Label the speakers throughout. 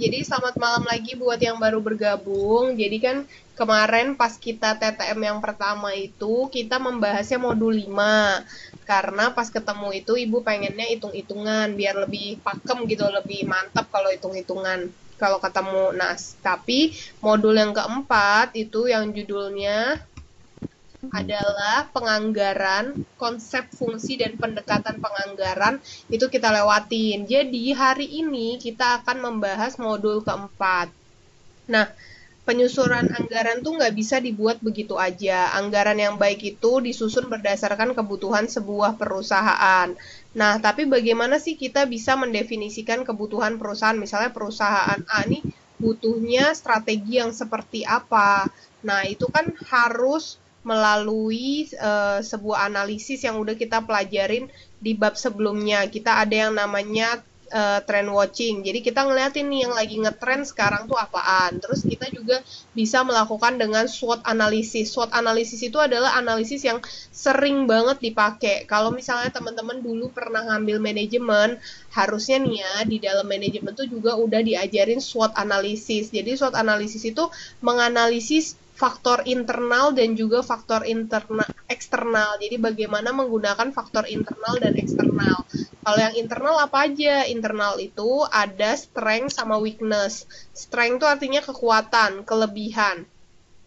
Speaker 1: Jadi selamat malam lagi buat yang baru bergabung. Jadi kan kemarin pas kita TTM yang pertama itu kita membahasnya modul 5. Karena pas ketemu itu ibu pengennya hitung-hitungan biar lebih pakem gitu, lebih mantap kalau hitung-hitungan kalau ketemu nas. Tapi modul yang keempat itu yang judulnya adalah penganggaran, konsep fungsi dan pendekatan penganggaran itu kita lewatin. Jadi hari ini kita akan membahas modul keempat. Nah, penyusunan anggaran tuh nggak bisa dibuat begitu aja. Anggaran yang baik itu disusun berdasarkan kebutuhan sebuah perusahaan. Nah, tapi bagaimana sih kita bisa mendefinisikan kebutuhan perusahaan? Misalnya perusahaan A nih butuhnya strategi yang seperti apa? Nah, itu kan harus melalui uh, sebuah analisis yang udah kita pelajarin di bab sebelumnya. Kita ada yang namanya uh, trend watching. Jadi kita ngeliatin nih yang lagi ngetrend sekarang tuh apaan. Terus kita juga bisa melakukan dengan SWOT analisis. SWOT analisis itu adalah analisis yang sering banget dipakai. Kalau misalnya teman-teman dulu pernah ngambil manajemen, harusnya nih ya di dalam manajemen tuh juga udah diajarin SWOT analisis. Jadi SWOT analisis itu menganalisis faktor internal dan juga faktor interna eksternal. Jadi bagaimana menggunakan faktor internal dan eksternal. Kalau yang internal apa aja? Internal itu ada strength sama weakness. Strength itu artinya kekuatan, kelebihan.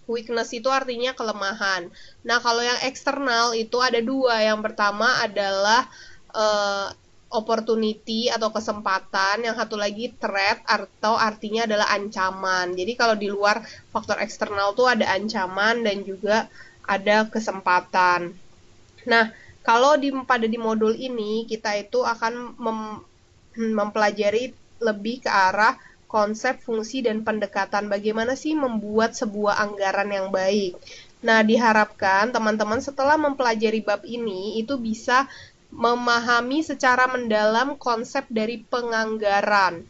Speaker 1: Weakness itu artinya kelemahan. Nah, kalau yang eksternal itu ada dua. Yang pertama adalah uh, opportunity atau kesempatan, yang satu lagi threat atau artinya adalah ancaman. Jadi kalau di luar faktor eksternal tuh ada ancaman dan juga ada kesempatan. Nah, kalau di pada di modul ini kita itu akan mem, mempelajari lebih ke arah konsep, fungsi dan pendekatan bagaimana sih membuat sebuah anggaran yang baik. Nah, diharapkan teman-teman setelah mempelajari bab ini itu bisa memahami secara mendalam konsep dari penganggaran.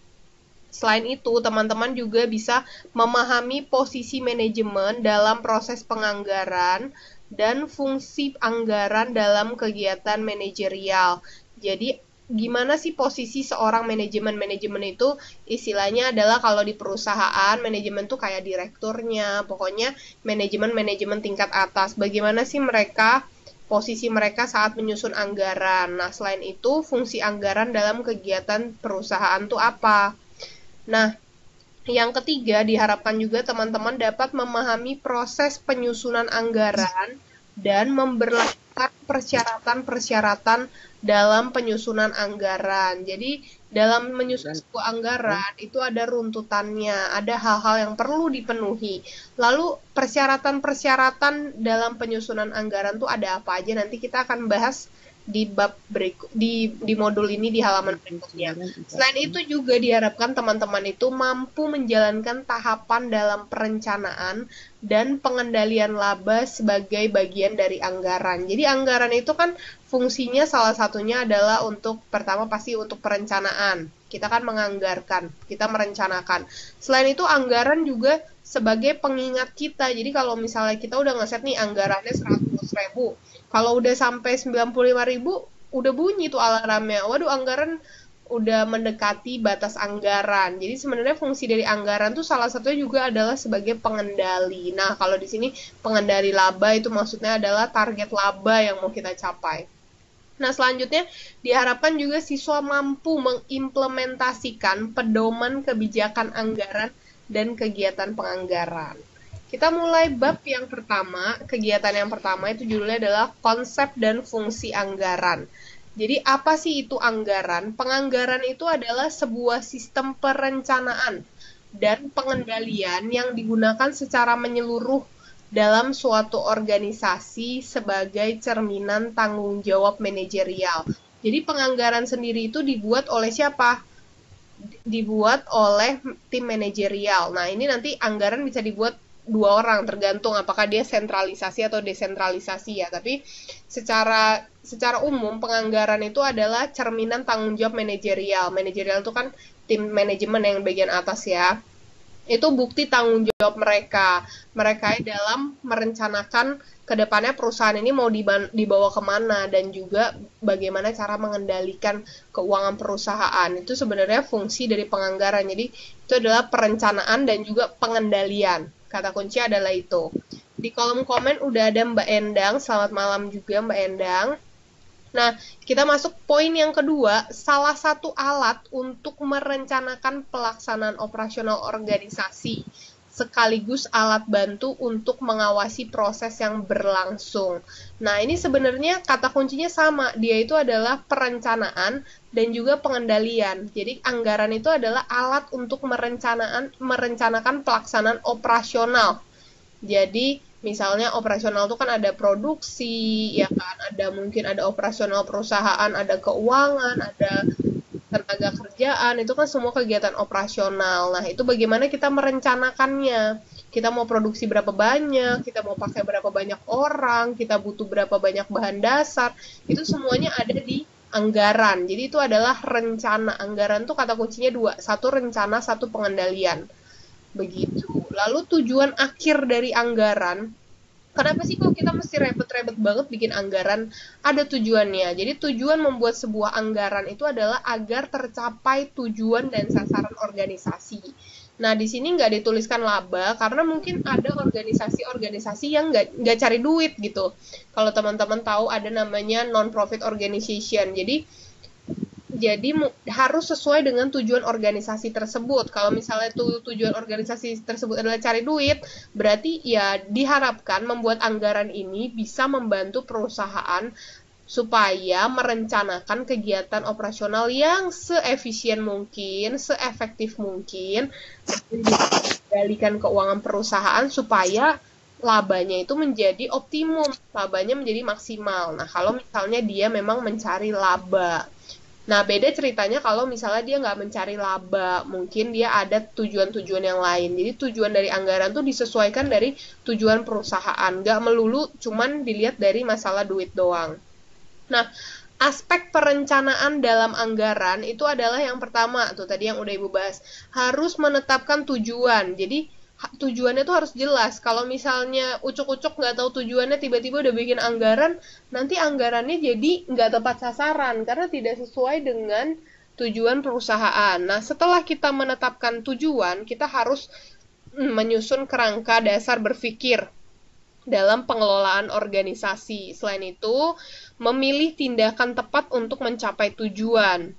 Speaker 1: Selain itu, teman-teman juga bisa memahami posisi manajemen dalam proses penganggaran dan fungsi anggaran dalam kegiatan manajerial. Jadi, gimana sih posisi seorang manajemen manajemen itu istilahnya adalah kalau di perusahaan manajemen tuh kayak direkturnya pokoknya manajemen manajemen tingkat atas bagaimana sih mereka posisi mereka saat menyusun anggaran. Nah, selain itu, fungsi anggaran dalam kegiatan perusahaan itu apa? Nah, yang ketiga, diharapkan juga teman-teman dapat memahami proses penyusunan anggaran dan memperlakukan persyaratan-persyaratan dalam penyusunan anggaran. Jadi, dalam menyusun sebuah anggaran itu ada runtutannya, ada hal-hal yang perlu dipenuhi. Lalu persyaratan-persyaratan dalam penyusunan anggaran tuh ada apa aja? Nanti kita akan bahas di bab berikut di di modul ini di halaman berikutnya. Selain itu juga diharapkan teman-teman itu mampu menjalankan tahapan dalam perencanaan dan pengendalian laba sebagai bagian dari anggaran. Jadi anggaran itu kan fungsinya salah satunya adalah untuk pertama pasti untuk perencanaan. Kita kan menganggarkan, kita merencanakan. Selain itu anggaran juga sebagai pengingat kita. Jadi kalau misalnya kita udah ngeset nih anggarannya 100 ribu, kalau udah sampai 95 ribu udah bunyi tuh alarmnya waduh anggaran udah mendekati batas anggaran. Jadi sebenarnya fungsi dari anggaran tuh salah satunya juga adalah sebagai pengendali. Nah, kalau di sini pengendali laba itu maksudnya adalah target laba yang mau kita capai. Nah, selanjutnya diharapkan juga siswa mampu mengimplementasikan pedoman kebijakan anggaran dan kegiatan penganggaran. Kita mulai bab yang pertama, kegiatan yang pertama itu judulnya adalah konsep dan fungsi anggaran. Jadi apa sih itu anggaran? Penganggaran itu adalah sebuah sistem perencanaan dan pengendalian yang digunakan secara menyeluruh dalam suatu organisasi sebagai cerminan tanggung jawab manajerial. Jadi penganggaran sendiri itu dibuat oleh siapa? Dibuat oleh tim manajerial. Nah, ini nanti anggaran bisa dibuat dua orang tergantung apakah dia sentralisasi atau desentralisasi ya. Tapi secara secara umum penganggaran itu adalah cerminan tanggung jawab manajerial. Manajerial itu kan tim manajemen yang bagian atas ya. Itu bukti tanggung jawab mereka. Mereka dalam merencanakan ke depannya perusahaan ini mau dibawa ke mana dan juga bagaimana cara mengendalikan keuangan perusahaan. Itu sebenarnya fungsi dari penganggaran. Jadi itu adalah perencanaan dan juga pengendalian kata kunci adalah itu. Di kolom komen udah ada Mbak Endang. Selamat malam juga Mbak Endang. Nah, kita masuk poin yang kedua, salah satu alat untuk merencanakan pelaksanaan operasional organisasi. Sekaligus alat bantu untuk mengawasi proses yang berlangsung. Nah, ini sebenarnya kata kuncinya sama, dia itu adalah perencanaan dan juga pengendalian. Jadi, anggaran itu adalah alat untuk merencanakan merencanakan pelaksanaan operasional. Jadi, misalnya operasional itu kan ada produksi, ya kan, ada mungkin ada operasional perusahaan, ada keuangan, ada tenaga kerjaan itu kan semua kegiatan operasional. Nah, itu bagaimana kita merencanakannya. Kita mau produksi berapa banyak, kita mau pakai berapa banyak orang, kita butuh berapa banyak bahan dasar. Itu semuanya ada di anggaran. Jadi itu adalah rencana. Anggaran tuh kata kuncinya dua. Satu rencana, satu pengendalian. Begitu. Lalu tujuan akhir dari anggaran Kenapa sih kok kita mesti repot-repot banget bikin anggaran? Ada tujuannya. Jadi tujuan membuat sebuah anggaran itu adalah agar tercapai tujuan dan sasaran organisasi. Nah, di sini nggak dituliskan laba karena mungkin ada organisasi-organisasi yang nggak nggak cari duit gitu. Kalau teman-teman tahu ada namanya non-profit organization. Jadi jadi harus sesuai dengan tujuan organisasi tersebut. Kalau misalnya tu, tujuan organisasi tersebut adalah cari duit, berarti ya diharapkan membuat anggaran ini bisa membantu perusahaan supaya merencanakan kegiatan operasional yang seefisien mungkin, seefektif mungkin, mengendalikan keuangan perusahaan supaya labanya itu menjadi optimum, labanya menjadi maksimal. Nah, kalau misalnya dia memang mencari laba. Nah, beda ceritanya kalau misalnya dia nggak mencari laba, mungkin dia ada tujuan-tujuan yang lain. Jadi tujuan dari anggaran tuh disesuaikan dari tujuan perusahaan, nggak melulu cuman dilihat dari masalah duit doang. Nah, aspek perencanaan dalam anggaran itu adalah yang pertama, tuh tadi yang udah Ibu bahas, harus menetapkan tujuan. Jadi, tujuannya tuh harus jelas. Kalau misalnya ucuk-ucuk nggak tahu tujuannya tiba-tiba udah bikin anggaran, nanti anggarannya jadi nggak tepat sasaran karena tidak sesuai dengan tujuan perusahaan. Nah, setelah kita menetapkan tujuan, kita harus mm, menyusun kerangka dasar berpikir dalam pengelolaan organisasi. Selain itu, memilih tindakan tepat untuk mencapai tujuan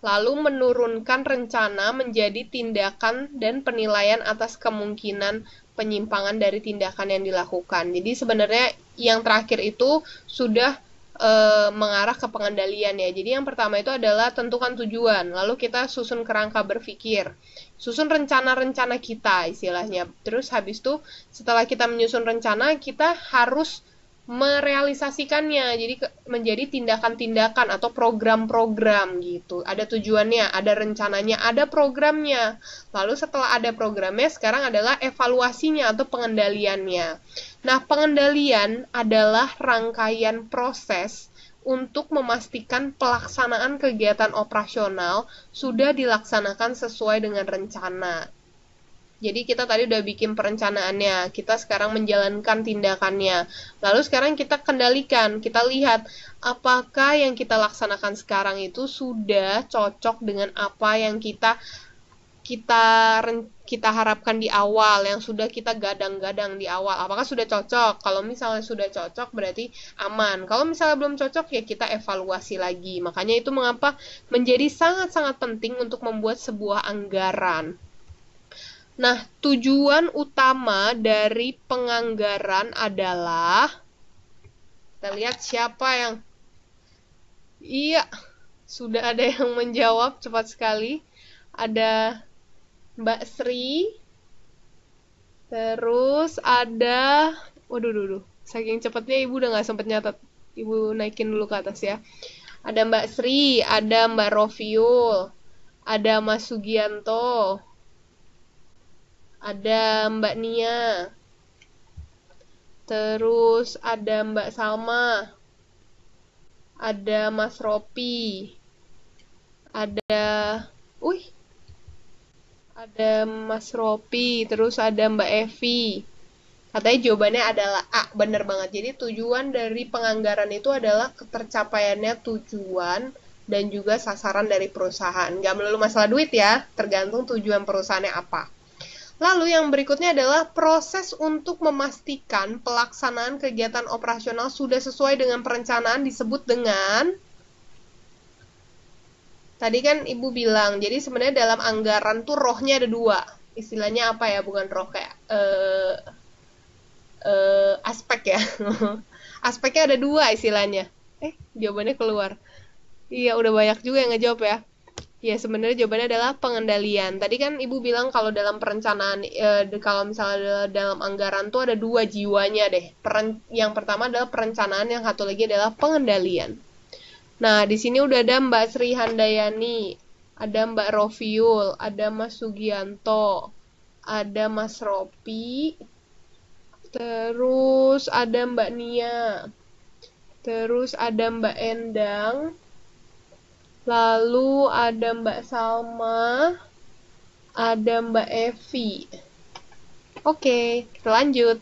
Speaker 1: lalu menurunkan rencana menjadi tindakan dan penilaian atas kemungkinan penyimpangan dari tindakan yang dilakukan. Jadi sebenarnya yang terakhir itu sudah e, mengarah ke pengendalian ya. Jadi yang pertama itu adalah tentukan tujuan, lalu kita susun kerangka berpikir. Susun rencana-rencana kita istilahnya. Terus habis itu setelah kita menyusun rencana, kita harus merealisasikannya. Jadi ke, menjadi tindakan-tindakan atau program-program gitu. Ada tujuannya ada rencananya ada programnya. Lalu setelah ada programnya sekarang adalah evaluasinya atau pengendaliannya. Nah pengendalian adalah rangkaian proses untuk memastikan pelaksanaan kegiatan operasional sudah dilaksanakan sesuai dengan rencana jadi kita tadi udah bikin perencanaannya, kita sekarang menjalankan tindakannya. Lalu sekarang kita kendalikan, kita lihat apakah yang kita laksanakan sekarang itu sudah cocok dengan apa yang kita kita kita harapkan di awal yang sudah kita gadang-gadang di awal. Apakah sudah cocok? Kalau misalnya sudah cocok berarti aman. Kalau misalnya belum cocok ya kita evaluasi lagi. Makanya itu mengapa menjadi sangat-sangat penting untuk membuat sebuah anggaran. Nah, tujuan utama dari penganggaran adalah kita lihat siapa yang Iya, sudah ada yang menjawab cepat sekali. Ada Mbak Sri. Terus ada waduh duh, saking cepatnya Ibu udah nggak sempet nyatet. Ibu naikin dulu ke atas ya. Ada Mbak Sri, ada Mbak Rofiul, ada Mas Sugianto, ada Mbak Nia, terus ada Mbak Salma, ada Mas Ropi, ada, wih, ada Mas Ropi, terus ada Mbak Evi, Katanya jawabannya adalah A, bener banget. Jadi tujuan dari penganggaran itu adalah ketercapaiannya tujuan dan juga sasaran dari perusahaan. Nggak melulu masalah duit ya, tergantung tujuan perusahaannya apa. Lalu yang berikutnya adalah proses untuk memastikan pelaksanaan kegiatan operasional sudah sesuai dengan perencanaan disebut dengan Tadi kan Ibu bilang, jadi sebenarnya dalam anggaran tuh rohnya ada dua. Istilahnya apa ya? Bukan roh kayak uh, uh, aspek ya. Aspeknya ada dua istilahnya. Eh, jawabannya keluar. Iya, udah banyak juga yang ngejawab ya. Ya, sebenarnya jawabannya adalah pengendalian. Tadi kan Ibu bilang kalau dalam perencanaan, e, kalau misalnya dalam anggaran tuh ada dua jiwanya deh. Peren, yang pertama adalah perencanaan, yang satu lagi adalah pengendalian. Nah, di sini udah ada Mbak Sri Handayani, ada Mbak Rofiul, ada Mas Sugianto, ada Mas Ropi, terus ada Mbak Nia, terus ada Mbak Endang, Lalu ada Mbak Salma, ada Mbak Evi. Oke, kita lanjut.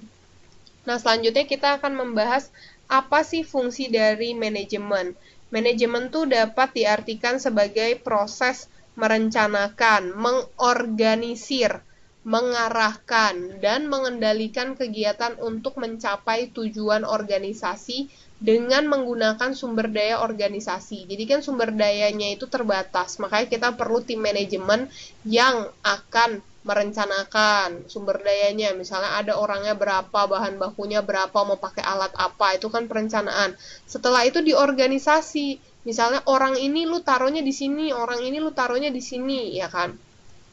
Speaker 1: Nah, selanjutnya kita akan membahas apa sih fungsi dari manajemen. Manajemen itu dapat diartikan sebagai proses merencanakan, mengorganisir, mengarahkan, dan mengendalikan kegiatan untuk mencapai tujuan organisasi dengan menggunakan sumber daya organisasi. Jadi kan sumber dayanya itu terbatas, makanya kita perlu tim manajemen yang akan merencanakan sumber dayanya. Misalnya ada orangnya berapa, bahan bakunya berapa, mau pakai alat apa, itu kan perencanaan. Setelah itu di organisasi, misalnya orang ini lu taruhnya di sini, orang ini lu taruhnya di sini, ya kan?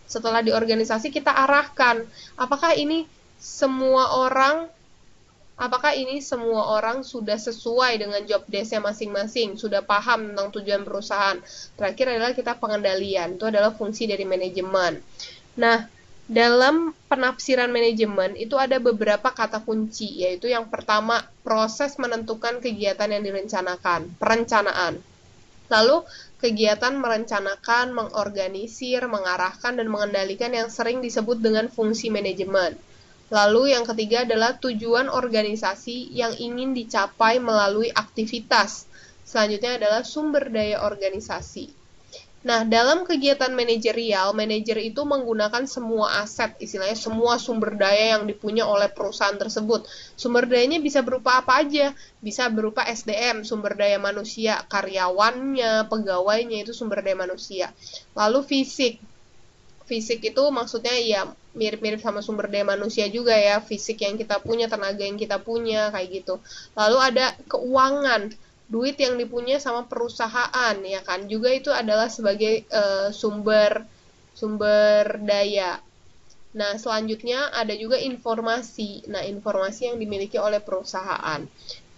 Speaker 1: Setelah di organisasi kita arahkan, apakah ini semua orang Apakah ini semua orang sudah sesuai dengan job desk-nya masing-masing, sudah paham tentang tujuan perusahaan? Terakhir adalah kita pengendalian, itu adalah fungsi dari manajemen. Nah, dalam penafsiran manajemen itu ada beberapa kata kunci, yaitu yang pertama proses menentukan kegiatan yang direncanakan, perencanaan. Lalu kegiatan merencanakan, mengorganisir, mengarahkan, dan mengendalikan yang sering disebut dengan fungsi manajemen. Lalu yang ketiga adalah tujuan organisasi yang ingin dicapai melalui aktivitas. Selanjutnya adalah sumber daya organisasi. Nah, dalam kegiatan manajerial, manajer itu menggunakan semua aset, istilahnya semua sumber daya yang dipunya oleh perusahaan tersebut. Sumber dayanya bisa berupa apa aja? Bisa berupa SDM, sumber daya manusia, karyawannya, pegawainya itu sumber daya manusia. Lalu fisik. Fisik itu maksudnya ya mirip-mirip sama sumber daya manusia juga ya fisik yang kita punya tenaga yang kita punya kayak gitu lalu ada keuangan duit yang dipunya sama perusahaan ya kan juga itu adalah sebagai uh, sumber sumber daya Nah, selanjutnya ada juga informasi. Nah, informasi yang dimiliki oleh perusahaan.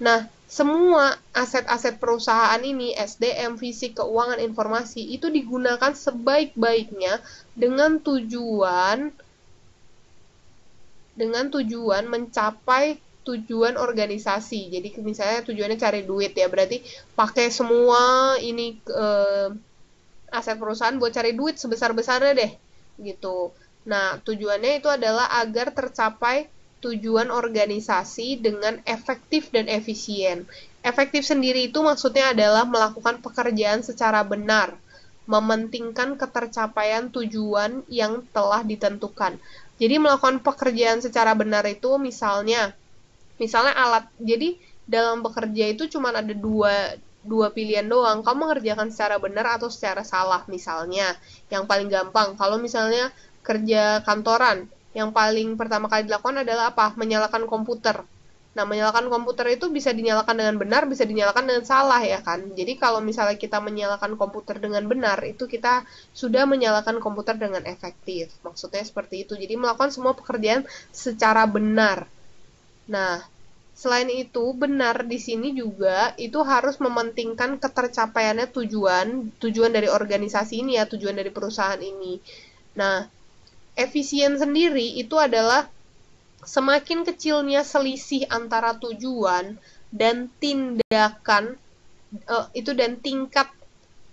Speaker 1: Nah, semua aset-aset perusahaan ini, SDM, fisik, keuangan, informasi, itu digunakan sebaik-baiknya dengan tujuan dengan tujuan mencapai tujuan organisasi. Jadi misalnya tujuannya cari duit ya, berarti pakai semua ini eh, aset perusahaan buat cari duit sebesar-besarnya deh gitu. Nah, tujuannya itu adalah agar tercapai tujuan organisasi dengan efektif dan efisien. Efektif sendiri itu maksudnya adalah melakukan pekerjaan secara benar, mementingkan ketercapaian tujuan yang telah ditentukan. Jadi melakukan pekerjaan secara benar itu misalnya misalnya alat. Jadi dalam bekerja itu cuma ada dua dua pilihan doang. Kamu mengerjakan secara benar atau secara salah misalnya. Yang paling gampang kalau misalnya kerja kantoran, yang paling pertama kali dilakukan adalah apa? Menyalakan komputer. Nah, menyalakan komputer itu bisa dinyalakan dengan benar, bisa dinyalakan dengan salah ya kan. Jadi kalau misalnya kita menyalakan komputer dengan benar, itu kita sudah menyalakan komputer dengan efektif. Maksudnya seperti itu. Jadi melakukan semua pekerjaan secara benar. Nah, selain itu benar di sini juga itu harus mementingkan ketercapaiannya tujuan, tujuan dari organisasi ini ya, tujuan dari perusahaan ini. Nah, efisien sendiri itu adalah semakin kecilnya selisih antara tujuan dan tindakan uh, itu dan tingkat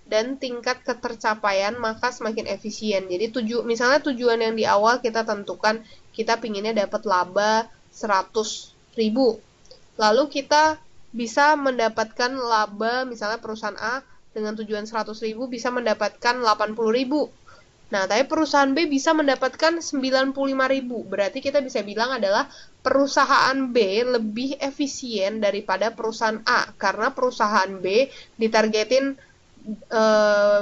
Speaker 1: dan tingkat ketercapaian maka semakin efisien. Jadi tuju misalnya tujuan yang di awal kita tentukan kita pinginnya dapat laba 100 ribu. Lalu kita bisa mendapatkan laba misalnya perusahaan A dengan tujuan 100 ribu bisa mendapatkan 80 ribu. Nah, tapi perusahaan B bisa mendapatkan 95 ribu. Berarti kita bisa bilang adalah perusahaan B lebih efisien daripada perusahaan A. Karena perusahaan B ditargetin e,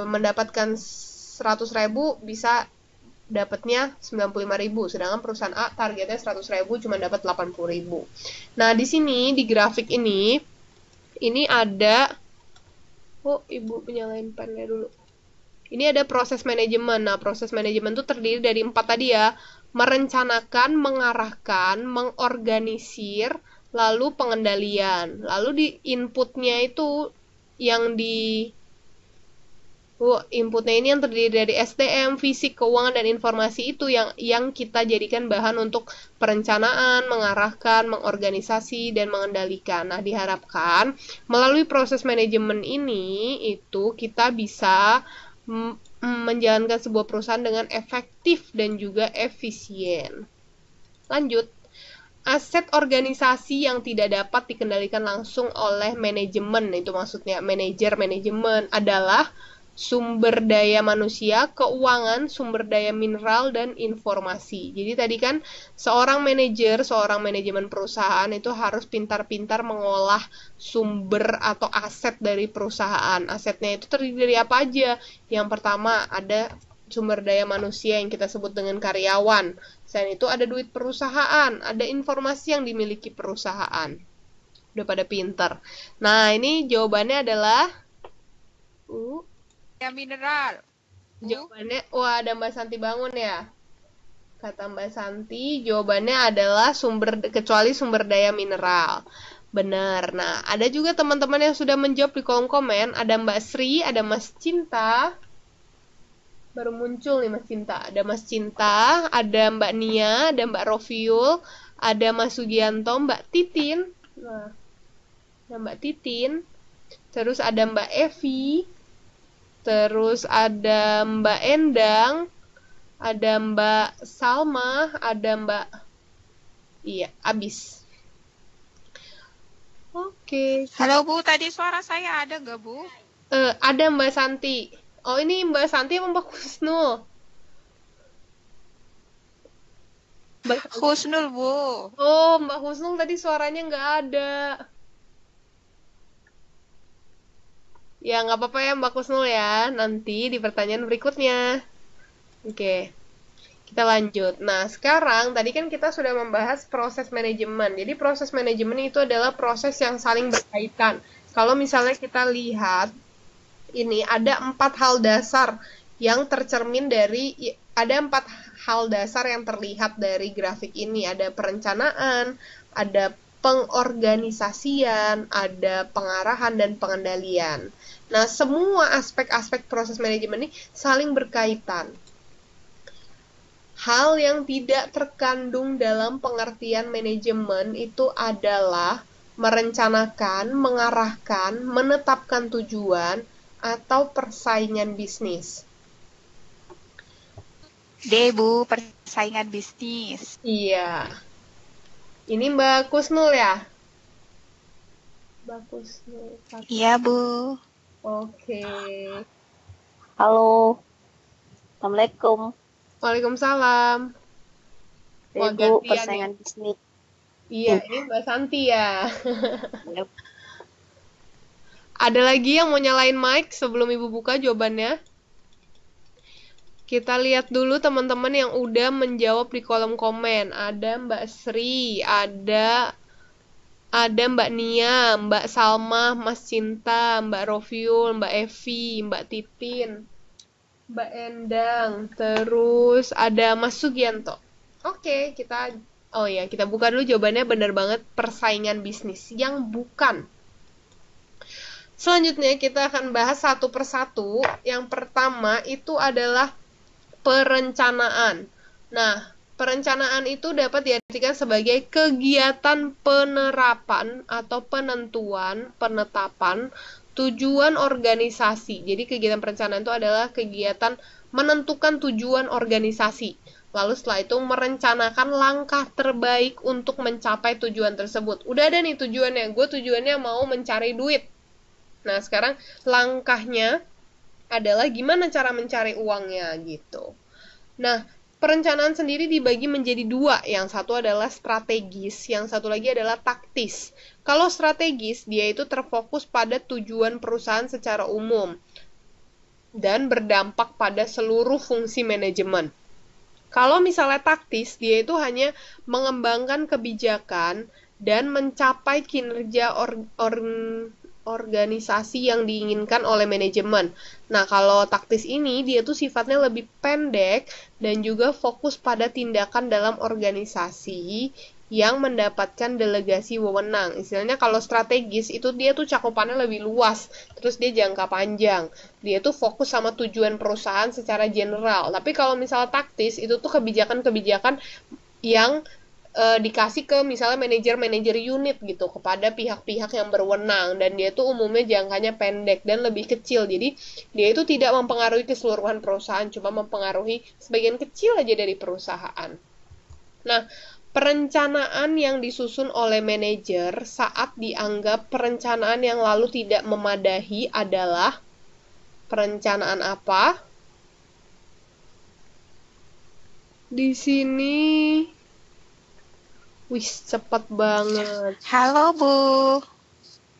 Speaker 1: mendapatkan 100 ribu bisa dapatnya 95.000 sedangkan perusahaan A targetnya 100.000 cuma dapat 80.000. Nah, di sini di grafik ini ini ada oh ibu penyalain pennya dulu. Ini ada proses manajemen. Nah, proses manajemen itu terdiri dari empat tadi ya. Merencanakan, mengarahkan, mengorganisir, lalu pengendalian. Lalu di inputnya itu yang di inputnya ini yang terdiri dari STM, fisik, keuangan, dan informasi itu yang yang kita jadikan bahan untuk perencanaan, mengarahkan, mengorganisasi, dan mengendalikan. Nah, diharapkan melalui proses manajemen ini itu kita bisa menjalankan sebuah perusahaan dengan efektif dan juga efisien. Lanjut, aset organisasi yang tidak dapat dikendalikan langsung oleh manajemen, itu maksudnya manajer manajemen adalah sumber daya manusia, keuangan, sumber daya mineral, dan informasi. Jadi tadi kan seorang manajer, seorang manajemen perusahaan itu harus pintar-pintar mengolah sumber atau aset dari perusahaan. Asetnya itu terdiri dari apa aja? Yang pertama ada sumber daya manusia yang kita sebut dengan karyawan. Selain itu ada duit perusahaan, ada informasi yang dimiliki perusahaan. Udah pada pinter. Nah, ini jawabannya adalah uh,
Speaker 2: mineral.
Speaker 1: Jawabannya, wah ada Mbak Santi bangun ya. Kata Mbak Santi, jawabannya adalah sumber kecuali sumber daya mineral. Benar. Nah, ada juga teman-teman yang sudah menjawab di kolom komen. Ada Mbak Sri, ada Mas Cinta. Baru muncul nih Mas Cinta. Ada Mas Cinta, ada Mbak Nia, ada Mbak Rofiul, ada Mas Sugianto, Mbak Titin. Nah, ada Mbak Titin. Terus ada Mbak Evi, Terus ada Mbak Endang, ada Mbak Salma, ada Mbak Iya, abis. Oke.
Speaker 2: Okay. Halo Bu, tadi suara saya ada nggak Bu?
Speaker 1: Uh, ada Mbak Santi. Oh ini Mbak Santi apa Mbak Kusnul?
Speaker 2: Mbak Husnul Bu.
Speaker 1: Oh Mbak Husnul tadi suaranya nggak ada. Ya, nggak apa-apa ya Mbak Kusnul ya. Nanti di pertanyaan berikutnya. Oke. Kita lanjut. Nah, sekarang tadi kan kita sudah membahas proses manajemen. Jadi proses manajemen itu adalah proses yang saling berkaitan. Kalau misalnya kita lihat ini ada empat hal dasar yang tercermin dari ada empat hal dasar yang terlihat dari grafik ini. Ada perencanaan, ada pengorganisasian, ada pengarahan dan pengendalian. Nah, semua aspek-aspek proses manajemen ini saling berkaitan. Hal yang tidak terkandung dalam pengertian manajemen itu adalah merencanakan, mengarahkan, menetapkan tujuan, atau persaingan bisnis.
Speaker 2: D, Bu, persaingan bisnis.
Speaker 1: Iya. Ini Mbak Kusnul ya? Mbak Kusnul.
Speaker 2: Iya, Bu.
Speaker 1: Oke.
Speaker 3: Halo. Assalamualaikum.
Speaker 1: Waalaikumsalam.
Speaker 3: Ibu persaingan bisnis.
Speaker 1: Iya, ini Mbak Santi ya. yep. Ada lagi yang mau nyalain mic sebelum Ibu buka jawabannya? Kita lihat dulu teman-teman yang udah menjawab di kolom komen. Ada Mbak Sri, ada ada Mbak Nia, Mbak Salma, Mas Cinta, Mbak Rofiul, Mbak Evi, Mbak Titin, Mbak Endang, terus ada Mas Sugianto. Oke, kita oh ya, kita buka dulu jawabannya benar banget persaingan bisnis yang bukan. Selanjutnya kita akan bahas satu persatu. Yang pertama itu adalah perencanaan. Nah, Perencanaan itu dapat diartikan sebagai kegiatan penerapan atau penentuan, penetapan tujuan organisasi. Jadi kegiatan perencanaan itu adalah kegiatan menentukan tujuan organisasi. Lalu setelah itu merencanakan langkah terbaik untuk mencapai tujuan tersebut. Udah ada nih tujuannya, gue tujuannya mau mencari duit. Nah sekarang langkahnya adalah gimana cara mencari uangnya gitu. Nah perencanaan sendiri dibagi menjadi dua. Yang satu adalah strategis, yang satu lagi adalah taktis. Kalau strategis, dia itu terfokus pada tujuan perusahaan secara umum dan berdampak pada seluruh fungsi manajemen. Kalau misalnya taktis, dia itu hanya mengembangkan kebijakan dan mencapai kinerja or, or, organisasi yang diinginkan oleh manajemen. Nah, kalau taktis ini dia tuh sifatnya lebih pendek dan juga fokus pada tindakan dalam organisasi yang mendapatkan delegasi wewenang. Istilahnya kalau strategis itu dia tuh cakupannya lebih luas, terus dia jangka panjang. Dia tuh fokus sama tujuan perusahaan secara general. Tapi kalau misalnya taktis itu tuh kebijakan-kebijakan yang e, dikasih ke misalnya manajer-manajer unit gitu kepada pihak-pihak yang berwenang. Dan dia tuh umumnya jangkanya pendek dan lebih kecil. Jadi dia itu tidak mempengaruhi keseluruhan perusahaan cuma mempengaruhi sebagian kecil aja dari perusahaan. Nah perencanaan yang disusun oleh manajer saat dianggap perencanaan yang lalu tidak memadahi adalah perencanaan apa? Di sini Wih, cepet banget.
Speaker 2: Halo, Bu.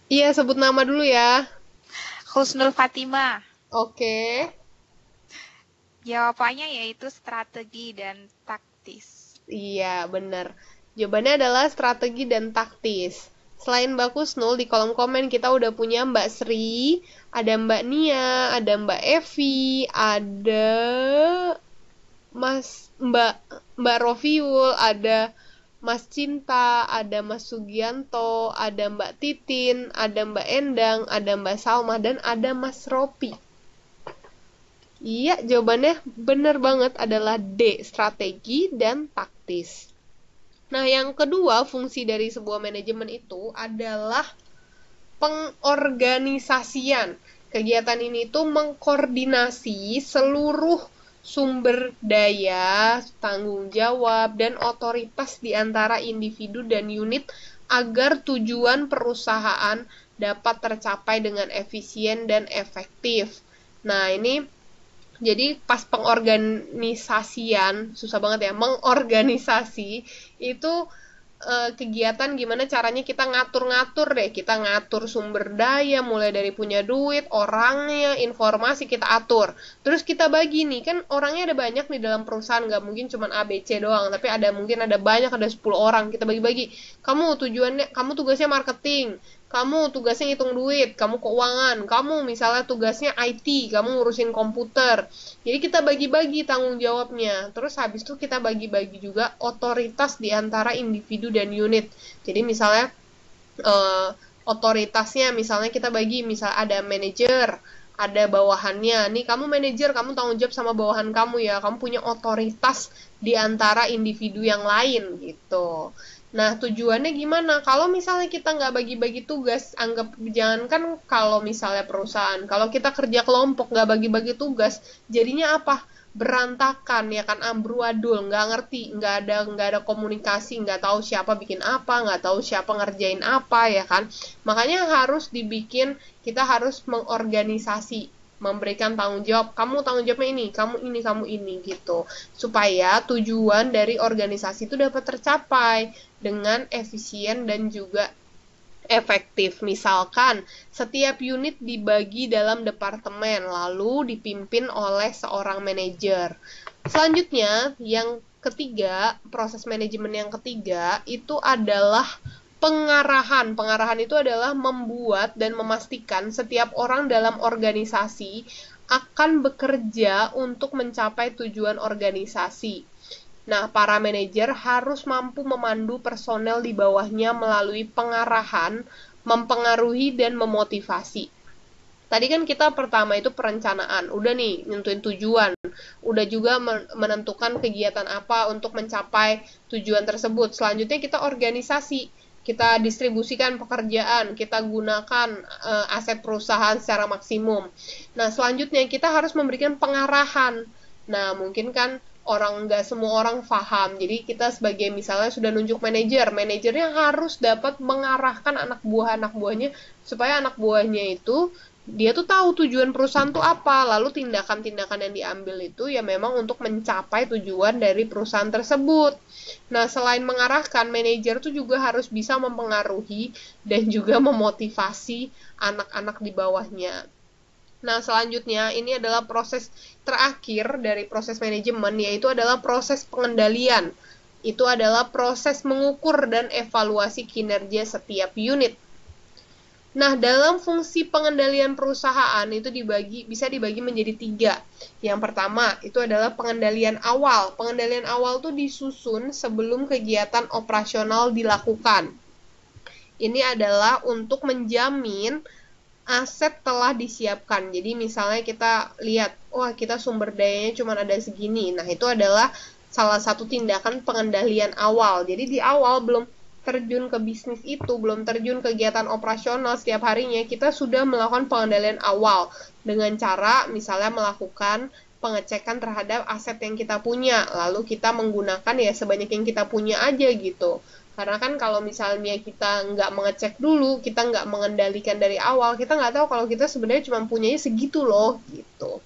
Speaker 1: Iya, sebut nama dulu ya.
Speaker 2: Husnul Fatima.
Speaker 1: Oke.
Speaker 2: Jawabannya yaitu strategi dan taktis.
Speaker 1: Iya, benar. Jawabannya adalah strategi dan taktis. Selain Mbak Husnul, di kolom komen kita udah punya Mbak Sri, ada Mbak Nia, ada Mbak Evi, ada Mas Mbak Mbak Rofiul, ada Mas Cinta, ada Mas Sugianto, ada Mbak Titin, ada Mbak Endang, ada Mbak Salma, dan ada Mas Ropi. Iya, jawabannya benar banget adalah D, strategi dan taktis. Nah, yang kedua, fungsi dari sebuah manajemen itu adalah pengorganisasian. Kegiatan ini tuh mengkoordinasi seluruh sumber daya, tanggung jawab, dan otoritas di antara individu dan unit agar tujuan perusahaan dapat tercapai dengan efisien dan efektif. Nah, ini jadi pas pengorganisasian, susah banget ya, mengorganisasi itu uh, kegiatan gimana caranya kita ngatur-ngatur deh. Kita ngatur sumber daya mulai dari punya duit orangnya informasi kita atur. Terus kita bagi nih kan orangnya ada banyak di dalam perusahaan. Nggak mungkin cuma ABC doang tapi ada mungkin ada banyak ada 10 orang. Kita bagi-bagi. Kamu tujuannya kamu tugasnya marketing kamu tugasnya ngitung duit, kamu keuangan, kamu misalnya tugasnya IT, kamu ngurusin komputer. Jadi kita bagi-bagi tanggung jawabnya. Terus habis itu kita bagi-bagi juga otoritas di antara individu dan unit. Jadi misalnya uh, otoritasnya misalnya kita bagi misal ada manajer, ada bawahannya. Nih kamu manajer, kamu tanggung jawab sama bawahan kamu ya. Kamu punya otoritas di antara individu yang lain gitu. Nah, tujuannya gimana? Kalau misalnya kita nggak bagi-bagi tugas, anggap jangan kan kalau misalnya perusahaan, kalau kita kerja kelompok nggak bagi-bagi tugas, jadinya apa? berantakan ya kan amburadul nggak ngerti nggak ada nggak ada komunikasi nggak tahu siapa bikin apa nggak tahu siapa ngerjain apa ya kan makanya harus dibikin kita harus mengorganisasi memberikan tanggung jawab kamu tanggung jawabnya ini kamu ini kamu ini gitu supaya tujuan dari organisasi itu dapat tercapai dengan efisien dan juga efektif. Misalkan, setiap unit dibagi dalam departemen, lalu dipimpin oleh seorang manajer. Selanjutnya, yang ketiga, proses manajemen yang ketiga itu adalah pengarahan. Pengarahan itu adalah membuat dan memastikan setiap orang dalam organisasi akan bekerja untuk mencapai tujuan organisasi. Nah, para manajer harus mampu memandu personel di bawahnya melalui pengarahan, mempengaruhi, dan memotivasi. Tadi kan kita pertama itu perencanaan, udah nih nentuin tujuan, udah juga menentukan kegiatan apa untuk mencapai tujuan tersebut. Selanjutnya kita organisasi, kita distribusikan pekerjaan, kita gunakan uh, aset perusahaan secara maksimum. Nah, selanjutnya kita harus memberikan pengarahan. Nah, mungkin kan orang nggak semua orang paham. Jadi kita sebagai misalnya sudah nunjuk manajer, manajernya harus dapat mengarahkan anak buah anak buahnya supaya anak buahnya itu dia tuh tahu tujuan perusahaan tuh apa, lalu tindakan-tindakan yang diambil itu ya memang untuk mencapai tujuan dari perusahaan tersebut. Nah, selain mengarahkan, manajer tuh juga harus bisa mempengaruhi dan juga memotivasi anak-anak di bawahnya. Nah, selanjutnya ini adalah proses terakhir dari proses manajemen yaitu adalah proses pengendalian. Itu adalah proses mengukur dan evaluasi kinerja setiap unit. Nah, dalam fungsi pengendalian perusahaan itu dibagi bisa dibagi menjadi tiga. Yang pertama itu adalah pengendalian awal. Pengendalian awal itu disusun sebelum kegiatan operasional dilakukan. Ini adalah untuk menjamin aset telah disiapkan. Jadi misalnya kita lihat, wah kita sumber dayanya cuma ada segini. Nah, itu adalah salah satu tindakan pengendalian awal. Jadi di awal belum terjun ke bisnis itu, belum terjun kegiatan operasional setiap harinya, kita sudah melakukan pengendalian awal dengan cara misalnya melakukan pengecekan terhadap aset yang kita punya, lalu kita menggunakan ya sebanyak yang kita punya aja gitu. Karena kan kalau misalnya kita nggak mengecek dulu, kita nggak mengendalikan dari awal, kita nggak tahu kalau kita sebenarnya cuma punyanya segitu loh gitu.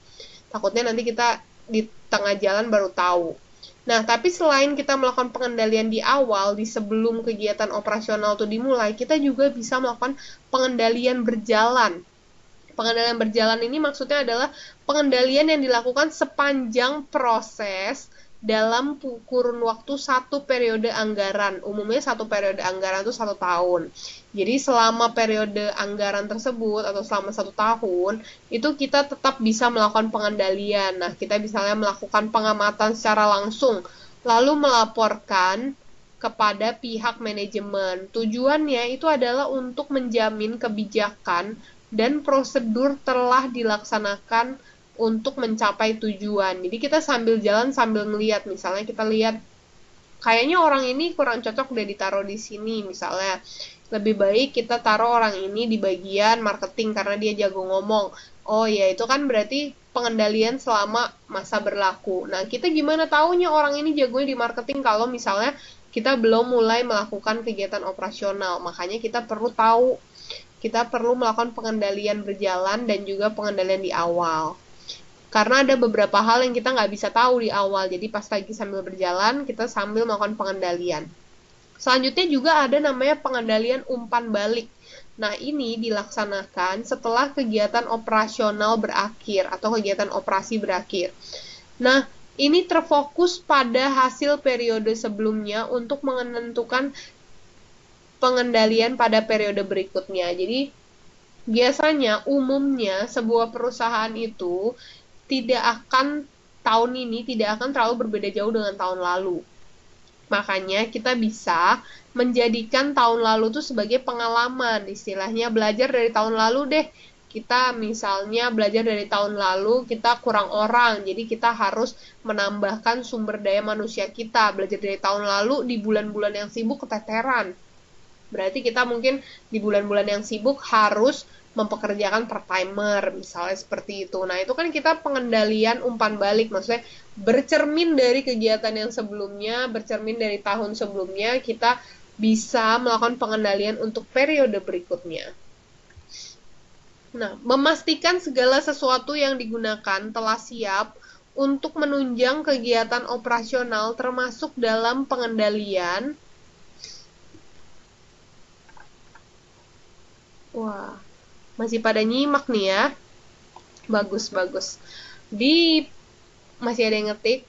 Speaker 1: Takutnya nanti kita di tengah jalan baru tahu. Nah, tapi selain kita melakukan pengendalian di awal, di sebelum kegiatan operasional itu dimulai, kita juga bisa melakukan pengendalian berjalan. Pengendalian berjalan ini maksudnya adalah pengendalian yang dilakukan sepanjang proses dalam kurun waktu satu periode anggaran. Umumnya satu periode anggaran itu satu tahun. Jadi selama periode anggaran tersebut atau selama satu tahun itu kita tetap bisa melakukan pengendalian. Nah kita misalnya melakukan pengamatan secara langsung, lalu melaporkan kepada pihak manajemen. Tujuannya itu adalah untuk menjamin kebijakan dan prosedur telah dilaksanakan untuk mencapai tujuan. Jadi kita sambil jalan sambil melihat, misalnya kita lihat kayaknya orang ini kurang cocok udah ditaruh di sini misalnya. Lebih baik kita taruh orang ini di bagian marketing karena dia jago ngomong. Oh ya, itu kan berarti pengendalian selama masa berlaku. Nah, kita gimana taunya orang ini jagonya di marketing kalau misalnya kita belum mulai melakukan kegiatan operasional. Makanya kita perlu tahu kita perlu melakukan pengendalian berjalan dan juga pengendalian di awal karena ada beberapa hal yang kita nggak bisa tahu di awal. Jadi pas lagi sambil berjalan kita sambil melakukan pengendalian. Selanjutnya juga ada namanya pengendalian umpan balik. Nah ini dilaksanakan setelah kegiatan operasional berakhir atau kegiatan operasi berakhir. Nah ini terfokus pada hasil periode sebelumnya untuk menentukan pengendalian pada periode berikutnya. Jadi biasanya umumnya sebuah perusahaan itu tidak akan tahun ini tidak akan terlalu berbeda jauh dengan tahun lalu. Makanya kita bisa menjadikan tahun lalu itu sebagai pengalaman, istilahnya belajar dari tahun lalu deh. Kita misalnya belajar dari tahun lalu kita kurang orang, jadi kita harus menambahkan sumber daya manusia kita. Belajar dari tahun lalu di bulan-bulan yang sibuk keteteran. Berarti kita mungkin di bulan-bulan yang sibuk harus mempekerjakan part timer misalnya seperti itu. Nah, itu kan kita pengendalian umpan balik maksudnya bercermin dari kegiatan yang sebelumnya, bercermin dari tahun sebelumnya kita bisa melakukan pengendalian untuk periode berikutnya. Nah, memastikan segala sesuatu yang digunakan telah siap untuk menunjang kegiatan operasional termasuk dalam pengendalian Wah, masih pada nyimak nih ya. Bagus, bagus. Di masih ada yang ngetik.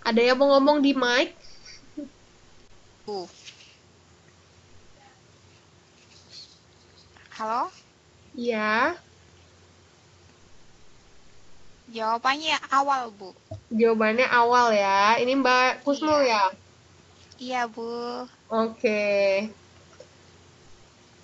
Speaker 1: Ada yang mau ngomong di mic?
Speaker 2: Uh. Halo?
Speaker 1: Iya.
Speaker 2: Jawabannya awal, Bu.
Speaker 1: Jawabannya awal ya. Ini Mbak Kusnul
Speaker 2: Iya.
Speaker 1: ya?
Speaker 2: Iya, Bu.
Speaker 1: Oke.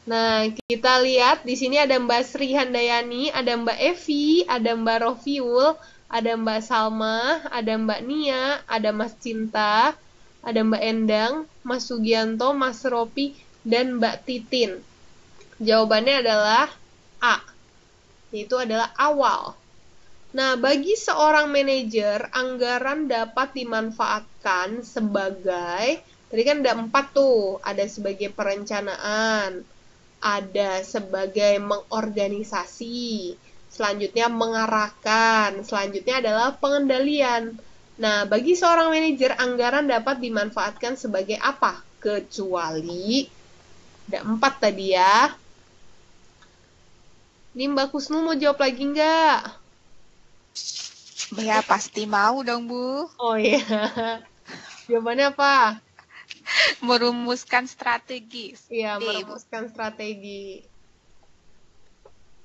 Speaker 1: Nah, kita lihat di sini ada Mbak Sri Handayani, ada Mbak Evi, ada Mbak Rofiul, ada Mbak Salma, ada Mbak Nia, ada Mas Cinta, ada Mbak Endang, Mas Sugianto, Mas Ropi, dan Mbak Titin. Jawabannya adalah A. Yaitu adalah awal. Nah, bagi seorang manajer, anggaran dapat dimanfaatkan sebagai, tadi kan ada empat tuh, ada sebagai perencanaan, ada sebagai mengorganisasi, selanjutnya mengarahkan, selanjutnya adalah pengendalian. Nah, bagi seorang manajer, anggaran dapat dimanfaatkan sebagai apa? Kecuali, ada empat tadi ya. Ini Mbak Kusnu mau jawab lagi nggak?
Speaker 2: Ya pasti mau dong Bu.
Speaker 1: Oh iya. Jawabannya apa?
Speaker 2: Merumuskan strategi.
Speaker 1: Iya, merumuskan strategi.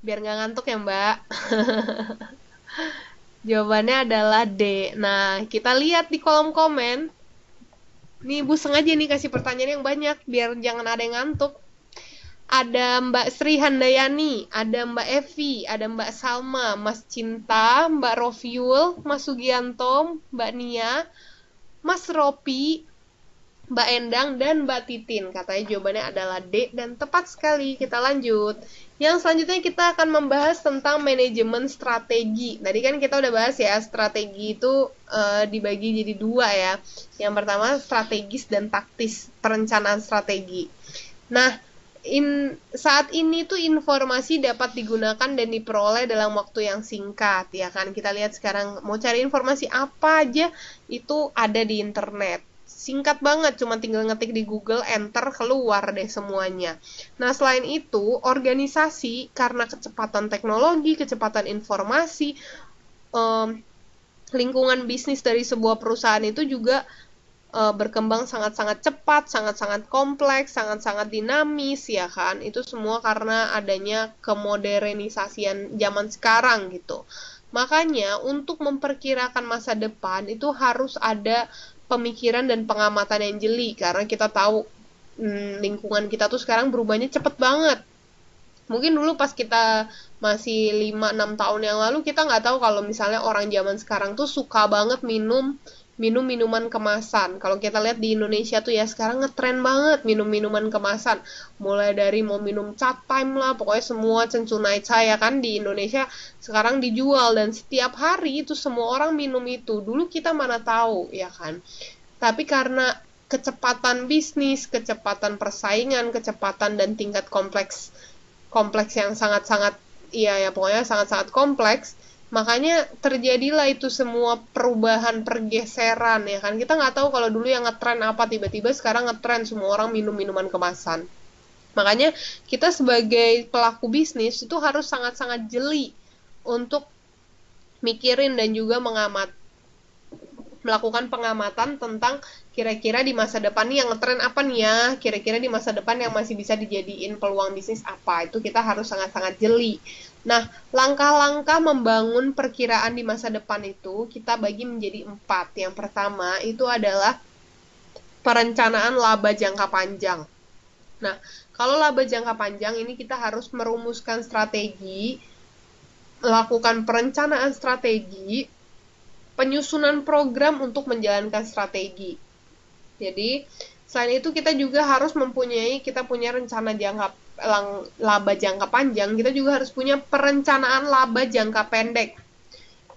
Speaker 1: Biar nggak ngantuk ya, Mbak. Jawabannya adalah D. Nah, kita lihat di kolom komen. Nih, Bu sengaja nih kasih pertanyaan yang banyak biar jangan ada yang ngantuk. Ada Mbak Sri Handayani, ada Mbak Evi, ada Mbak Salma, Mas Cinta, Mbak Rofiul, Mas Sugianto, Mbak Nia, Mas Ropi, Mbak Endang, dan Mbak Titin. Katanya jawabannya adalah D dan tepat sekali. Kita lanjut. Yang selanjutnya kita akan membahas tentang manajemen strategi. Tadi kan kita udah bahas ya, strategi itu eh, dibagi jadi dua ya. Yang pertama strategis dan taktis, perencanaan strategi. Nah, in, saat ini tuh informasi dapat digunakan dan diperoleh dalam waktu yang singkat ya kan kita lihat sekarang mau cari informasi apa aja itu ada di internet singkat banget cuma tinggal ngetik di Google enter keluar deh semuanya nah selain itu organisasi karena kecepatan teknologi kecepatan informasi em, lingkungan bisnis dari sebuah perusahaan itu juga uh, berkembang sangat-sangat cepat, sangat-sangat kompleks, sangat-sangat dinamis ya kan. Itu semua karena adanya kemodernisasian zaman sekarang gitu. Makanya untuk memperkirakan masa depan itu harus ada pemikiran dan pengamatan yang jeli karena kita tahu hmm, lingkungan kita tuh sekarang berubahnya cepet banget. Mungkin dulu pas kita masih 5-6 tahun yang lalu kita nggak tahu kalau misalnya orang zaman sekarang tuh suka banget minum minum minuman kemasan. Kalau kita lihat di Indonesia tuh ya sekarang ngetren banget minum minuman kemasan. Mulai dari mau minum cat time lah, pokoknya semua cencunai ya kan di Indonesia sekarang dijual dan setiap hari itu semua orang minum itu. Dulu kita mana tahu ya kan. Tapi karena kecepatan bisnis, kecepatan persaingan, kecepatan dan tingkat kompleks kompleks yang sangat-sangat iya ya pokoknya sangat-sangat kompleks makanya terjadilah itu semua perubahan pergeseran ya kan? Kita nggak tahu kalau dulu yang ngetren apa tiba-tiba sekarang ngetren semua orang minum minuman kemasan. Makanya kita sebagai pelaku bisnis itu harus sangat-sangat jeli untuk mikirin dan juga mengamat melakukan pengamatan tentang kira-kira di masa depan nih yang ngetren apa nih ya kira-kira di masa depan yang masih bisa dijadiin peluang bisnis apa itu kita harus sangat-sangat jeli Nah, langkah-langkah membangun perkiraan di masa depan itu kita bagi menjadi empat. Yang pertama itu adalah perencanaan laba jangka panjang. Nah, kalau laba jangka panjang ini kita harus merumuskan strategi, melakukan perencanaan strategi, penyusunan program untuk menjalankan strategi. Jadi, selain itu kita juga harus mempunyai kita punya rencana jangka laba jangka panjang, kita juga harus punya perencanaan laba jangka pendek.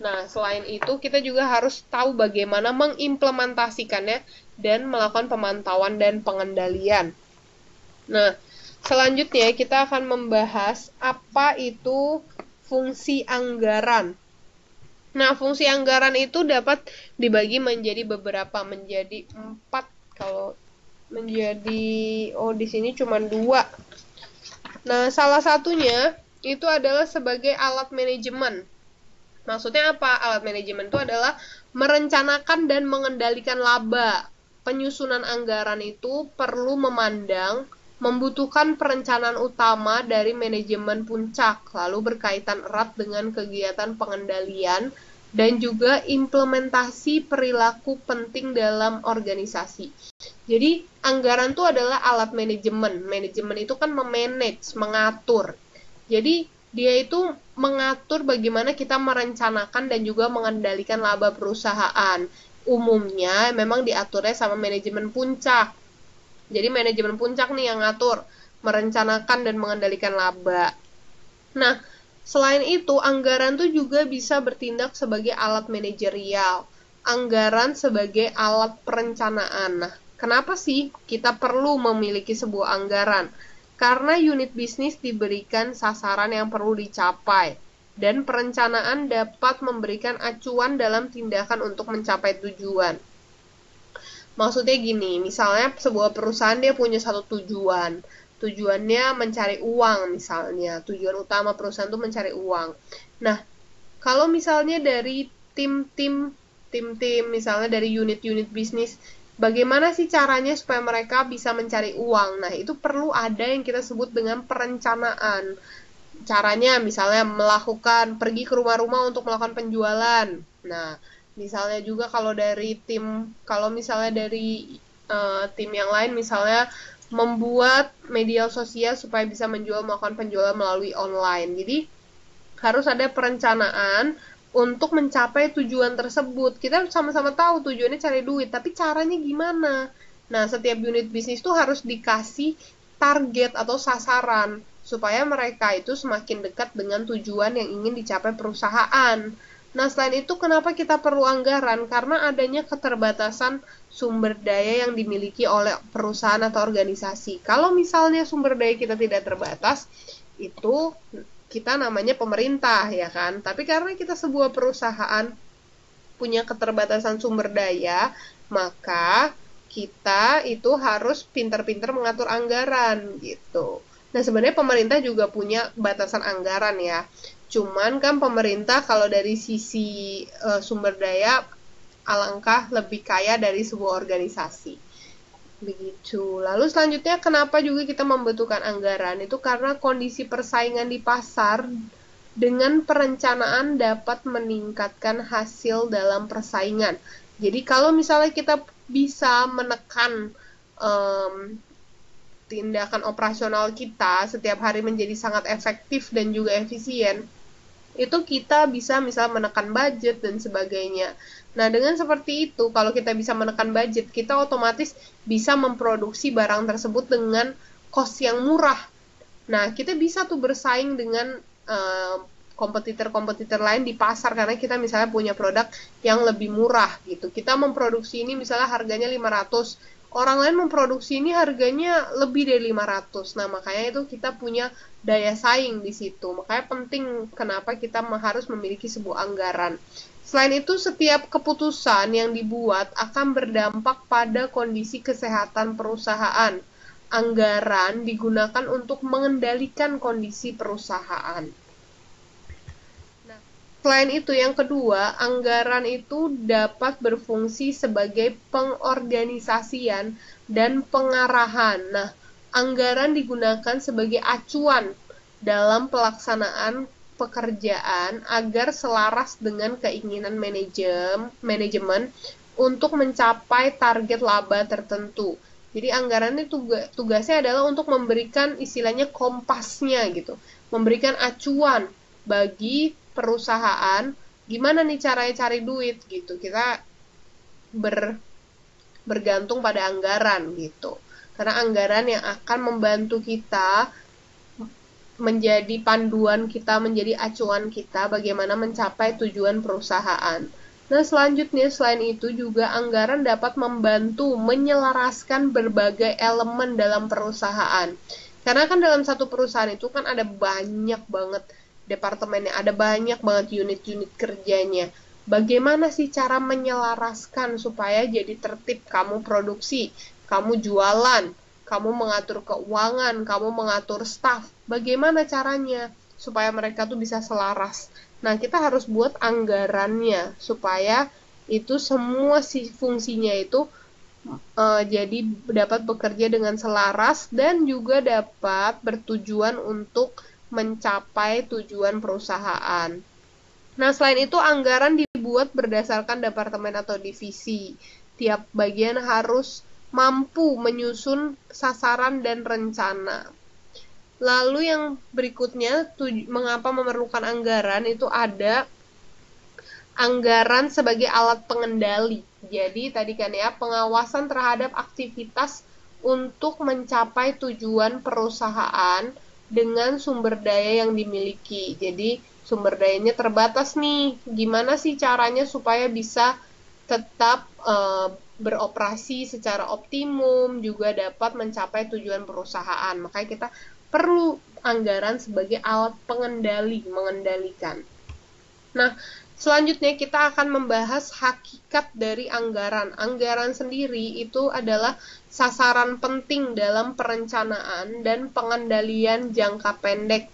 Speaker 1: Nah, selain itu kita juga harus tahu bagaimana mengimplementasikannya dan melakukan pemantauan dan pengendalian. Nah, selanjutnya kita akan membahas apa itu fungsi anggaran. Nah, fungsi anggaran itu dapat dibagi menjadi beberapa, menjadi empat kalau menjadi oh di sini cuma dua Nah, salah satunya itu adalah sebagai alat manajemen. Maksudnya apa? Alat manajemen itu adalah merencanakan dan mengendalikan laba. Penyusunan anggaran itu perlu memandang membutuhkan perencanaan utama dari manajemen puncak, lalu berkaitan erat dengan kegiatan pengendalian dan juga implementasi perilaku penting dalam organisasi. Jadi, anggaran itu adalah alat manajemen. Manajemen itu kan memanage, mengatur. Jadi, dia itu mengatur bagaimana kita merencanakan dan juga mengendalikan laba perusahaan. Umumnya memang diaturnya sama manajemen puncak. Jadi, manajemen puncak nih yang ngatur, merencanakan dan mengendalikan laba. Nah, Selain itu, anggaran tuh juga bisa bertindak sebagai alat manajerial, anggaran sebagai alat perencanaan. Nah, kenapa sih kita perlu memiliki sebuah anggaran? Karena unit bisnis diberikan sasaran yang perlu dicapai, dan perencanaan dapat memberikan acuan dalam tindakan untuk mencapai tujuan. Maksudnya gini, misalnya sebuah perusahaan dia punya satu tujuan, tujuannya mencari uang misalnya. Tujuan utama perusahaan itu mencari uang. Nah kalau misalnya dari tim-tim tim-tim misalnya dari unit-unit bisnis bagaimana sih caranya supaya mereka bisa mencari uang? Nah itu perlu ada yang kita sebut dengan perencanaan. Caranya misalnya melakukan pergi ke rumah-rumah untuk melakukan penjualan. Nah misalnya juga kalau dari tim kalau misalnya dari uh, tim yang lain misalnya membuat media sosial supaya bisa menjual melakukan penjualan melalui online. Jadi harus ada perencanaan untuk mencapai tujuan tersebut. Kita sama-sama tahu tujuannya cari duit, tapi caranya gimana? Nah, setiap unit bisnis itu harus dikasih target atau sasaran supaya mereka itu semakin dekat dengan tujuan yang ingin dicapai perusahaan. Nah, selain itu kenapa kita perlu anggaran? Karena adanya keterbatasan sumber daya yang dimiliki oleh perusahaan atau organisasi. Kalau misalnya sumber daya kita tidak terbatas, itu kita namanya pemerintah ya kan. Tapi karena kita sebuah perusahaan punya keterbatasan sumber daya, maka kita itu harus pintar-pintar mengatur anggaran gitu. Nah, sebenarnya pemerintah juga punya batasan anggaran ya. Cuman kan pemerintah kalau dari sisi uh, sumber daya alangkah lebih kaya dari sebuah organisasi. Begitu. Lalu selanjutnya kenapa juga kita membutuhkan anggaran? Itu karena kondisi persaingan di pasar dengan perencanaan dapat meningkatkan hasil dalam persaingan. Jadi kalau misalnya kita bisa menekan um, tindakan operasional kita setiap hari menjadi sangat efektif dan juga efisien, itu kita bisa misal menekan budget dan sebagainya. Nah, dengan seperti itu, kalau kita bisa menekan budget, kita otomatis bisa memproduksi barang tersebut dengan cost yang murah. Nah, kita bisa tuh bersaing dengan uh, kompetitor-kompetitor lain di pasar karena kita misalnya punya produk yang lebih murah gitu. Kita memproduksi ini misalnya harganya 500 orang lain memproduksi ini harganya lebih dari 500. Nah, makanya itu kita punya daya saing di situ. Makanya penting kenapa kita harus memiliki sebuah anggaran. Selain itu, setiap keputusan yang dibuat akan berdampak pada kondisi kesehatan perusahaan. Anggaran digunakan untuk mengendalikan kondisi perusahaan. Selain itu, yang kedua, anggaran itu dapat berfungsi sebagai pengorganisasian dan pengarahan. Nah, anggaran digunakan sebagai acuan dalam pelaksanaan pekerjaan agar selaras dengan keinginan manajem, manajemen untuk mencapai target laba tertentu. Jadi anggaran itu tugasnya adalah untuk memberikan istilahnya kompasnya gitu, memberikan acuan bagi perusahaan gimana nih caranya cari duit gitu. Kita ber bergantung pada anggaran gitu. Karena anggaran yang akan membantu kita menjadi panduan kita menjadi acuan kita bagaimana mencapai tujuan perusahaan. Nah, selanjutnya selain itu juga anggaran dapat membantu menyelaraskan berbagai elemen dalam perusahaan. Karena kan dalam satu perusahaan itu kan ada banyak banget departemennya. Ada banyak banget unit-unit kerjanya. Bagaimana sih cara menyelaraskan supaya jadi tertib? Kamu produksi kamu jualan kamu mengatur keuangan kamu mengatur staff. Bagaimana caranya supaya mereka tuh bisa selaras? Nah kita harus buat anggarannya supaya itu semua si fungsinya itu uh, jadi dapat bekerja dengan selaras dan juga dapat bertujuan untuk mencapai tujuan perusahaan. Nah, selain itu anggaran dibuat berdasarkan departemen atau divisi. Tiap bagian harus mampu menyusun sasaran dan rencana. Lalu yang berikutnya, mengapa memerlukan anggaran itu ada anggaran sebagai alat pengendali. Jadi tadi kan ya, pengawasan terhadap aktivitas untuk mencapai tujuan perusahaan dengan sumber daya yang dimiliki. Jadi sumber dayanya terbatas nih. Gimana sih caranya supaya bisa tetap uh, beroperasi secara optimum juga dapat mencapai tujuan perusahaan. Makanya kita perlu anggaran sebagai alat pengendali, mengendalikan. Nah, selanjutnya kita akan membahas hakikat dari anggaran. Anggaran sendiri itu adalah sasaran penting dalam perencanaan dan pengendalian jangka pendek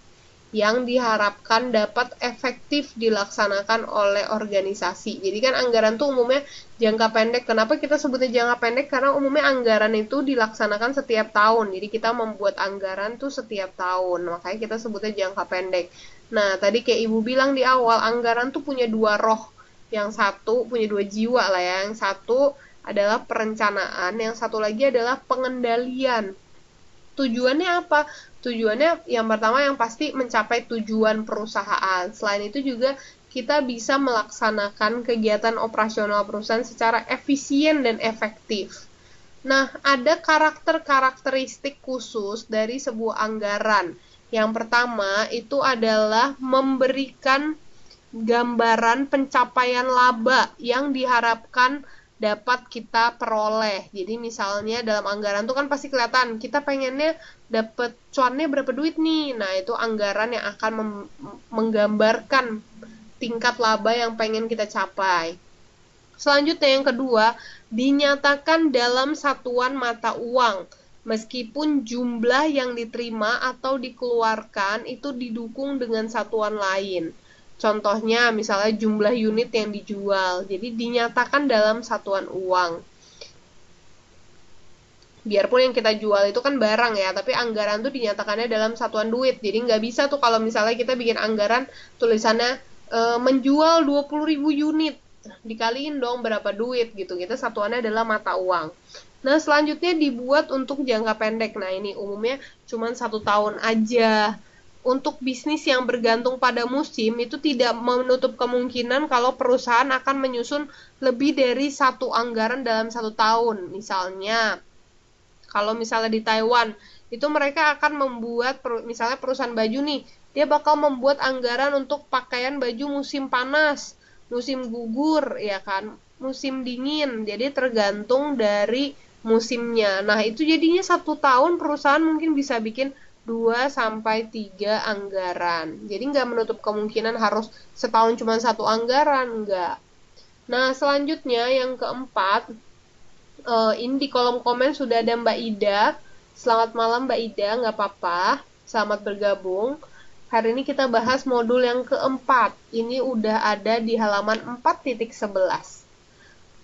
Speaker 1: yang diharapkan dapat efektif dilaksanakan oleh organisasi. Jadi kan anggaran itu umumnya jangka pendek. Kenapa kita sebutnya jangka pendek? Karena umumnya anggaran itu dilaksanakan setiap tahun. Jadi kita membuat anggaran tuh setiap tahun. Makanya kita sebutnya jangka pendek. Nah, tadi kayak Ibu bilang di awal, anggaran tuh punya dua roh. Yang satu punya dua jiwa lah ya. Yang satu adalah perencanaan, yang satu lagi adalah pengendalian. Tujuannya apa? Tujuannya yang pertama yang pasti mencapai tujuan perusahaan. Selain itu juga kita bisa melaksanakan kegiatan operasional perusahaan secara efisien dan efektif. Nah, ada karakter-karakteristik khusus dari sebuah anggaran. Yang pertama itu adalah memberikan gambaran pencapaian laba yang diharapkan dapat kita peroleh. Jadi misalnya dalam anggaran tuh kan pasti kelihatan kita pengennya dapat cuannya berapa duit nih. Nah, itu anggaran yang akan menggambarkan tingkat laba yang pengen kita capai. Selanjutnya yang kedua, dinyatakan dalam satuan mata uang. Meskipun jumlah yang diterima atau dikeluarkan itu didukung dengan satuan lain. Contohnya misalnya jumlah unit yang dijual. Jadi dinyatakan dalam satuan uang. Biarpun yang kita jual itu kan barang ya, tapi anggaran tuh dinyatakannya dalam satuan duit. Jadi nggak bisa tuh kalau misalnya kita bikin anggaran tulisannya e, menjual 20.000 unit. Dikaliin dong berapa duit gitu. Kita satuannya adalah mata uang. Nah, selanjutnya dibuat untuk jangka pendek. Nah, ini umumnya cuma satu tahun aja untuk bisnis yang bergantung pada musim itu tidak menutup kemungkinan kalau perusahaan akan menyusun lebih dari satu anggaran dalam satu tahun. Misalnya, kalau misalnya di Taiwan, itu mereka akan membuat, misalnya perusahaan baju nih, dia bakal membuat anggaran untuk pakaian baju musim panas, musim gugur, ya kan, musim dingin. Jadi tergantung dari musimnya. Nah, itu jadinya satu tahun perusahaan mungkin bisa bikin 2 sampai 3 anggaran. Jadi nggak menutup kemungkinan harus setahun cuma satu anggaran, nggak. Nah, selanjutnya yang keempat, uh, ini di kolom komen sudah ada Mbak Ida. Selamat malam Mbak Ida, nggak apa-apa. Selamat bergabung. Hari ini kita bahas modul yang keempat. Ini udah ada di halaman 4.11.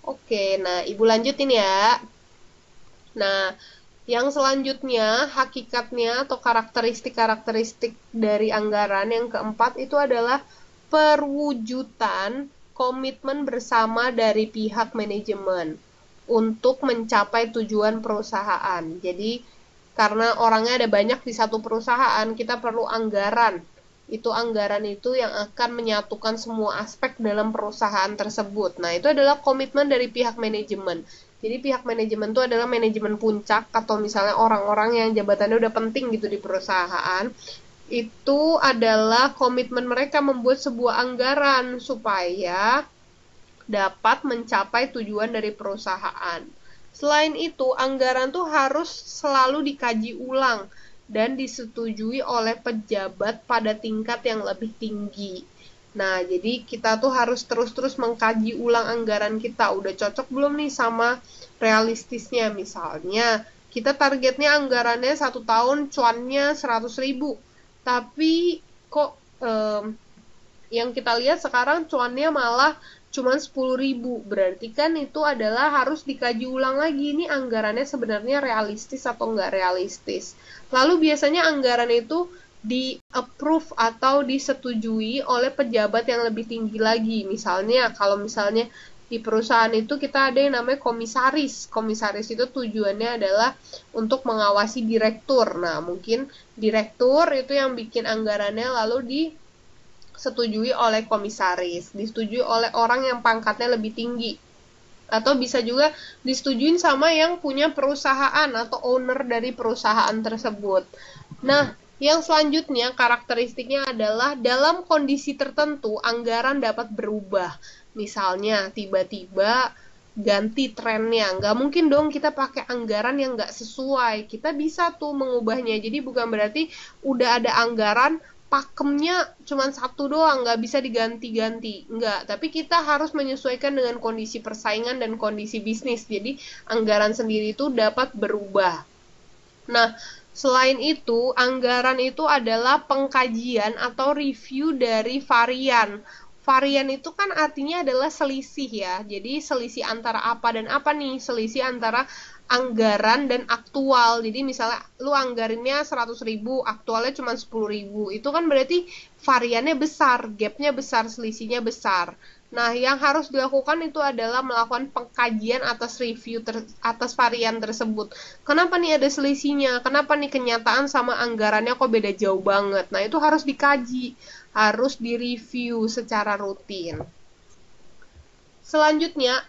Speaker 1: Oke, nah Ibu lanjutin ya. Nah, yang selanjutnya, hakikatnya atau karakteristik-karakteristik dari anggaran yang keempat itu adalah perwujudan komitmen bersama dari pihak manajemen untuk mencapai tujuan perusahaan. Jadi, karena orangnya ada banyak di satu perusahaan, kita perlu anggaran. Itu anggaran itu yang akan menyatukan semua aspek dalam perusahaan tersebut. Nah, itu adalah komitmen dari pihak manajemen. Jadi pihak manajemen itu adalah manajemen puncak atau misalnya orang-orang yang jabatannya udah penting gitu di perusahaan. Itu adalah komitmen mereka membuat sebuah anggaran supaya dapat mencapai tujuan dari perusahaan. Selain itu, anggaran tuh harus selalu dikaji ulang dan disetujui oleh pejabat pada tingkat yang lebih tinggi. Nah, jadi kita tuh harus terus-terus mengkaji ulang anggaran kita. Udah cocok belum nih sama realistisnya? Misalnya, kita targetnya anggarannya satu tahun cuannya 100 ribu. Tapi kok um, yang kita lihat sekarang cuannya malah cuma 10 ribu. Berarti kan itu adalah harus dikaji ulang lagi. Ini anggarannya sebenarnya realistis atau nggak realistis. Lalu biasanya anggaran itu di approve atau disetujui oleh pejabat yang lebih tinggi lagi. Misalnya kalau misalnya di perusahaan itu kita ada yang namanya komisaris. Komisaris itu tujuannya adalah untuk mengawasi direktur. Nah, mungkin direktur itu yang bikin anggarannya lalu disetujui oleh komisaris, disetujui oleh orang yang pangkatnya lebih tinggi. Atau bisa juga disetujuin sama yang punya perusahaan atau owner dari perusahaan tersebut. Nah, Yang selanjutnya karakteristiknya adalah dalam kondisi tertentu anggaran dapat berubah. Misalnya tiba-tiba ganti trennya. Nggak mungkin dong kita pakai anggaran yang nggak sesuai. Kita bisa tuh mengubahnya. Jadi bukan berarti udah ada anggaran pakemnya cuma satu doang, nggak bisa diganti-ganti. Nggak, tapi kita harus menyesuaikan dengan kondisi persaingan dan kondisi bisnis. Jadi anggaran sendiri itu dapat berubah. Nah, Selain itu, anggaran itu adalah pengkajian atau review dari varian. Varian itu kan artinya adalah selisih ya. Jadi selisih antara apa dan apa nih? Selisih antara anggaran dan aktual. Jadi misalnya lu anggarinnya 100 ribu, aktualnya cuma 10 ribu. Itu kan berarti variannya besar, gapnya besar, selisihnya besar. Nah, yang harus dilakukan itu adalah melakukan pengkajian atas review ter atas varian tersebut. Kenapa nih ada selisihnya? Kenapa nih kenyataan sama anggarannya kok beda jauh banget? Nah, itu harus dikaji, harus direview secara rutin. Selanjutnya,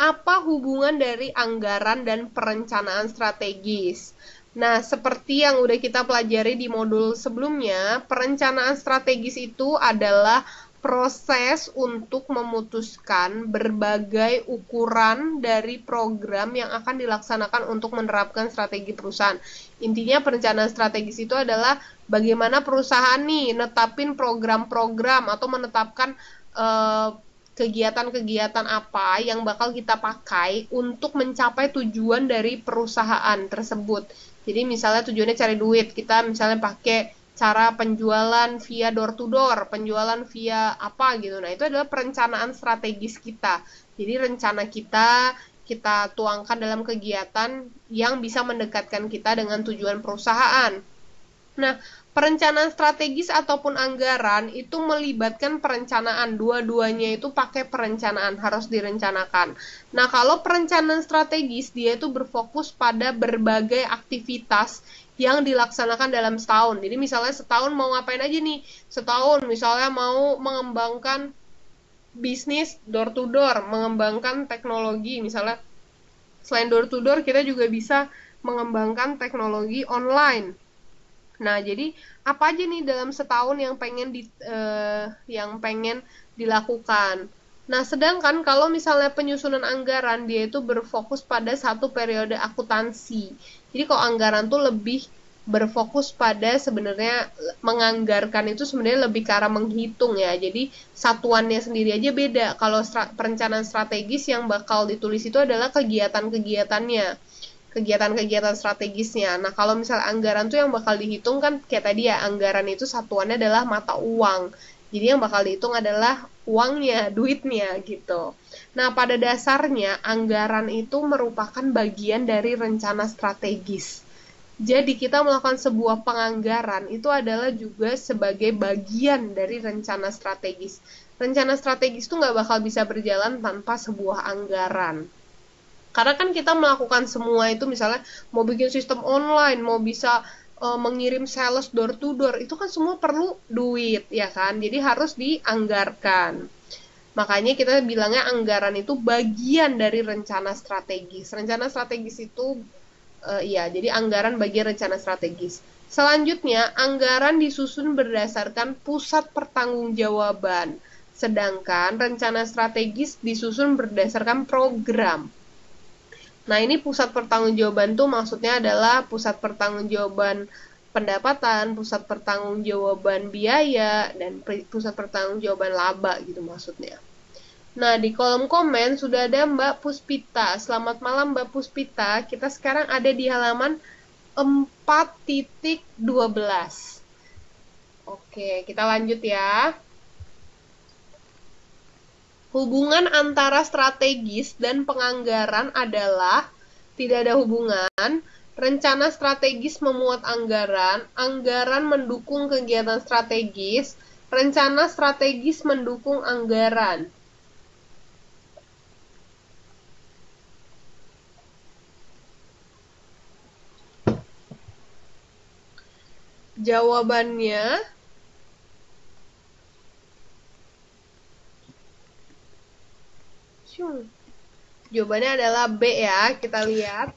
Speaker 1: apa hubungan dari anggaran dan perencanaan strategis? Nah, seperti yang udah kita pelajari di modul sebelumnya, perencanaan strategis itu adalah proses untuk memutuskan berbagai ukuran dari program yang akan dilaksanakan untuk menerapkan strategi perusahaan. Intinya perencanaan strategis itu adalah bagaimana perusahaan nih netapin program-program atau menetapkan kegiatan kegiatan-kegiatan apa yang bakal kita pakai untuk mencapai tujuan dari perusahaan tersebut. Jadi misalnya tujuannya cari duit, kita misalnya pakai cara penjualan via door to door, penjualan via apa gitu. Nah, itu adalah perencanaan strategis kita. Jadi rencana kita kita tuangkan dalam kegiatan yang bisa mendekatkan kita dengan tujuan perusahaan. Nah, perencanaan strategis ataupun anggaran itu melibatkan perencanaan. Dua-duanya itu pakai perencanaan, harus direncanakan. Nah, kalau perencanaan strategis dia itu berfokus pada berbagai aktivitas yang dilaksanakan dalam setahun. Jadi misalnya setahun mau ngapain aja nih? Setahun misalnya mau mengembangkan bisnis door to door, mengembangkan teknologi misalnya selain door to door kita juga bisa mengembangkan teknologi online. Nah, jadi apa aja nih dalam setahun yang pengen di uh, yang pengen dilakukan? Nah, sedangkan kalau misalnya penyusunan anggaran dia itu berfokus pada satu periode akuntansi. Jadi kalau anggaran tuh lebih berfokus pada sebenarnya menganggarkan itu sebenarnya lebih ke arah menghitung ya. Jadi satuannya sendiri aja beda. Kalau stra perencanaan strategis yang bakal ditulis itu adalah kegiatan-kegiatannya. Kegiatan-kegiatan strategisnya. Nah, kalau misal anggaran tuh yang bakal dihitung kan kayak tadi ya, anggaran itu satuannya adalah mata uang. Jadi yang bakal dihitung adalah uangnya, duitnya gitu. Nah, pada dasarnya anggaran itu merupakan bagian dari rencana strategis. Jadi kita melakukan sebuah penganggaran itu adalah juga sebagai bagian dari rencana strategis. Rencana strategis itu nggak bakal bisa berjalan tanpa sebuah anggaran. Karena kan kita melakukan semua itu misalnya mau bikin sistem online, mau bisa uh, mengirim sales door to door, itu kan semua perlu duit ya kan. Jadi harus dianggarkan. Makanya kita bilangnya anggaran itu bagian dari rencana strategis. Rencana strategis itu uh, iya, jadi anggaran bagi rencana strategis. Selanjutnya, anggaran disusun berdasarkan pusat pertanggungjawaban. Sedangkan rencana strategis disusun berdasarkan program. Nah, ini pusat pertanggungjawaban tuh maksudnya adalah pusat pertanggungjawaban pendapatan, pusat pertanggungjawaban biaya, dan pusat pertanggungjawaban laba gitu maksudnya. Nah, di kolom komen sudah ada Mbak Puspita. Selamat malam Mbak Puspita. Kita sekarang ada di halaman 4.12. Oke, kita lanjut ya. Hubungan antara strategis dan penganggaran adalah tidak ada hubungan Rencana strategis memuat anggaran, anggaran mendukung kegiatan strategis, rencana strategis mendukung anggaran. Jawabannya Jawabannya adalah B ya, kita lihat.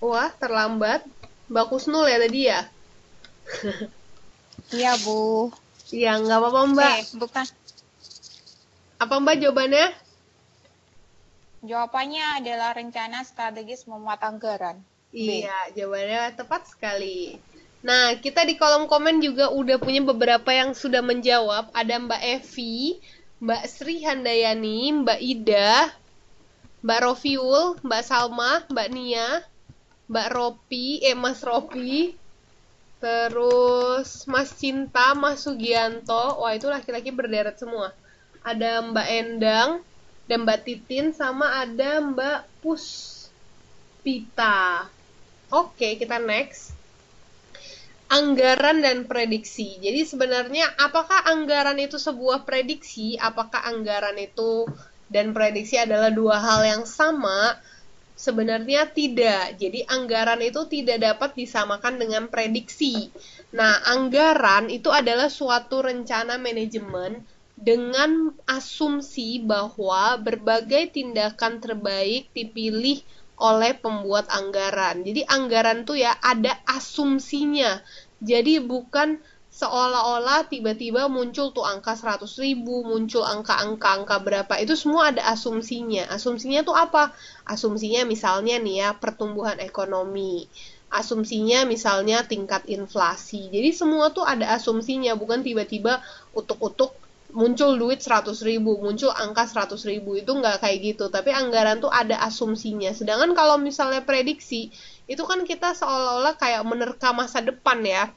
Speaker 1: Wah, terlambat. Mbak Kusnul ya tadi ya?
Speaker 2: Iya, Bu.
Speaker 1: Iya, nggak apa-apa Mbak.
Speaker 2: Eh, bukan.
Speaker 1: Apa Mbak jawabannya?
Speaker 2: Jawabannya adalah rencana strategis memuat anggaran. B.
Speaker 1: Iya, jawabannya tepat sekali. Nah, kita di kolom komen juga udah punya beberapa yang sudah menjawab. Ada Mbak Evi, Mbak Sri Handayani, Mbak Ida, Mbak Rofiul, Mbak Salma, Mbak Nia, Mbak Ropi, eh Mas Ropi, terus Mas Cinta, Mas Sugianto, wah itu laki-laki berderet semua. Ada Mbak Endang, dan Mbak Titin, sama ada Mbak Puspita. Oke, kita next. Anggaran dan prediksi. Jadi sebenarnya apakah anggaran itu sebuah prediksi? Apakah anggaran itu dan prediksi adalah dua hal yang sama? Sebenarnya tidak. Jadi anggaran itu tidak dapat disamakan dengan prediksi. Nah, anggaran itu adalah suatu rencana manajemen dengan asumsi bahwa berbagai tindakan terbaik dipilih oleh pembuat anggaran. Jadi anggaran tuh ya ada asumsinya. Jadi bukan seolah-olah tiba-tiba muncul tuh angka 100 ribu, muncul angka-angka angka berapa, itu semua ada asumsinya. Asumsinya tuh apa? Asumsinya misalnya nih ya, pertumbuhan ekonomi. Asumsinya misalnya tingkat inflasi. Jadi semua tuh ada asumsinya, bukan tiba-tiba utuk-utuk muncul duit 100 ribu, muncul angka 100 ribu, itu nggak kayak gitu. Tapi anggaran tuh ada asumsinya. Sedangkan kalau misalnya prediksi, itu kan kita seolah-olah kayak menerka masa depan ya.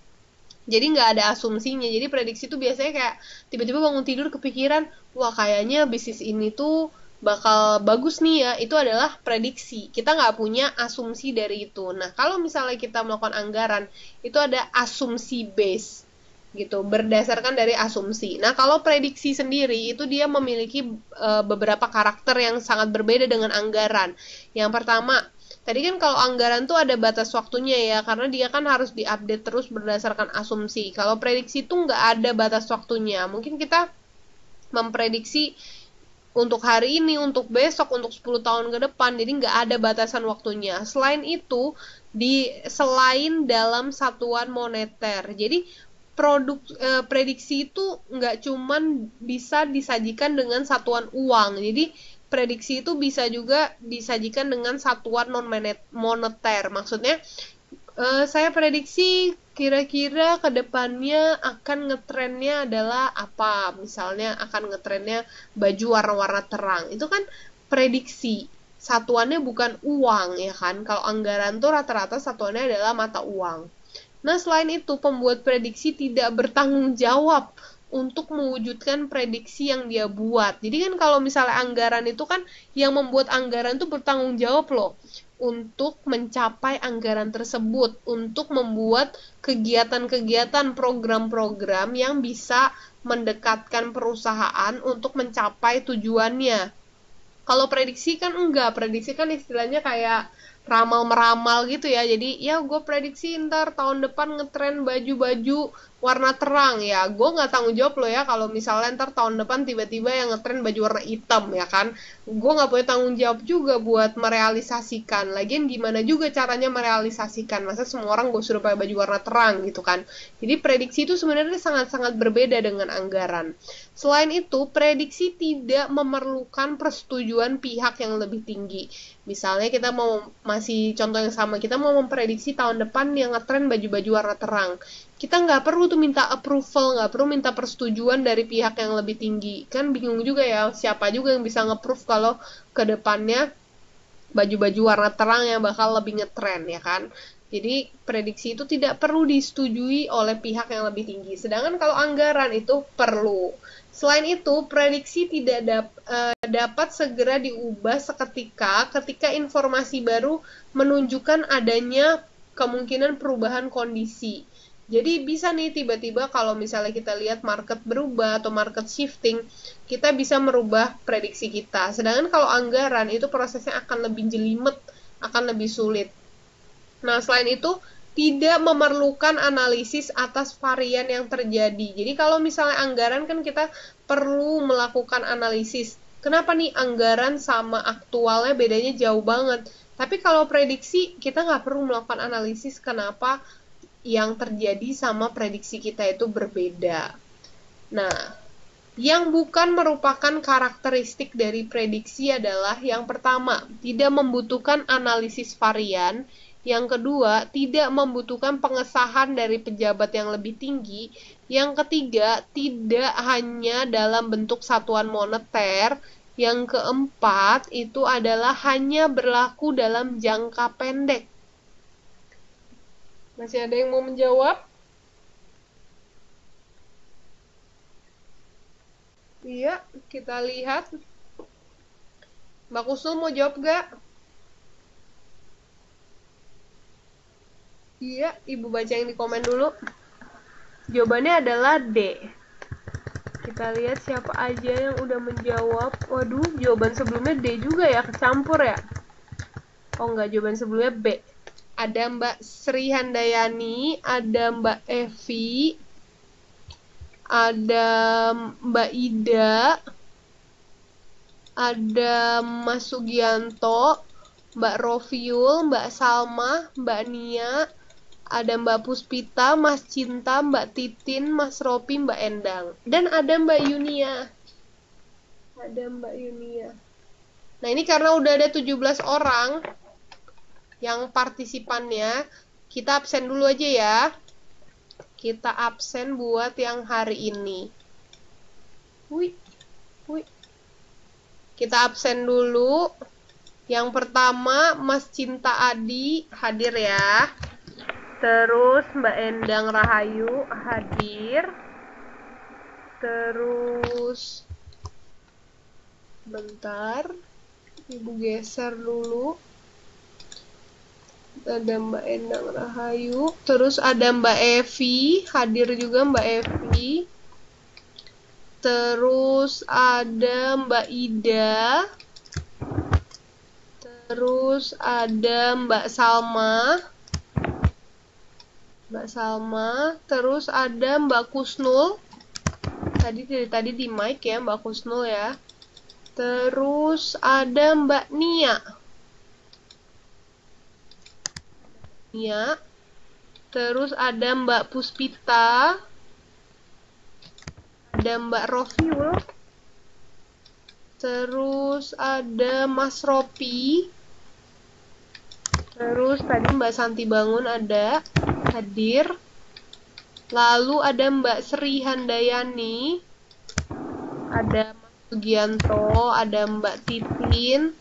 Speaker 1: Jadi nggak ada asumsinya. Jadi prediksi itu biasanya kayak tiba-tiba bangun tidur kepikiran wah kayaknya bisnis ini tuh bakal bagus nih ya. Itu adalah prediksi. Kita nggak punya asumsi dari itu. Nah kalau misalnya kita melakukan anggaran itu ada asumsi base gitu berdasarkan dari asumsi nah kalau prediksi sendiri itu dia memiliki e, beberapa karakter yang sangat berbeda dengan anggaran yang pertama Tadi kan kalau anggaran tuh ada batas waktunya ya, karena dia kan harus diupdate terus berdasarkan asumsi. Kalau prediksi tuh nggak ada batas waktunya. Mungkin kita memprediksi untuk hari ini, untuk besok, untuk 10 tahun ke depan, jadi nggak ada batasan waktunya. Selain itu, di selain dalam satuan moneter, jadi produk eh, prediksi itu nggak cuman bisa disajikan dengan satuan uang. Jadi prediksi itu bisa juga disajikan dengan satuan non moneter. Maksudnya uh, saya prediksi kira-kira ke depannya akan ngetrennya adalah apa? Misalnya akan ngetrennya baju warna-warna terang. Itu kan prediksi. Satuannya bukan uang ya kan? Kalau anggaran tuh rata-rata satuannya adalah mata uang. Nah, selain itu pembuat prediksi tidak bertanggung jawab untuk mewujudkan prediksi yang dia buat. Jadi kan kalau misalnya anggaran itu kan yang membuat anggaran itu bertanggung jawab loh untuk mencapai anggaran tersebut, untuk membuat kegiatan-kegiatan program-program yang bisa mendekatkan perusahaan untuk mencapai tujuannya. Kalau prediksi kan enggak, prediksi kan istilahnya kayak ramal meramal gitu ya. Jadi ya gue prediksi ntar tahun depan ngetren baju-baju warna terang ya. Gue nggak tanggung jawab lo ya kalau misalnya ntar tahun depan tiba-tiba yang ngetren baju warna hitam ya kan. Gue nggak punya tanggung jawab juga buat merealisasikan. Lagian gimana juga caranya merealisasikan? Masa semua orang gue suruh pakai baju warna terang gitu kan. Jadi prediksi itu sebenarnya sangat-sangat berbeda dengan anggaran. Selain itu prediksi tidak memerlukan persetujuan pihak yang lebih tinggi. Misalnya kita mau masih contoh yang sama kita mau memprediksi tahun depan yang ngetren baju-baju warna terang kita nggak perlu tuh minta approval, nggak perlu minta persetujuan dari pihak yang lebih tinggi. Kan bingung juga ya, siapa juga yang bisa nge-proof kalau ke depannya baju-baju warna terang yang bakal lebih ngetren ya kan. Jadi prediksi itu tidak perlu disetujui oleh pihak yang lebih tinggi. Sedangkan kalau anggaran itu perlu. Selain itu, prediksi tidak dap, uh, dapat segera diubah seketika ketika informasi baru menunjukkan adanya kemungkinan perubahan kondisi. Jadi bisa nih tiba-tiba kalau misalnya kita lihat market berubah atau market shifting, kita bisa merubah prediksi kita. Sedangkan kalau anggaran itu prosesnya akan lebih jelimet, akan lebih sulit. Nah, selain itu tidak memerlukan analisis atas varian yang terjadi. Jadi kalau misalnya anggaran kan kita perlu melakukan analisis. Kenapa nih anggaran sama aktualnya bedanya jauh banget? Tapi kalau prediksi kita nggak perlu melakukan analisis kenapa yang terjadi sama prediksi kita itu berbeda. Nah, yang bukan merupakan karakteristik dari prediksi adalah yang pertama, tidak membutuhkan analisis varian, yang kedua, tidak membutuhkan pengesahan dari pejabat yang lebih tinggi, yang ketiga, tidak hanya dalam bentuk satuan moneter, yang keempat itu adalah hanya berlaku dalam jangka pendek. Masih ada yang mau menjawab? Iya, kita lihat. Mbak Kusul mau jawab gak? Iya, Ibu baca yang di komen dulu. Jawabannya adalah D. Kita lihat siapa aja yang udah menjawab. Waduh, jawaban sebelumnya D juga ya, kecampur ya. Oh enggak, jawaban sebelumnya B. Ada Mbak Sri Handayani, ada Mbak Evi, ada Mbak Ida, ada Mas Sugianto, Mbak Rofiul, Mbak Salma, Mbak Nia, ada Mbak Puspita, Mas Cinta, Mbak Titin, Mas Ropi, Mbak Endang. Dan ada Mbak Yunia. Ada Mbak Yunia. Nah, ini karena udah ada 17 orang yang partisipannya, kita absen dulu aja ya. Kita absen buat yang hari ini. Wih, wih. Kita absen dulu. Yang pertama, Mas Cinta Adi hadir ya. Terus Mbak Endang Rahayu hadir. Terus bentar. Ibu geser dulu. Ada Mbak Endang Rahayu. Terus ada Mbak Evi, hadir juga Mbak Evi. Terus ada Mbak Ida. Terus ada Mbak Salma. Mbak Salma, terus ada Mbak Kusnul. Tadi dari tadi di mic ya Mbak Kusnul ya. Terus ada Mbak Nia. Nia. Terus ada Mbak Puspita. Ada Mbak Rofiul. Terus ada Mas Ropi. Terus tadi Mbak Santi Bangun ada hadir. Lalu ada Mbak Sri Handayani, ada Mas Sugianto, ada Mbak Titin,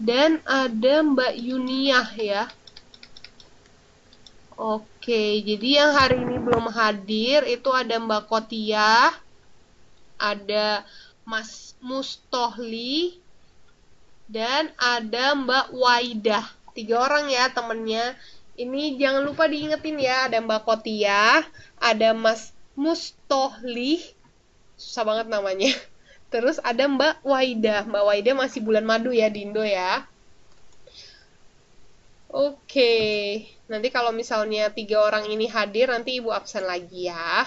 Speaker 1: dan ada Mbak Yuniah ya. Oke, jadi yang hari ini belum hadir itu ada Mbak Kotia, ada Mas Mustohli, dan ada Mbak Waidah. Tiga orang ya temennya ini jangan lupa diingetin ya, ada Mbak Kotia, ada Mas Mustohlih, susah banget namanya. Terus ada Mbak Waida. Mbak Waida masih bulan madu ya di Indo ya. Oke, nanti kalau misalnya tiga orang ini hadir, nanti ibu absen lagi ya.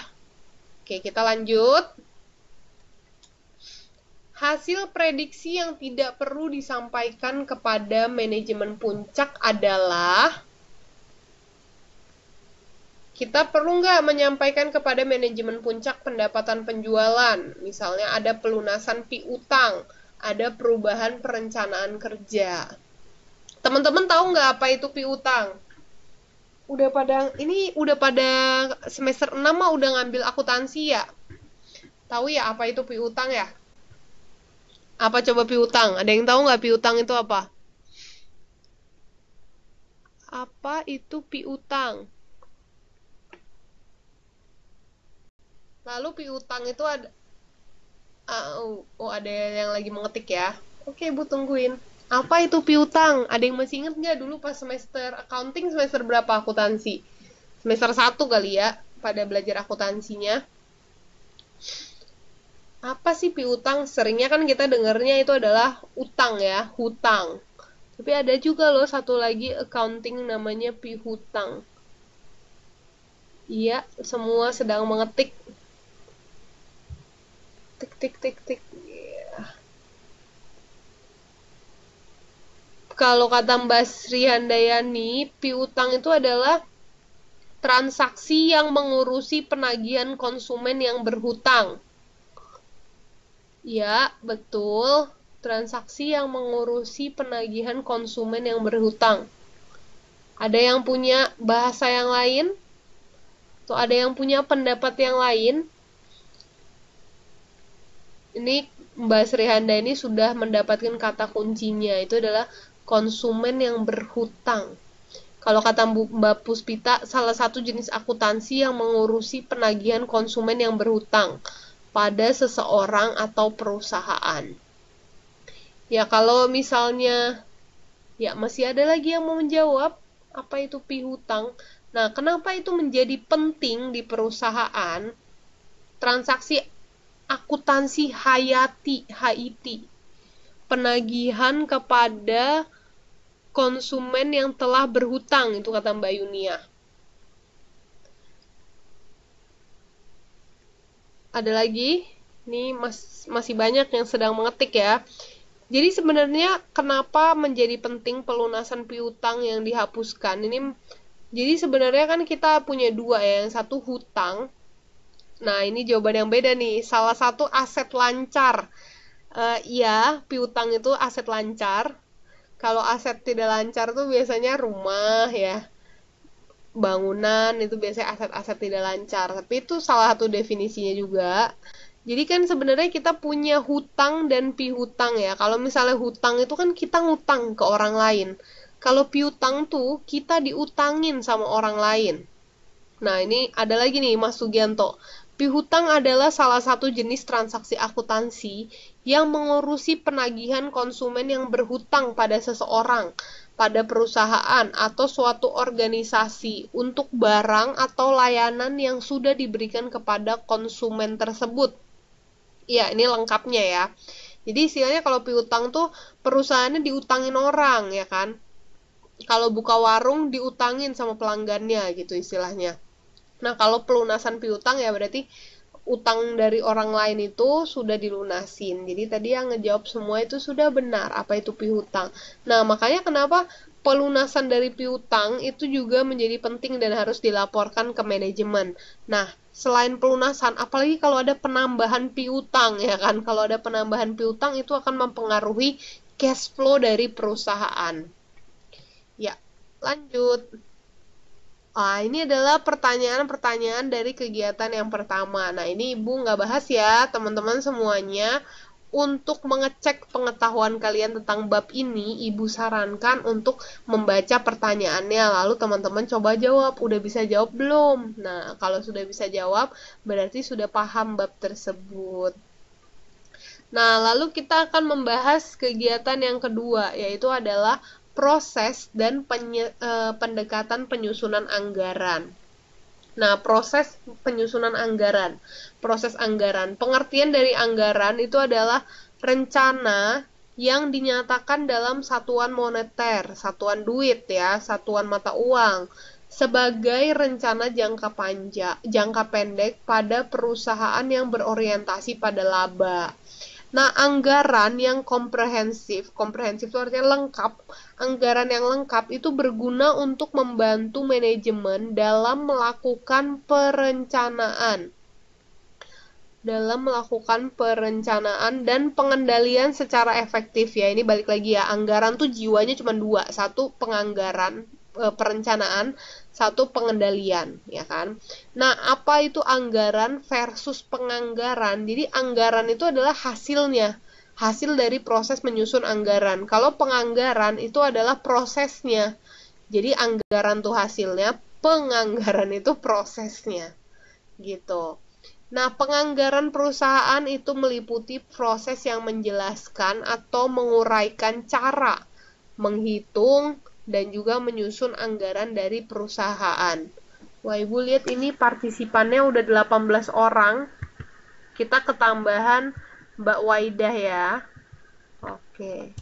Speaker 1: Oke, kita lanjut. Hasil prediksi yang tidak perlu disampaikan kepada manajemen puncak adalah kita perlu nggak menyampaikan kepada manajemen puncak pendapatan penjualan, misalnya ada pelunasan piutang, ada perubahan perencanaan kerja. Teman-teman tahu nggak apa itu piutang? Udah pada ini udah pada semester 6 mah udah ngambil akuntansi ya? Tahu ya apa itu piutang ya? Apa coba piutang? Ada yang tahu nggak piutang itu apa? Apa itu piutang? Lalu piutang itu ada uh, oh ada yang lagi mengetik ya. Oke, Bu tungguin. Apa itu piutang? Ada yang masih inget nggak dulu pas semester accounting semester berapa akuntansi? Semester 1 kali ya pada belajar akuntansinya. Apa sih piutang? Seringnya kan kita dengarnya itu adalah utang ya, hutang. Tapi ada juga loh satu lagi accounting namanya pihutang. Iya, semua sedang mengetik tik tik tik tik kalau kata Mbak Sri Handayani piutang itu adalah transaksi yang mengurusi penagihan konsumen yang berhutang. Ya, betul. Transaksi yang mengurusi penagihan konsumen yang berhutang. Ada yang punya bahasa yang lain? Atau ada yang punya pendapat yang lain? Ini Mbak Sri Handa ini sudah mendapatkan kata kuncinya. Itu adalah konsumen yang berhutang. Kalau kata Mbak Puspita, salah satu jenis akuntansi yang mengurusi penagihan konsumen yang berhutang pada seseorang atau perusahaan. Ya, kalau misalnya ya masih ada lagi yang mau menjawab apa itu pihutang. Nah, kenapa itu menjadi penting di perusahaan? Transaksi akuntansi hayati, HIT. Penagihan kepada konsumen yang telah berhutang itu kata Mbak Yunia. Ada lagi? Ini mas, masih banyak yang sedang mengetik ya. Jadi sebenarnya kenapa menjadi penting pelunasan piutang yang dihapuskan? Ini jadi sebenarnya kan kita punya dua ya, yang satu hutang. Nah, ini jawaban yang beda nih. Salah satu aset lancar. Uh, iya, piutang itu aset lancar kalau aset tidak lancar tuh biasanya rumah ya. Bangunan itu biasanya aset-aset tidak lancar. Tapi itu salah satu definisinya juga. Jadi kan sebenarnya kita punya hutang dan pihutang ya. Kalau misalnya hutang itu kan kita ngutang ke orang lain. Kalau piutang tuh kita diutangin sama orang lain. Nah ini ada lagi nih Mas Sugianto. Pihutang adalah salah satu jenis transaksi akuntansi yang mengurusi penagihan konsumen yang berhutang pada seseorang, pada perusahaan, atau suatu organisasi untuk barang atau layanan yang sudah diberikan kepada konsumen tersebut. Ya, ini lengkapnya ya. Jadi istilahnya kalau piutang tuh perusahaannya diutangin orang ya kan. Kalau buka warung diutangin sama pelanggannya gitu istilahnya. Nah, kalau pelunasan piutang ya berarti utang dari orang lain itu sudah dilunasin. Jadi tadi yang ngejawab semua itu sudah benar apa itu piutang. Nah, makanya kenapa pelunasan dari piutang itu juga menjadi penting dan harus dilaporkan ke manajemen. Nah, selain pelunasan, apalagi kalau ada penambahan piutang ya kan. Kalau ada penambahan piutang itu akan mempengaruhi cash flow dari perusahaan. Ya, lanjut. Ah, ini adalah pertanyaan-pertanyaan dari kegiatan yang pertama. Nah, ini Ibu nggak bahas ya, teman-teman semuanya. Untuk mengecek pengetahuan kalian tentang bab ini, Ibu sarankan untuk membaca pertanyaannya, lalu teman-teman coba jawab. Udah bisa jawab belum? Nah, kalau sudah bisa jawab, berarti sudah paham bab tersebut. Nah, lalu kita akan membahas kegiatan yang kedua, yaitu adalah proses dan penye, uh, pendekatan penyusunan anggaran. Nah, proses penyusunan anggaran, proses anggaran, pengertian dari anggaran itu adalah rencana yang dinyatakan dalam satuan moneter, satuan duit ya, satuan mata uang sebagai rencana jangka panjang, jangka pendek pada perusahaan yang berorientasi pada laba. Nah, anggaran yang komprehensif, komprehensif itu artinya lengkap. Anggaran yang lengkap itu berguna untuk membantu manajemen dalam melakukan perencanaan. Dalam melakukan perencanaan dan pengendalian secara efektif ya. Ini balik lagi ya, anggaran tuh jiwanya cuma dua. Satu penganggaran, e, perencanaan, satu pengendalian, ya kan? Nah, apa itu anggaran versus penganggaran? Jadi anggaran itu adalah hasilnya, hasil dari proses menyusun anggaran. Kalau penganggaran itu adalah prosesnya. Jadi anggaran tuh hasilnya, penganggaran itu prosesnya. Gitu. Nah, penganggaran perusahaan itu meliputi proses yang menjelaskan atau menguraikan cara menghitung, dan juga menyusun anggaran dari perusahaan. Wah, Ibu lihat ini partisipannya udah 18 orang. Kita ketambahan Mbak Waidah ya. Oke.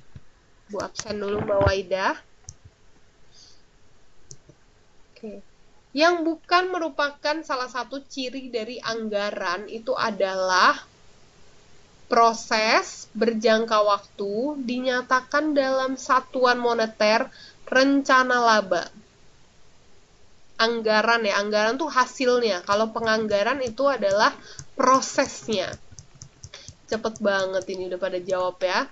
Speaker 1: Bu absen dulu Mbak Waidah. Oke. Yang bukan merupakan salah satu ciri dari anggaran itu adalah proses berjangka waktu dinyatakan dalam satuan moneter rencana laba. anggaran ya. Anggaran tuh hasilnya. Kalau penganggaran itu adalah prosesnya. Cepet banget ini udah pada jawab ya.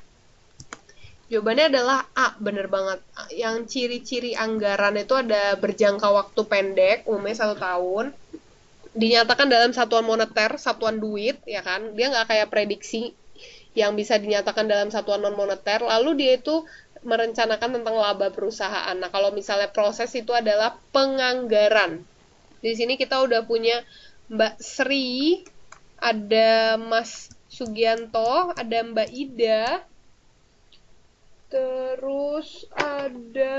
Speaker 1: Jawabannya adalah A, bener banget. Yang ciri-ciri anggaran itu ada berjangka waktu pendek, umumnya satu tahun, dinyatakan dalam satuan moneter, satuan duit, ya kan? Dia nggak kayak prediksi yang bisa dinyatakan dalam satuan non moneter. Lalu dia itu merencanakan tentang laba perusahaan. Nah, kalau misalnya proses itu adalah penganggaran. Di sini kita udah punya Mbak Sri, ada Mas Sugianto, ada Mbak Ida, terus ada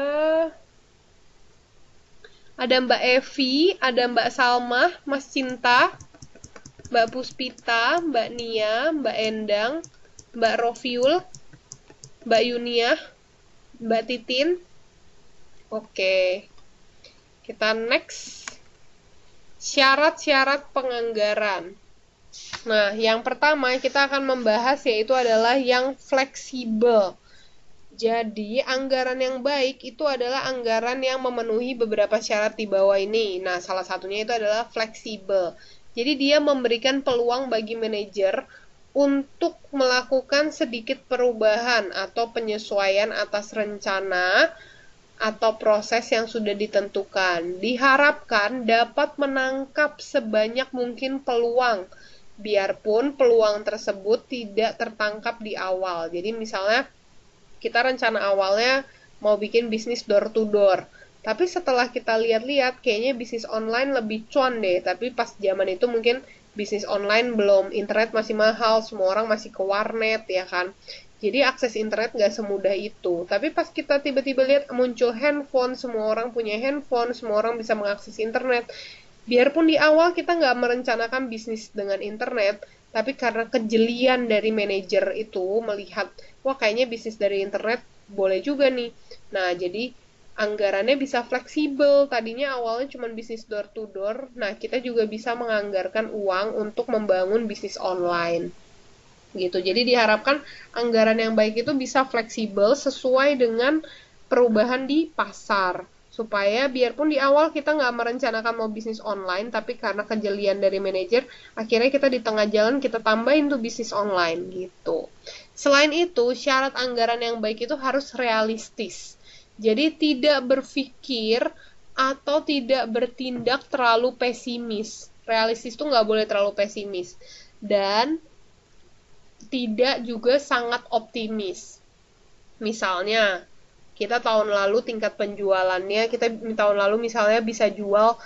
Speaker 1: ada Mbak Evi, ada Mbak Salma, Mas Cinta, Mbak Puspita, Mbak Nia, Mbak Endang, Mbak Rofiul, Mbak Yunia, Mbak Titin. Oke. Kita next. Syarat-syarat penganggaran. Nah, yang pertama kita akan membahas yaitu adalah yang fleksibel. Jadi, anggaran yang baik itu adalah anggaran yang memenuhi beberapa syarat di bawah ini. Nah, salah satunya itu adalah fleksibel. Jadi, dia memberikan peluang bagi manajer untuk melakukan sedikit perubahan atau penyesuaian atas rencana atau proses yang sudah ditentukan. Diharapkan dapat menangkap sebanyak mungkin peluang, biarpun peluang tersebut tidak tertangkap di awal. Jadi misalnya kita rencana awalnya mau bikin bisnis door to door, tapi setelah kita lihat-lihat kayaknya bisnis online lebih cuan deh, tapi pas zaman itu mungkin bisnis online belum internet masih mahal semua orang masih ke warnet ya kan? Jadi akses internet nggak semudah itu. Tapi pas kita tiba-tiba lihat muncul handphone semua orang punya handphone semua orang bisa mengakses internet. Biarpun di awal kita nggak merencanakan bisnis dengan internet tapi karena kejelian dari manajer itu melihat wah kayaknya bisnis dari internet boleh juga nih. Nah jadi anggarannya bisa fleksibel. Tadinya awalnya cuma bisnis door to door. Nah, kita juga bisa menganggarkan uang untuk membangun bisnis online. Gitu. Jadi diharapkan anggaran yang baik itu bisa fleksibel sesuai dengan perubahan di pasar. Supaya biarpun di awal kita nggak merencanakan mau bisnis online, tapi karena kejelian dari manajer, akhirnya kita di tengah jalan kita tambahin tuh bisnis online gitu. Selain itu, syarat anggaran yang baik itu harus realistis jadi tidak berpikir atau tidak bertindak terlalu pesimis. Realistis itu nggak boleh terlalu pesimis. Dan tidak juga sangat optimis. Misalnya, kita tahun lalu tingkat penjualannya, kita tahun lalu misalnya bisa jual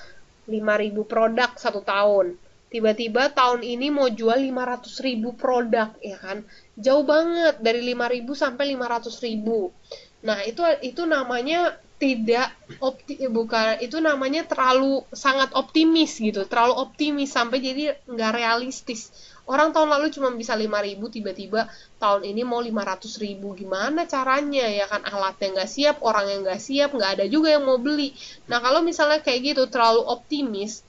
Speaker 1: 5.000 produk satu tahun. Tiba-tiba tahun ini mau jual 500.000 produk, ya kan? Jauh banget dari 5.000 sampai 500.000 Nah, itu itu namanya tidak opti bukan itu namanya terlalu sangat optimis gitu. Terlalu optimis sampai jadi nggak realistis. Orang tahun lalu cuma bisa 5000 tiba-tiba tahun ini mau 500 ribu. Gimana caranya ya kan? Alatnya nggak siap orang yang nggak siap nggak ada juga yang mau beli. Nah kalau misalnya kayak gitu terlalu optimis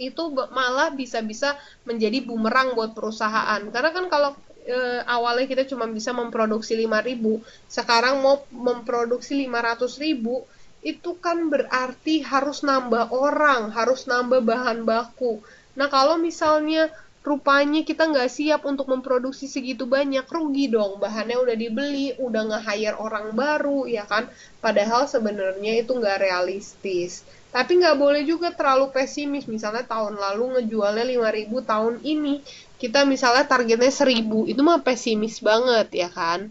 Speaker 1: itu malah bisa-bisa menjadi bumerang buat perusahaan. Karena kan kalau e, awalnya kita cuma bisa memproduksi 5000 sekarang mau memproduksi 500.000 itu kan berarti harus nambah orang harus nambah bahan baku. Nah kalau misalnya rupanya kita nggak siap untuk memproduksi segitu banyak rugi dong. Bahannya udah dibeli udah nge-hire orang baru ya kan? Padahal sebenarnya itu nggak realistis. Tapi nggak boleh juga terlalu pesimis. Misalnya tahun lalu ngejualnya 5000 tahun ini kita misalnya targetnya 1000 itu mah pesimis banget ya kan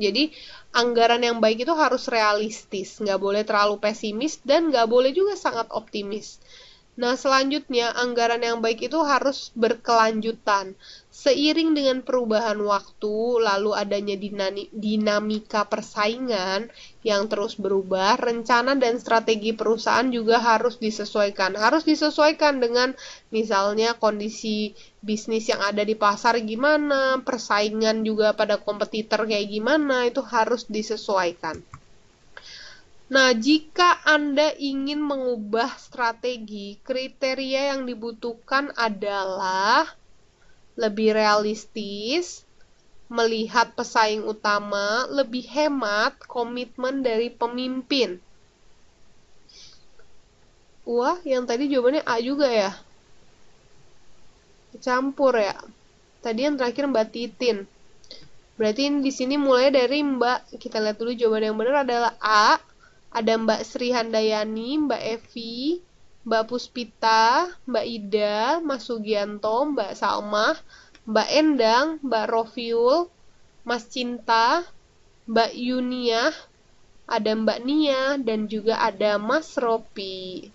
Speaker 1: jadi anggaran yang baik itu harus realistis nggak boleh terlalu pesimis dan nggak boleh juga sangat optimis Nah, selanjutnya anggaran yang baik itu harus berkelanjutan. Seiring dengan perubahan waktu, lalu adanya dinamika persaingan yang terus berubah, rencana dan strategi perusahaan juga harus disesuaikan. Harus disesuaikan dengan misalnya kondisi bisnis yang ada di pasar gimana, persaingan juga pada kompetitor kayak gimana, itu harus disesuaikan. Nah, jika Anda ingin mengubah strategi, kriteria yang dibutuhkan adalah lebih realistis, melihat pesaing utama, lebih hemat, komitmen dari pemimpin. Wah, yang tadi jawabannya A juga ya? Campur ya. Tadi yang terakhir Mbak Titin. Berarti di sini mulai dari Mbak. Kita lihat dulu jawaban yang benar adalah A. Ada Mbak Sri Handayani, Mbak Evi, Mbak Puspita, Mbak Ida, Mas Sugianto, Mbak Salma, Mbak Endang, Mbak Rofiul, Mas Cinta, Mbak Yunia, ada Mbak Nia, dan juga ada Mas Ropi.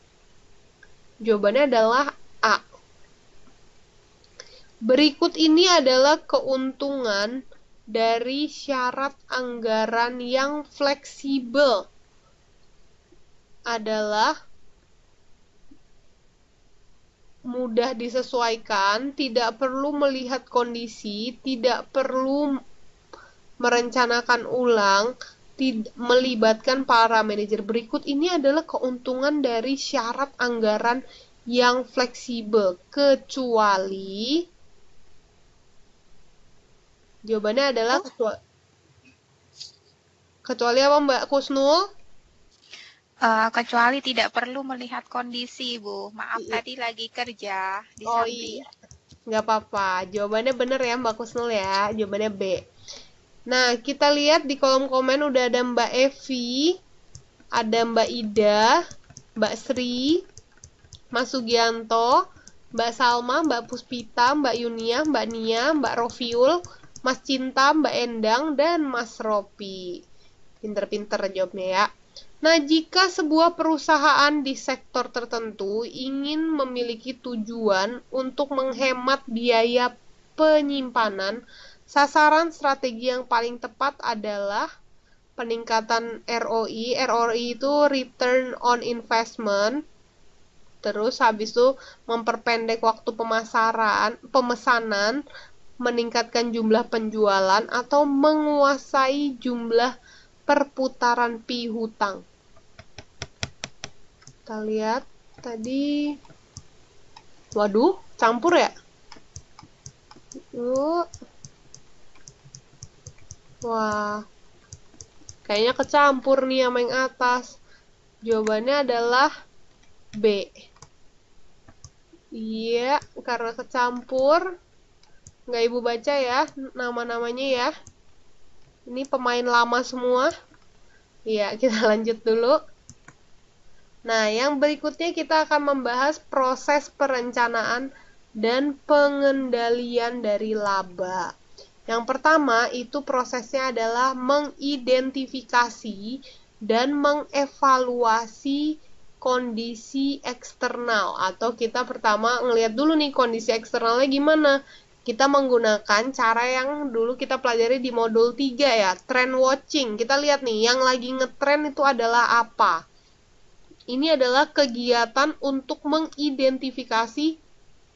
Speaker 1: Jawabannya adalah A. Berikut ini adalah keuntungan dari syarat anggaran yang fleksibel. Adalah mudah disesuaikan, tidak perlu melihat kondisi, tidak perlu merencanakan ulang, melibatkan para manajer. Berikut ini adalah keuntungan dari syarat anggaran yang fleksibel, kecuali Jawabannya adalah kecuali kecuali apa Mbak Kusnul?
Speaker 2: Uh, kecuali tidak perlu melihat kondisi, Bu. Maaf iya. tadi lagi kerja
Speaker 1: di Oh iya. Nggak apa-apa. Jawabannya benar ya Mbak Kusnul ya. Jawabannya B. Nah, kita lihat di kolom komen udah ada Mbak Evi, ada Mbak Ida, Mbak Sri, Mas Sugianto, Mbak Salma, Mbak Puspita, Mbak Yunia, Mbak Nia, Mbak Rofiul, Mas Cinta, Mbak Endang, dan Mas Ropi. Pinter-pinter jawabnya ya. Nah, jika sebuah perusahaan di sektor tertentu ingin memiliki tujuan untuk menghemat biaya penyimpanan, sasaran strategi yang paling tepat adalah peningkatan ROI. ROI itu return on investment. Terus habis itu memperpendek waktu pemasaran, pemesanan, meningkatkan jumlah penjualan atau menguasai jumlah perputaran piutang. Kita lihat tadi Waduh, campur ya? Yuk. Wah. Kayaknya kecampur nih sama yang atas. Jawabannya adalah B. Iya, karena kecampur nggak ibu baca ya nama-namanya ya ini pemain lama semua ya kita lanjut dulu nah yang berikutnya kita akan membahas proses perencanaan dan pengendalian dari laba yang pertama itu prosesnya adalah mengidentifikasi dan mengevaluasi kondisi eksternal atau kita pertama ngelihat dulu nih kondisi eksternalnya gimana kita menggunakan cara yang dulu kita pelajari di modul 3 ya, trend watching. Kita lihat nih, yang lagi ngetrend itu adalah apa? Ini adalah kegiatan untuk mengidentifikasi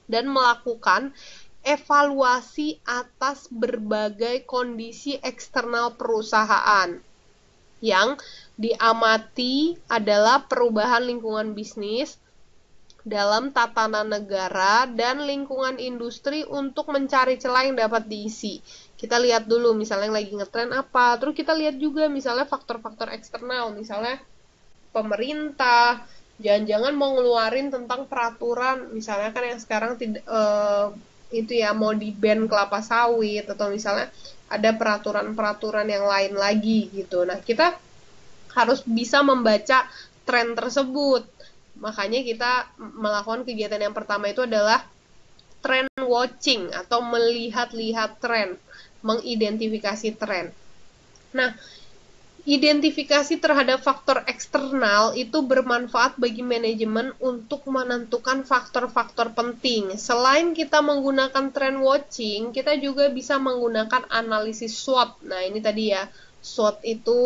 Speaker 1: dan melakukan evaluasi atas berbagai kondisi eksternal perusahaan. Yang diamati adalah perubahan lingkungan bisnis, dalam tatanan negara dan lingkungan industri untuk mencari celah yang dapat diisi. Kita lihat dulu misalnya yang lagi ngetren apa, terus kita lihat juga misalnya faktor-faktor eksternal, misalnya pemerintah, jangan-jangan mau ngeluarin tentang peraturan, misalnya kan yang sekarang tidak uh, itu ya mau di ban kelapa sawit atau misalnya ada peraturan-peraturan yang lain lagi gitu. Nah, kita harus bisa membaca tren tersebut Makanya kita melakukan kegiatan yang pertama itu adalah trend watching atau melihat-lihat tren, mengidentifikasi tren. Nah, identifikasi terhadap faktor eksternal itu bermanfaat bagi manajemen untuk menentukan faktor-faktor penting. Selain kita menggunakan trend watching, kita juga bisa menggunakan analisis SWOT. Nah, ini tadi ya, SWOT itu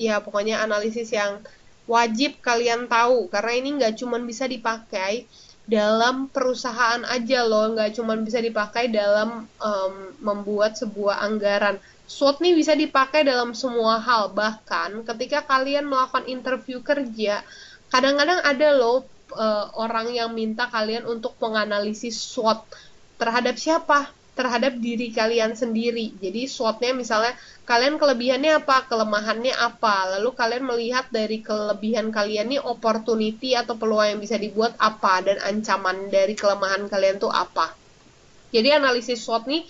Speaker 1: ya pokoknya analisis yang wajib kalian tahu karena ini nggak cuma bisa dipakai dalam perusahaan aja loh nggak cuma bisa dipakai dalam um, membuat sebuah anggaran SWOT ini bisa dipakai dalam semua hal bahkan ketika kalian melakukan interview kerja kadang-kadang ada loh uh, orang yang minta kalian untuk menganalisis SWOT terhadap siapa terhadap diri kalian sendiri. Jadi SWOT-nya misalnya kalian kelebihannya apa, kelemahannya apa, lalu kalian melihat dari kelebihan kalian nih opportunity atau peluang yang bisa dibuat apa dan ancaman dari kelemahan kalian tuh apa. Jadi analisis SWOT nih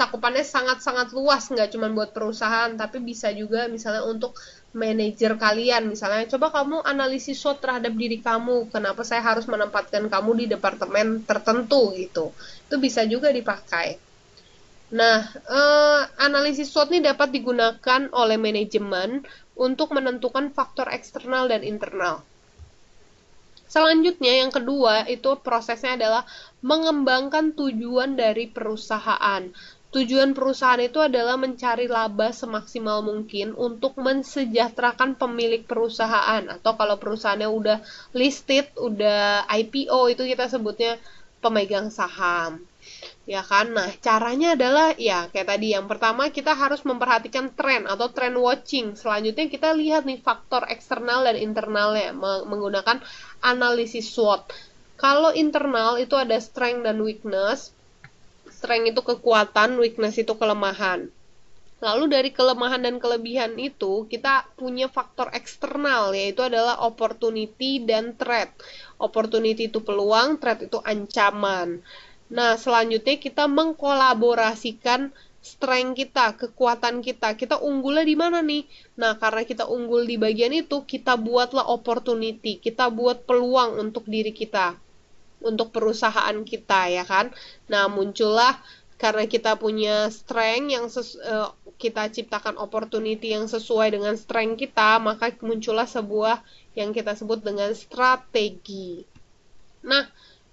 Speaker 1: cakupannya sangat-sangat luas, nggak cuma buat perusahaan, tapi bisa juga misalnya untuk manajer kalian. Misalnya coba kamu analisis SWOT terhadap diri kamu kenapa saya harus menempatkan kamu di departemen tertentu gitu. Itu bisa juga dipakai. Nah eh, analisis SWOT ini dapat digunakan oleh manajemen untuk menentukan faktor eksternal dan internal. Selanjutnya yang kedua itu prosesnya adalah mengembangkan tujuan dari perusahaan. Tujuan perusahaan itu adalah mencari laba semaksimal mungkin untuk mensejahterakan pemilik perusahaan atau kalau perusahaannya udah listed, udah IPO itu kita sebutnya pemegang saham. Ya kan? Nah, caranya adalah ya kayak tadi yang pertama kita harus memperhatikan tren atau trend watching. Selanjutnya kita lihat nih faktor eksternal dan internalnya menggunakan analisis SWOT. Kalau internal itu ada strength dan weakness, strength itu kekuatan, weakness itu kelemahan. Lalu dari kelemahan dan kelebihan itu kita punya faktor eksternal yaitu adalah opportunity dan threat. Opportunity itu peluang, threat itu ancaman. Nah, selanjutnya kita mengkolaborasikan strength kita, kekuatan kita. Kita unggulnya di mana nih? Nah, karena kita unggul di bagian itu, kita buatlah opportunity, kita buat peluang untuk diri kita untuk perusahaan kita ya kan. Nah, muncullah karena kita punya strength yang uh, kita ciptakan opportunity yang sesuai dengan strength kita, maka muncullah sebuah yang kita sebut dengan strategi. Nah,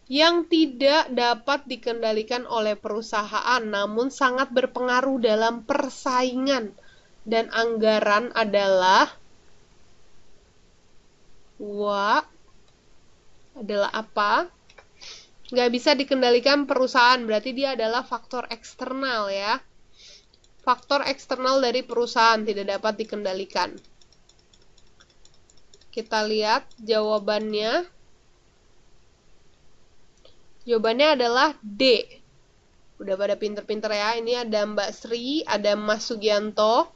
Speaker 1: yang tidak dapat dikendalikan oleh perusahaan namun sangat berpengaruh dalam persaingan dan anggaran adalah wa adalah apa? Nggak bisa dikendalikan perusahaan berarti dia adalah faktor eksternal ya. Faktor eksternal dari perusahaan tidak dapat dikendalikan. Kita lihat jawabannya. Jawabannya adalah D. Udah pada pinter-pinter ya. Ini ada Mbak Sri ada Mas Sugianto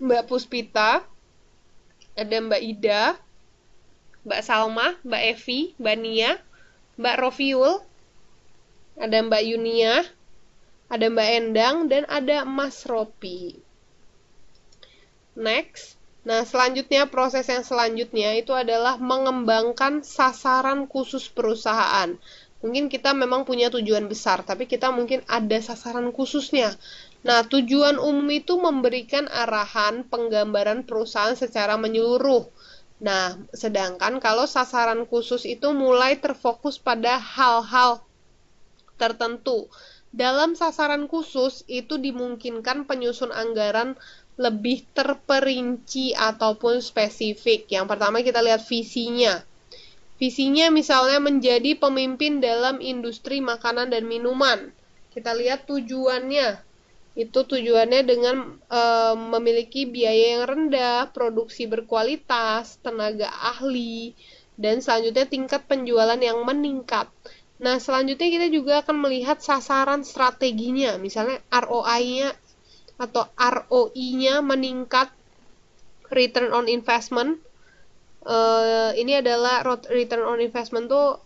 Speaker 1: Mbak Puspita ada Mbak Ida Mbak Salma Mbak Evi Mbak Nia Mbak Rofiul, ada Mbak Yunia, ada Mbak Endang, dan ada Mas Ropi. Next. Nah, selanjutnya proses yang selanjutnya itu adalah mengembangkan sasaran khusus perusahaan. Mungkin kita memang punya tujuan besar, tapi kita mungkin ada sasaran khususnya. Nah, tujuan umum itu memberikan arahan penggambaran perusahaan secara menyeluruh Nah, sedangkan kalau sasaran khusus itu mulai terfokus pada hal-hal tertentu. Dalam sasaran khusus itu dimungkinkan penyusun anggaran lebih terperinci ataupun spesifik. Yang pertama kita lihat visinya. Visinya misalnya menjadi pemimpin dalam industri makanan dan minuman. Kita lihat tujuannya itu tujuannya dengan e, memiliki biaya yang rendah, produksi berkualitas, tenaga ahli, dan selanjutnya tingkat penjualan yang meningkat. Nah, selanjutnya kita juga akan melihat sasaran strateginya, misalnya ROI-nya atau ROI-nya meningkat, return on investment. E, ini adalah return on investment tuh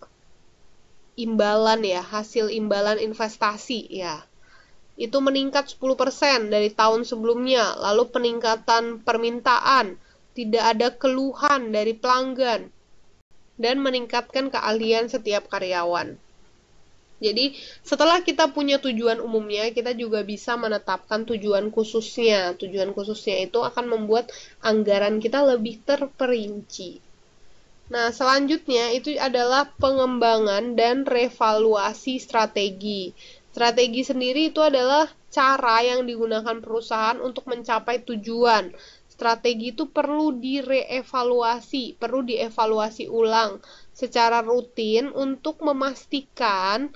Speaker 1: imbalan ya, hasil imbalan investasi ya itu meningkat 10% dari tahun sebelumnya. Lalu peningkatan permintaan, tidak ada keluhan dari pelanggan, dan meningkatkan keahlian setiap karyawan. Jadi, setelah kita punya tujuan umumnya, kita juga bisa menetapkan tujuan khususnya. Tujuan khususnya itu akan membuat anggaran kita lebih terperinci. Nah, selanjutnya itu adalah pengembangan dan revaluasi strategi. Strategi sendiri itu adalah cara yang digunakan perusahaan untuk mencapai tujuan. Strategi itu perlu direvaluasi, perlu dievaluasi ulang secara rutin untuk memastikan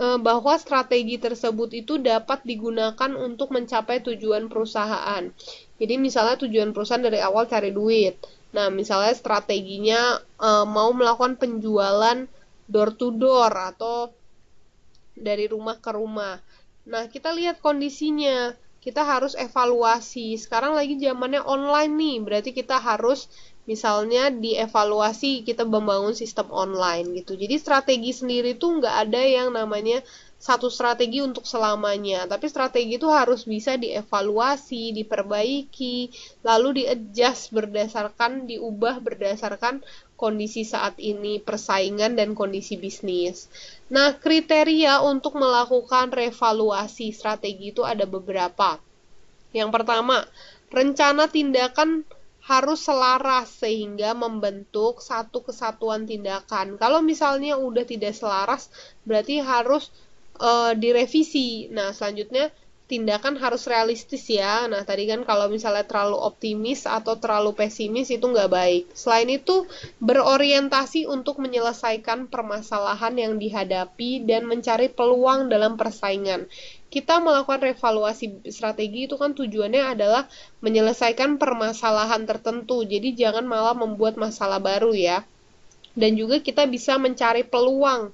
Speaker 1: e, bahwa strategi tersebut itu dapat digunakan untuk mencapai tujuan perusahaan. Jadi misalnya tujuan perusahaan dari awal cari duit. Nah, misalnya strateginya e, mau melakukan penjualan door to door atau dari rumah ke rumah. Nah, kita lihat kondisinya. Kita harus evaluasi. Sekarang lagi zamannya online nih, berarti kita harus misalnya dievaluasi kita membangun sistem online gitu. Jadi strategi sendiri tuh nggak ada yang namanya satu strategi untuk selamanya, tapi strategi itu harus bisa dievaluasi, diperbaiki, lalu di-adjust berdasarkan diubah berdasarkan kondisi saat ini, persaingan dan kondisi bisnis. Nah, kriteria untuk melakukan revaluasi strategi itu ada beberapa. Yang pertama, rencana tindakan harus selaras sehingga membentuk satu kesatuan tindakan. Kalau misalnya udah tidak selaras, berarti harus uh, direvisi. Nah, selanjutnya tindakan harus realistis ya. Nah, tadi kan kalau misalnya terlalu optimis atau terlalu pesimis itu nggak baik. Selain itu, berorientasi untuk menyelesaikan permasalahan yang dihadapi dan mencari peluang dalam persaingan. Kita melakukan revaluasi strategi itu kan tujuannya adalah menyelesaikan permasalahan tertentu. Jadi jangan malah membuat masalah baru ya. Dan juga kita bisa mencari peluang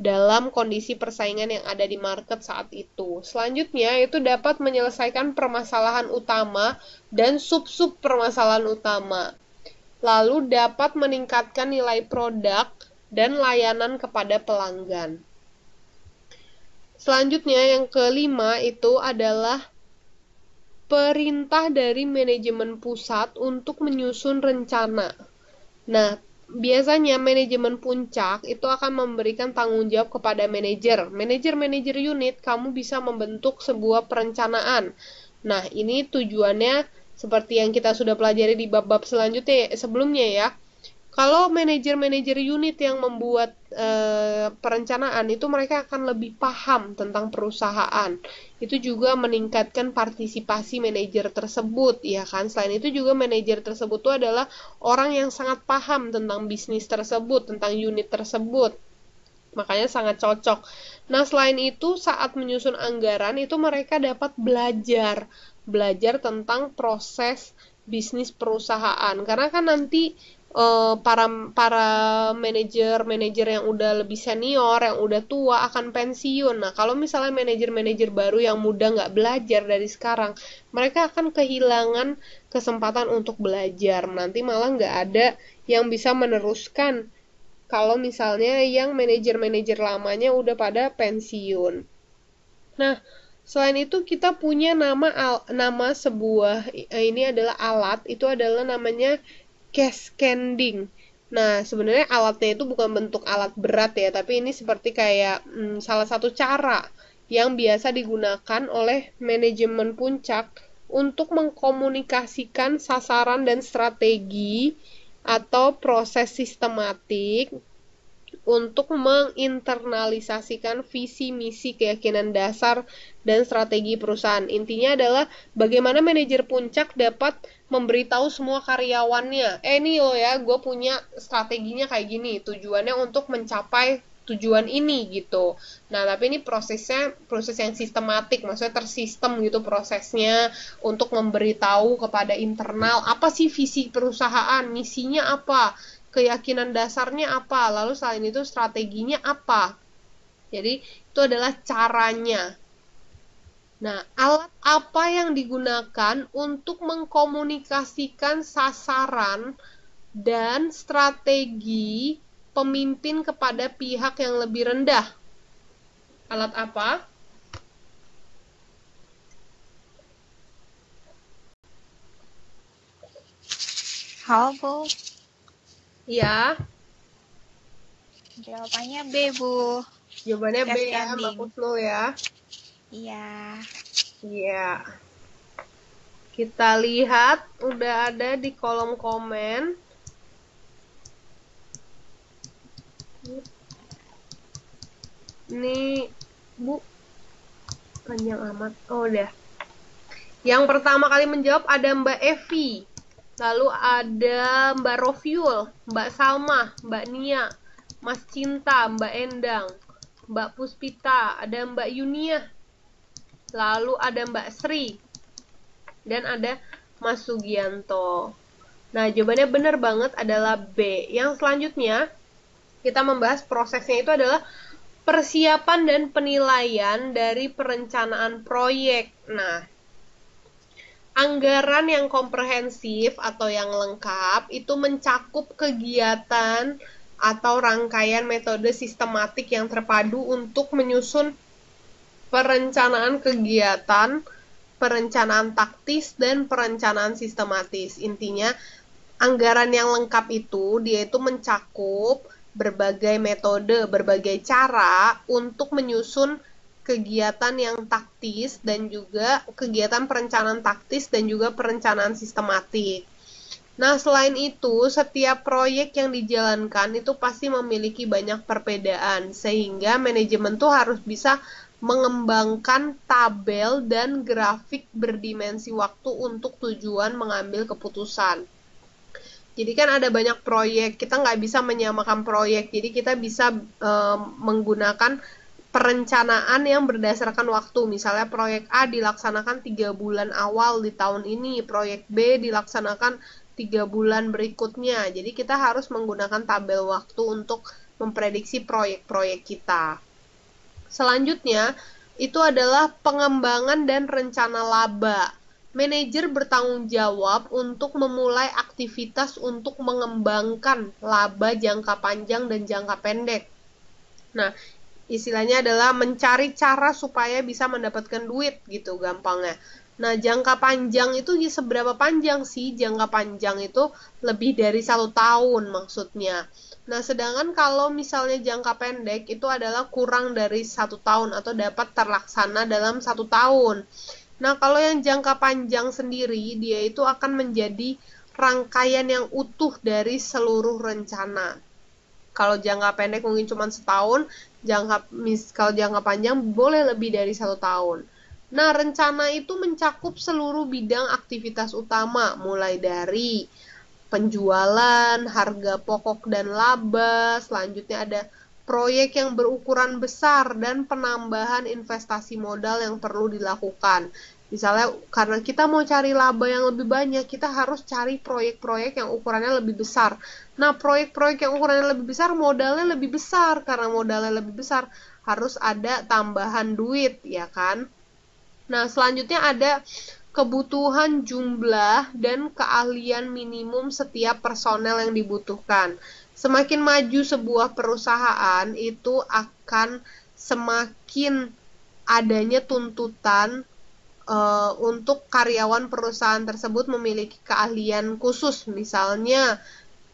Speaker 1: dalam kondisi persaingan yang ada di market saat itu. Selanjutnya, itu dapat menyelesaikan permasalahan utama dan sub-sub permasalahan utama. Lalu dapat meningkatkan nilai produk dan layanan kepada pelanggan. Selanjutnya, yang kelima itu adalah perintah dari manajemen pusat untuk menyusun rencana. Nah, biasanya manajemen puncak itu akan memberikan tanggung jawab kepada manajer. Manajer-manajer unit, kamu bisa membentuk sebuah perencanaan. Nah, ini tujuannya seperti yang kita sudah pelajari di bab-bab selanjutnya sebelumnya ya. Kalau manajer-manajer unit yang membuat e, perencanaan itu mereka akan lebih paham tentang perusahaan. Itu juga meningkatkan partisipasi manajer tersebut, ya kan? Selain itu juga manajer tersebut itu adalah orang yang sangat paham tentang bisnis tersebut, tentang unit tersebut. Makanya sangat cocok. Nah, selain itu saat menyusun anggaran itu mereka dapat belajar, belajar tentang proses bisnis perusahaan. Karena kan nanti uh, para para manajer manajer yang udah lebih senior yang udah tua akan pensiun. Nah kalau misalnya manajer-manajer baru yang muda nggak belajar dari sekarang mereka akan kehilangan kesempatan untuk belajar. Nanti malah nggak ada yang bisa meneruskan kalau misalnya yang manajer-manajer lamanya udah pada pensiun. Nah Selain itu kita punya nama al, nama sebuah eh, ini adalah alat itu adalah namanya cascading. Nah, sebenarnya alatnya itu bukan bentuk alat berat ya, tapi ini seperti kayak hmm, salah satu cara yang biasa digunakan oleh manajemen puncak untuk mengkomunikasikan sasaran dan strategi atau proses sistematik untuk menginternalisasikan visi misi keyakinan dasar dan strategi perusahaan. Intinya adalah bagaimana manajer puncak dapat memberitahu semua karyawannya, eh ini loh ya, gue punya strateginya kayak gini, tujuannya untuk mencapai tujuan ini gitu. Nah, tapi ini prosesnya proses yang sistematik, maksudnya tersistem gitu prosesnya untuk memberitahu kepada internal apa sih visi perusahaan, misinya apa, keyakinan dasarnya apa, lalu selain itu strateginya apa. Jadi itu adalah caranya. Nah, alat apa yang digunakan untuk mengkomunikasikan sasaran dan strategi pemimpin kepada pihak yang lebih rendah? Alat apa?
Speaker 2: Halo, Bu.
Speaker 1: Iya.
Speaker 2: Jawabannya B, Bu.
Speaker 1: Jawabannya B ya, Mbak ya.
Speaker 2: Iya.
Speaker 1: Iya. Kita lihat udah ada di kolom komen. Ini Bu panjang amat. Oh, udah. Yang pertama kali menjawab ada Mbak Evi. Lalu ada Mbak Rofiul, Mbak Salma, Mbak Nia, Mas Cinta, Mbak Endang, Mbak Puspita, ada Mbak Yunia, lalu ada Mbak Sri, dan ada Mas Sugianto. Nah, jawabannya benar banget adalah B. Yang selanjutnya, kita membahas prosesnya itu adalah persiapan dan penilaian dari perencanaan proyek. Nah, anggaran yang komprehensif atau yang lengkap itu mencakup kegiatan atau rangkaian metode sistematik yang terpadu untuk menyusun perencanaan kegiatan, perencanaan taktis, dan perencanaan sistematis. Intinya, anggaran yang lengkap itu dia itu mencakup berbagai metode, berbagai cara untuk menyusun kegiatan yang taktis dan juga kegiatan perencanaan taktis dan juga perencanaan sistematik. Nah, selain itu, setiap proyek yang dijalankan itu pasti memiliki banyak perbedaan, sehingga manajemen tuh harus bisa mengembangkan tabel dan grafik berdimensi waktu untuk tujuan mengambil keputusan. Jadi kan ada banyak proyek, kita nggak bisa menyamakan proyek, jadi kita bisa e, menggunakan perencanaan yang berdasarkan waktu. Misalnya proyek A dilaksanakan tiga bulan awal di tahun ini, proyek B dilaksanakan tiga bulan berikutnya. Jadi kita harus menggunakan tabel waktu untuk memprediksi proyek-proyek kita. Selanjutnya, itu adalah pengembangan dan rencana laba manajer bertanggung jawab untuk memulai aktivitas untuk mengembangkan laba jangka panjang dan jangka pendek. Nah, istilahnya adalah mencari cara supaya bisa mendapatkan duit gitu gampangnya. Nah, jangka panjang itu ya seberapa panjang sih? Jangka panjang itu lebih dari satu tahun maksudnya. Nah, sedangkan kalau misalnya jangka pendek itu adalah kurang dari satu tahun atau dapat terlaksana dalam satu tahun. Nah, kalau yang jangka panjang sendiri, dia itu akan menjadi rangkaian yang utuh dari seluruh rencana. Kalau jangka pendek mungkin cuma setahun, jangka kalau jangka panjang boleh lebih dari satu tahun. Nah, rencana itu mencakup seluruh bidang aktivitas utama, mulai dari penjualan, harga pokok dan laba, selanjutnya ada proyek yang berukuran besar dan penambahan investasi modal yang perlu dilakukan. Misalnya karena kita mau cari laba yang lebih banyak, kita harus cari proyek-proyek yang ukurannya lebih besar. Nah, proyek-proyek yang ukurannya lebih besar, modalnya lebih besar. Karena modalnya lebih besar, harus ada tambahan duit, ya kan? Nah, selanjutnya ada kebutuhan jumlah dan keahlian minimum setiap personel yang dibutuhkan. Semakin maju sebuah perusahaan, itu akan semakin adanya tuntutan uh, untuk karyawan perusahaan tersebut memiliki keahlian khusus, misalnya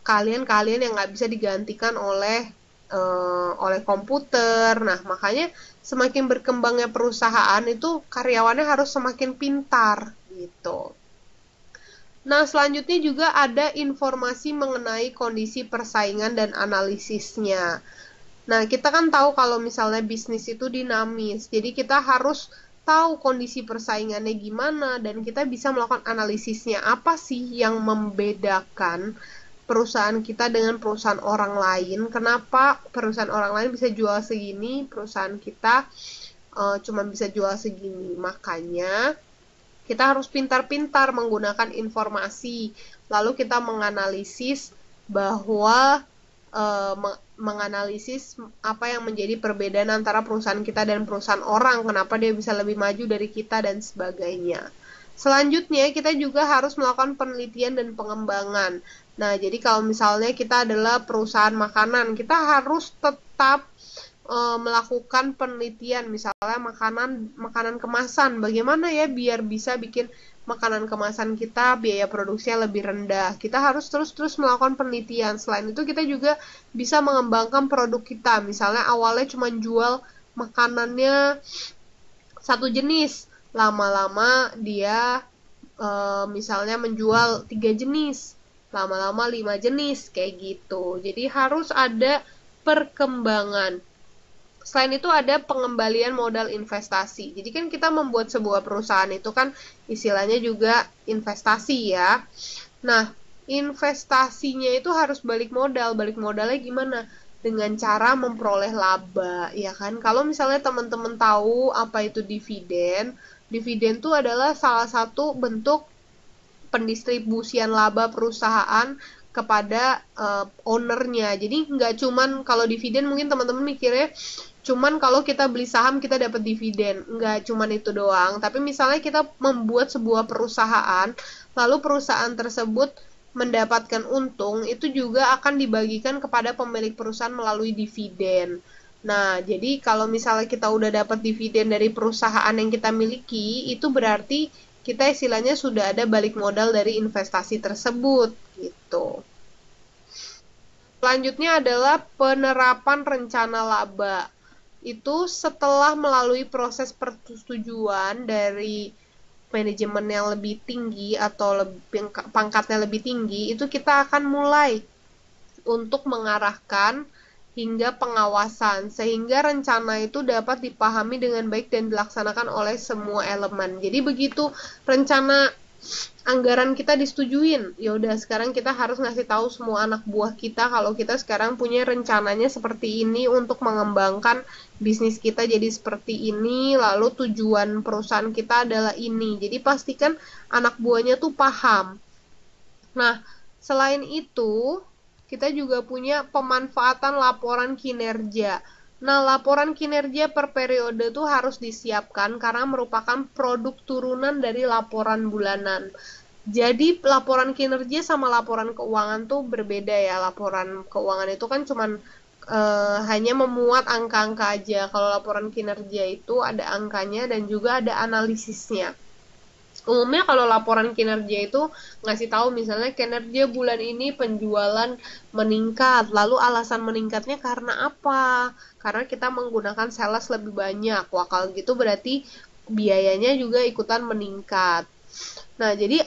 Speaker 1: kalian-kalian yang nggak bisa digantikan oleh uh, oleh komputer. Nah, makanya semakin berkembangnya perusahaan itu karyawannya harus semakin pintar gitu. Nah, selanjutnya juga ada informasi mengenai kondisi persaingan dan analisisnya. Nah, kita kan tahu kalau misalnya bisnis itu dinamis, jadi kita harus tahu kondisi persaingannya gimana dan kita bisa melakukan analisisnya apa sih yang membedakan perusahaan kita dengan perusahaan orang lain. Kenapa perusahaan orang lain bisa jual segini? Perusahaan kita uh, cuma bisa jual segini. Makanya kita harus pintar-pintar menggunakan informasi. Lalu kita menganalisis bahwa uh, menganalisis apa yang menjadi perbedaan antara perusahaan kita dan perusahaan orang, kenapa dia bisa lebih maju dari kita dan sebagainya. Selanjutnya, kita juga harus melakukan penelitian dan pengembangan. Nah, jadi kalau misalnya kita adalah perusahaan makanan, kita harus tetap e, melakukan penelitian, misalnya makanan makanan kemasan, bagaimana ya biar bisa bikin makanan kemasan kita biaya produksinya lebih rendah. Kita harus terus-terus melakukan penelitian. Selain itu kita juga bisa mengembangkan produk kita. Misalnya awalnya cuma jual makanannya satu jenis, lama-lama dia e, misalnya menjual tiga jenis, lama-lama lima jenis kayak gitu. Jadi harus ada perkembangan. Selain itu ada pengembalian modal investasi. Jadi kan kita membuat sebuah perusahaan itu kan istilahnya juga investasi ya. Nah, investasinya itu harus balik modal. Balik modalnya gimana? Dengan cara memperoleh laba, ya kan? Kalau misalnya teman-teman tahu apa itu dividen, dividen itu adalah salah satu bentuk pendistribusian laba perusahaan ke kepada uh, ownernya. Jadi nggak cuman kalau dividen mungkin teman-teman mikirnya cuman kalau kita beli saham kita dapat dividen. Nggak cuman itu doang. Tapi misalnya kita membuat sebuah perusahaan, lalu perusahaan tersebut mendapatkan untung, itu juga akan dibagikan kepada pemilik perusahaan melalui dividen. Nah, jadi kalau misalnya kita udah dapat dividen dari perusahaan yang kita miliki, itu berarti kita istilahnya sudah ada balik modal dari investasi tersebut gitu. Selanjutnya adalah penerapan rencana laba itu setelah melalui proses persetujuan dari manajemen yang lebih tinggi atau lebih pangkatnya lebih tinggi itu kita akan mulai untuk mengarahkan hingga pengawasan sehingga rencana itu dapat dipahami dengan baik dan dilaksanakan oleh semua elemen. Jadi begitu rencana anggaran kita disetujuin ya udah sekarang kita harus ngasih tahu semua anak buah kita kalau kita sekarang punya rencananya seperti ini untuk mengembangkan bisnis kita jadi seperti ini lalu tujuan perusahaan kita adalah ini jadi pastikan anak buahnya tuh paham nah selain itu kita juga punya pemanfaatan laporan kinerja Nah, laporan kinerja per periode itu harus disiapkan karena merupakan produk turunan dari laporan bulanan. Jadi laporan kinerja sama laporan keuangan tuh berbeda ya. Laporan keuangan itu kan cuman uh, hanya memuat angka-angka aja. Kalau laporan kinerja itu ada angkanya dan juga ada analisisnya. Umumnya kalau laporan kinerja itu ngasih tahu misalnya kinerja bulan ini penjualan meningkat, lalu alasan meningkatnya karena apa? Karena kita menggunakan sales lebih banyak. Wah, kalau gitu berarti biayanya juga ikutan meningkat. Nah, jadi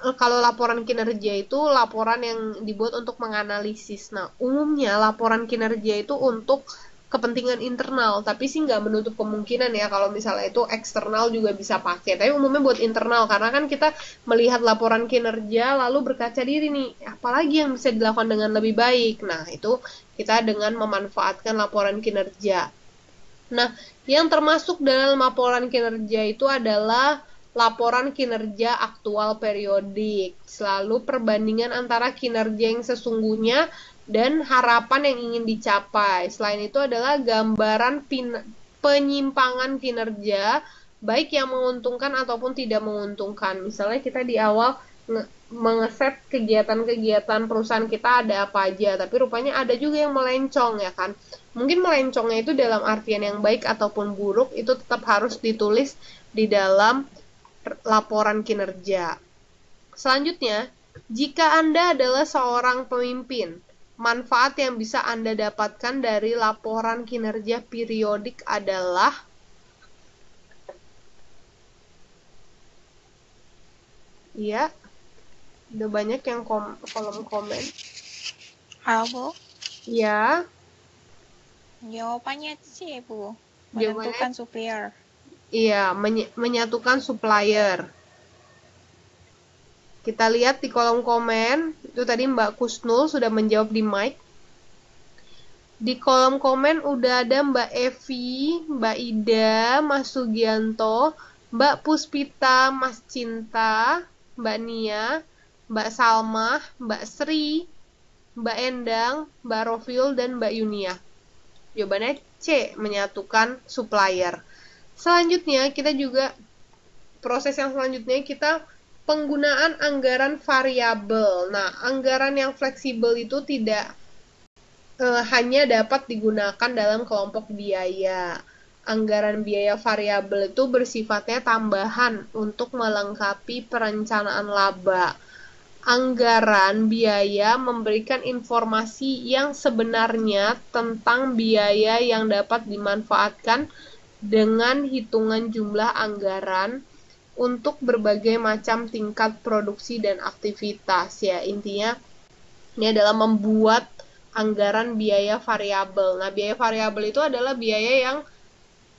Speaker 1: Eh, kalau laporan kinerja itu laporan yang dibuat untuk menganalisis. Nah, umumnya laporan kinerja itu untuk kepentingan internal, tapi sih nggak menutup kemungkinan ya kalau misalnya itu eksternal juga bisa pakai. Tapi umumnya buat internal karena kan kita melihat laporan kinerja lalu berkaca diri nih, apalagi yang bisa dilakukan dengan lebih baik. Nah, itu kita dengan memanfaatkan laporan kinerja. Nah, yang termasuk dalam laporan kinerja itu adalah laporan kinerja aktual periodik, selalu perbandingan antara kinerja yang sesungguhnya dan harapan yang ingin dicapai. Selain itu adalah gambaran penyimpangan kinerja, baik yang menguntungkan ataupun tidak menguntungkan. Misalnya kita di awal mengeset kegiatan-kegiatan perusahaan kita ada apa aja, tapi rupanya ada juga yang melencong ya kan. Mungkin melencongnya itu dalam artian yang baik ataupun buruk itu tetap harus ditulis di dalam laporan kinerja. Selanjutnya, jika Anda adalah seorang pemimpin, manfaat yang bisa Anda dapatkan dari laporan kinerja periodik adalah Iya, udah banyak yang kom kolom komen.
Speaker 2: Halo,
Speaker 1: Iya.
Speaker 2: Jawabannya sih, Bu. Menentukan supplier.
Speaker 1: Iya, menyatukan supplier. Kita lihat di kolom komen, itu tadi Mbak Kusnul sudah menjawab di mic. Di kolom komen udah ada Mbak Evi, Mbak Ida, Mas Sugianto, Mbak Puspita, Mas Cinta, Mbak Nia, Mbak Salma, Mbak Sri, Mbak Endang, Mbak Rofil, dan Mbak Yunia. Jawabannya C, menyatukan supplier. Selanjutnya kita juga proses yang selanjutnya kita penggunaan anggaran variabel. Nah, anggaran yang fleksibel itu tidak e, hanya dapat digunakan dalam kelompok biaya. Anggaran biaya variabel itu bersifatnya tambahan untuk melengkapi perencanaan laba. Anggaran biaya memberikan informasi yang sebenarnya tentang biaya yang dapat dimanfaatkan dengan hitungan jumlah anggaran untuk berbagai macam tingkat produksi dan aktivitas ya intinya ini adalah membuat anggaran biaya variabel. Nah, biaya variabel itu adalah biaya yang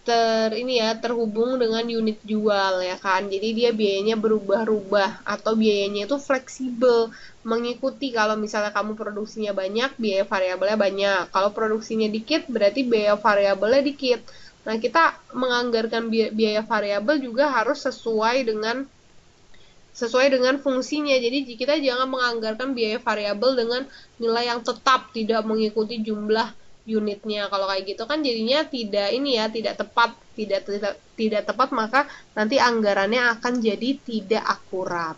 Speaker 1: ter ini ya terhubung dengan unit jual ya kan. Jadi dia biayanya berubah-ubah atau biayanya itu fleksibel mengikuti kalau misalnya kamu produksinya banyak, biaya variabelnya banyak. Kalau produksinya dikit berarti biaya variabelnya dikit. Nah, kita menganggarkan biaya variabel juga harus sesuai dengan sesuai dengan fungsinya. Jadi kita jangan menganggarkan biaya variabel dengan nilai yang tetap tidak mengikuti jumlah unitnya. Kalau kayak gitu kan jadinya tidak ini ya, tidak tepat, tidak tidak, tidak tepat maka nanti anggarannya akan jadi tidak akurat.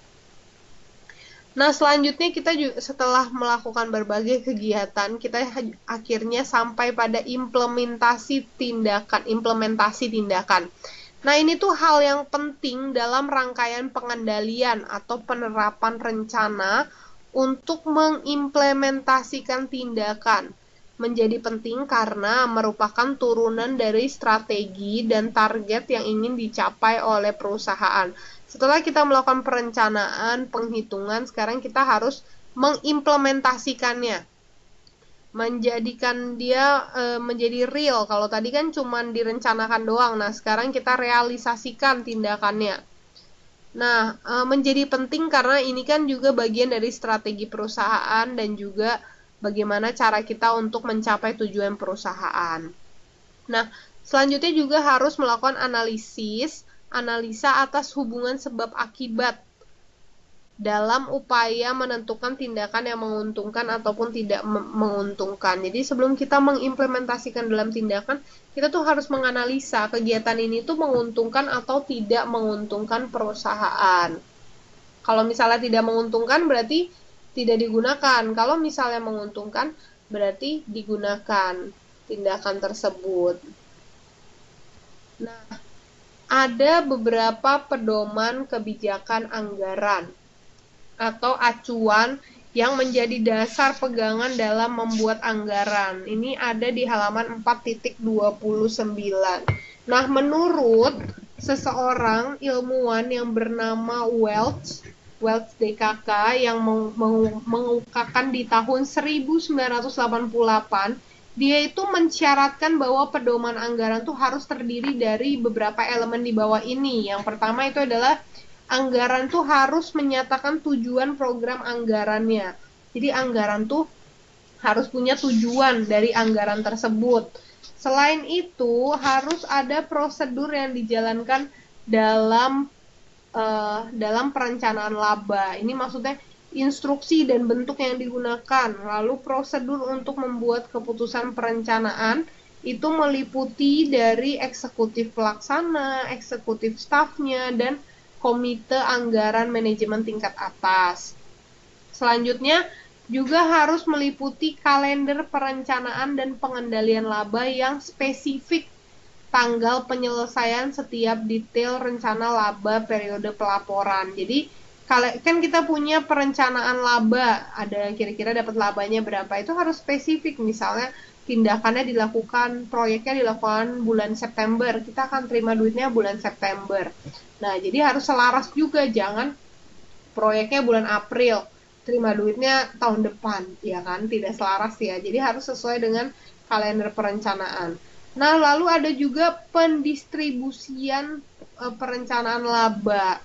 Speaker 1: Nah, selanjutnya kita juga setelah melakukan berbagai kegiatan, kita akhirnya sampai pada implementasi tindakan, implementasi tindakan. Nah, ini tuh hal yang penting dalam rangkaian pengendalian atau penerapan rencana untuk mengimplementasikan tindakan. Menjadi penting karena merupakan turunan dari strategi dan target yang ingin dicapai oleh perusahaan setelah kita melakukan perencanaan, penghitungan, sekarang kita harus mengimplementasikannya. Menjadikan dia e, menjadi real. Kalau tadi kan cuma direncanakan doang. Nah, sekarang kita realisasikan tindakannya. Nah, e, menjadi penting karena ini kan juga bagian dari strategi perusahaan dan juga bagaimana cara kita untuk mencapai tujuan perusahaan. Nah, selanjutnya juga harus melakukan analisis analisa atas hubungan sebab akibat dalam upaya menentukan tindakan yang menguntungkan ataupun tidak menguntungkan. Jadi sebelum kita mengimplementasikan dalam tindakan, kita tuh harus menganalisa kegiatan ini tuh menguntungkan atau tidak menguntungkan perusahaan. Kalau misalnya tidak menguntungkan berarti tidak digunakan. Kalau misalnya menguntungkan berarti digunakan tindakan tersebut. Nah, ada beberapa pedoman kebijakan anggaran atau acuan yang menjadi dasar pegangan dalam membuat anggaran. Ini ada di halaman 4.29. Nah, menurut seseorang ilmuwan yang bernama Welch, Welch DKK yang mengungkapkan di tahun 1988 dia itu mensyaratkan bahwa pedoman anggaran tuh harus terdiri dari beberapa elemen di bawah ini. Yang pertama itu adalah anggaran tuh harus menyatakan tujuan program anggarannya. Jadi anggaran tuh harus punya tujuan dari anggaran tersebut. Selain itu, harus ada prosedur yang dijalankan dalam uh, dalam perencanaan laba. Ini maksudnya instruksi dan bentuk yang digunakan, lalu prosedur untuk membuat keputusan perencanaan itu meliputi dari eksekutif pelaksana, eksekutif stafnya, dan komite anggaran manajemen tingkat atas. Selanjutnya, juga harus meliputi kalender perencanaan dan pengendalian laba yang spesifik tanggal penyelesaian setiap detail rencana laba periode pelaporan. Jadi, kalau kan kita punya perencanaan laba, ada kira-kira dapat labanya berapa, itu harus spesifik. Misalnya tindakannya dilakukan, proyeknya dilakukan bulan September, kita akan terima duitnya bulan September. Nah, jadi harus selaras juga, jangan proyeknya bulan April, terima duitnya tahun depan, ya kan? Tidak selaras ya. Jadi harus sesuai dengan kalender perencanaan. Nah, lalu ada juga pendistribusian e, perencanaan laba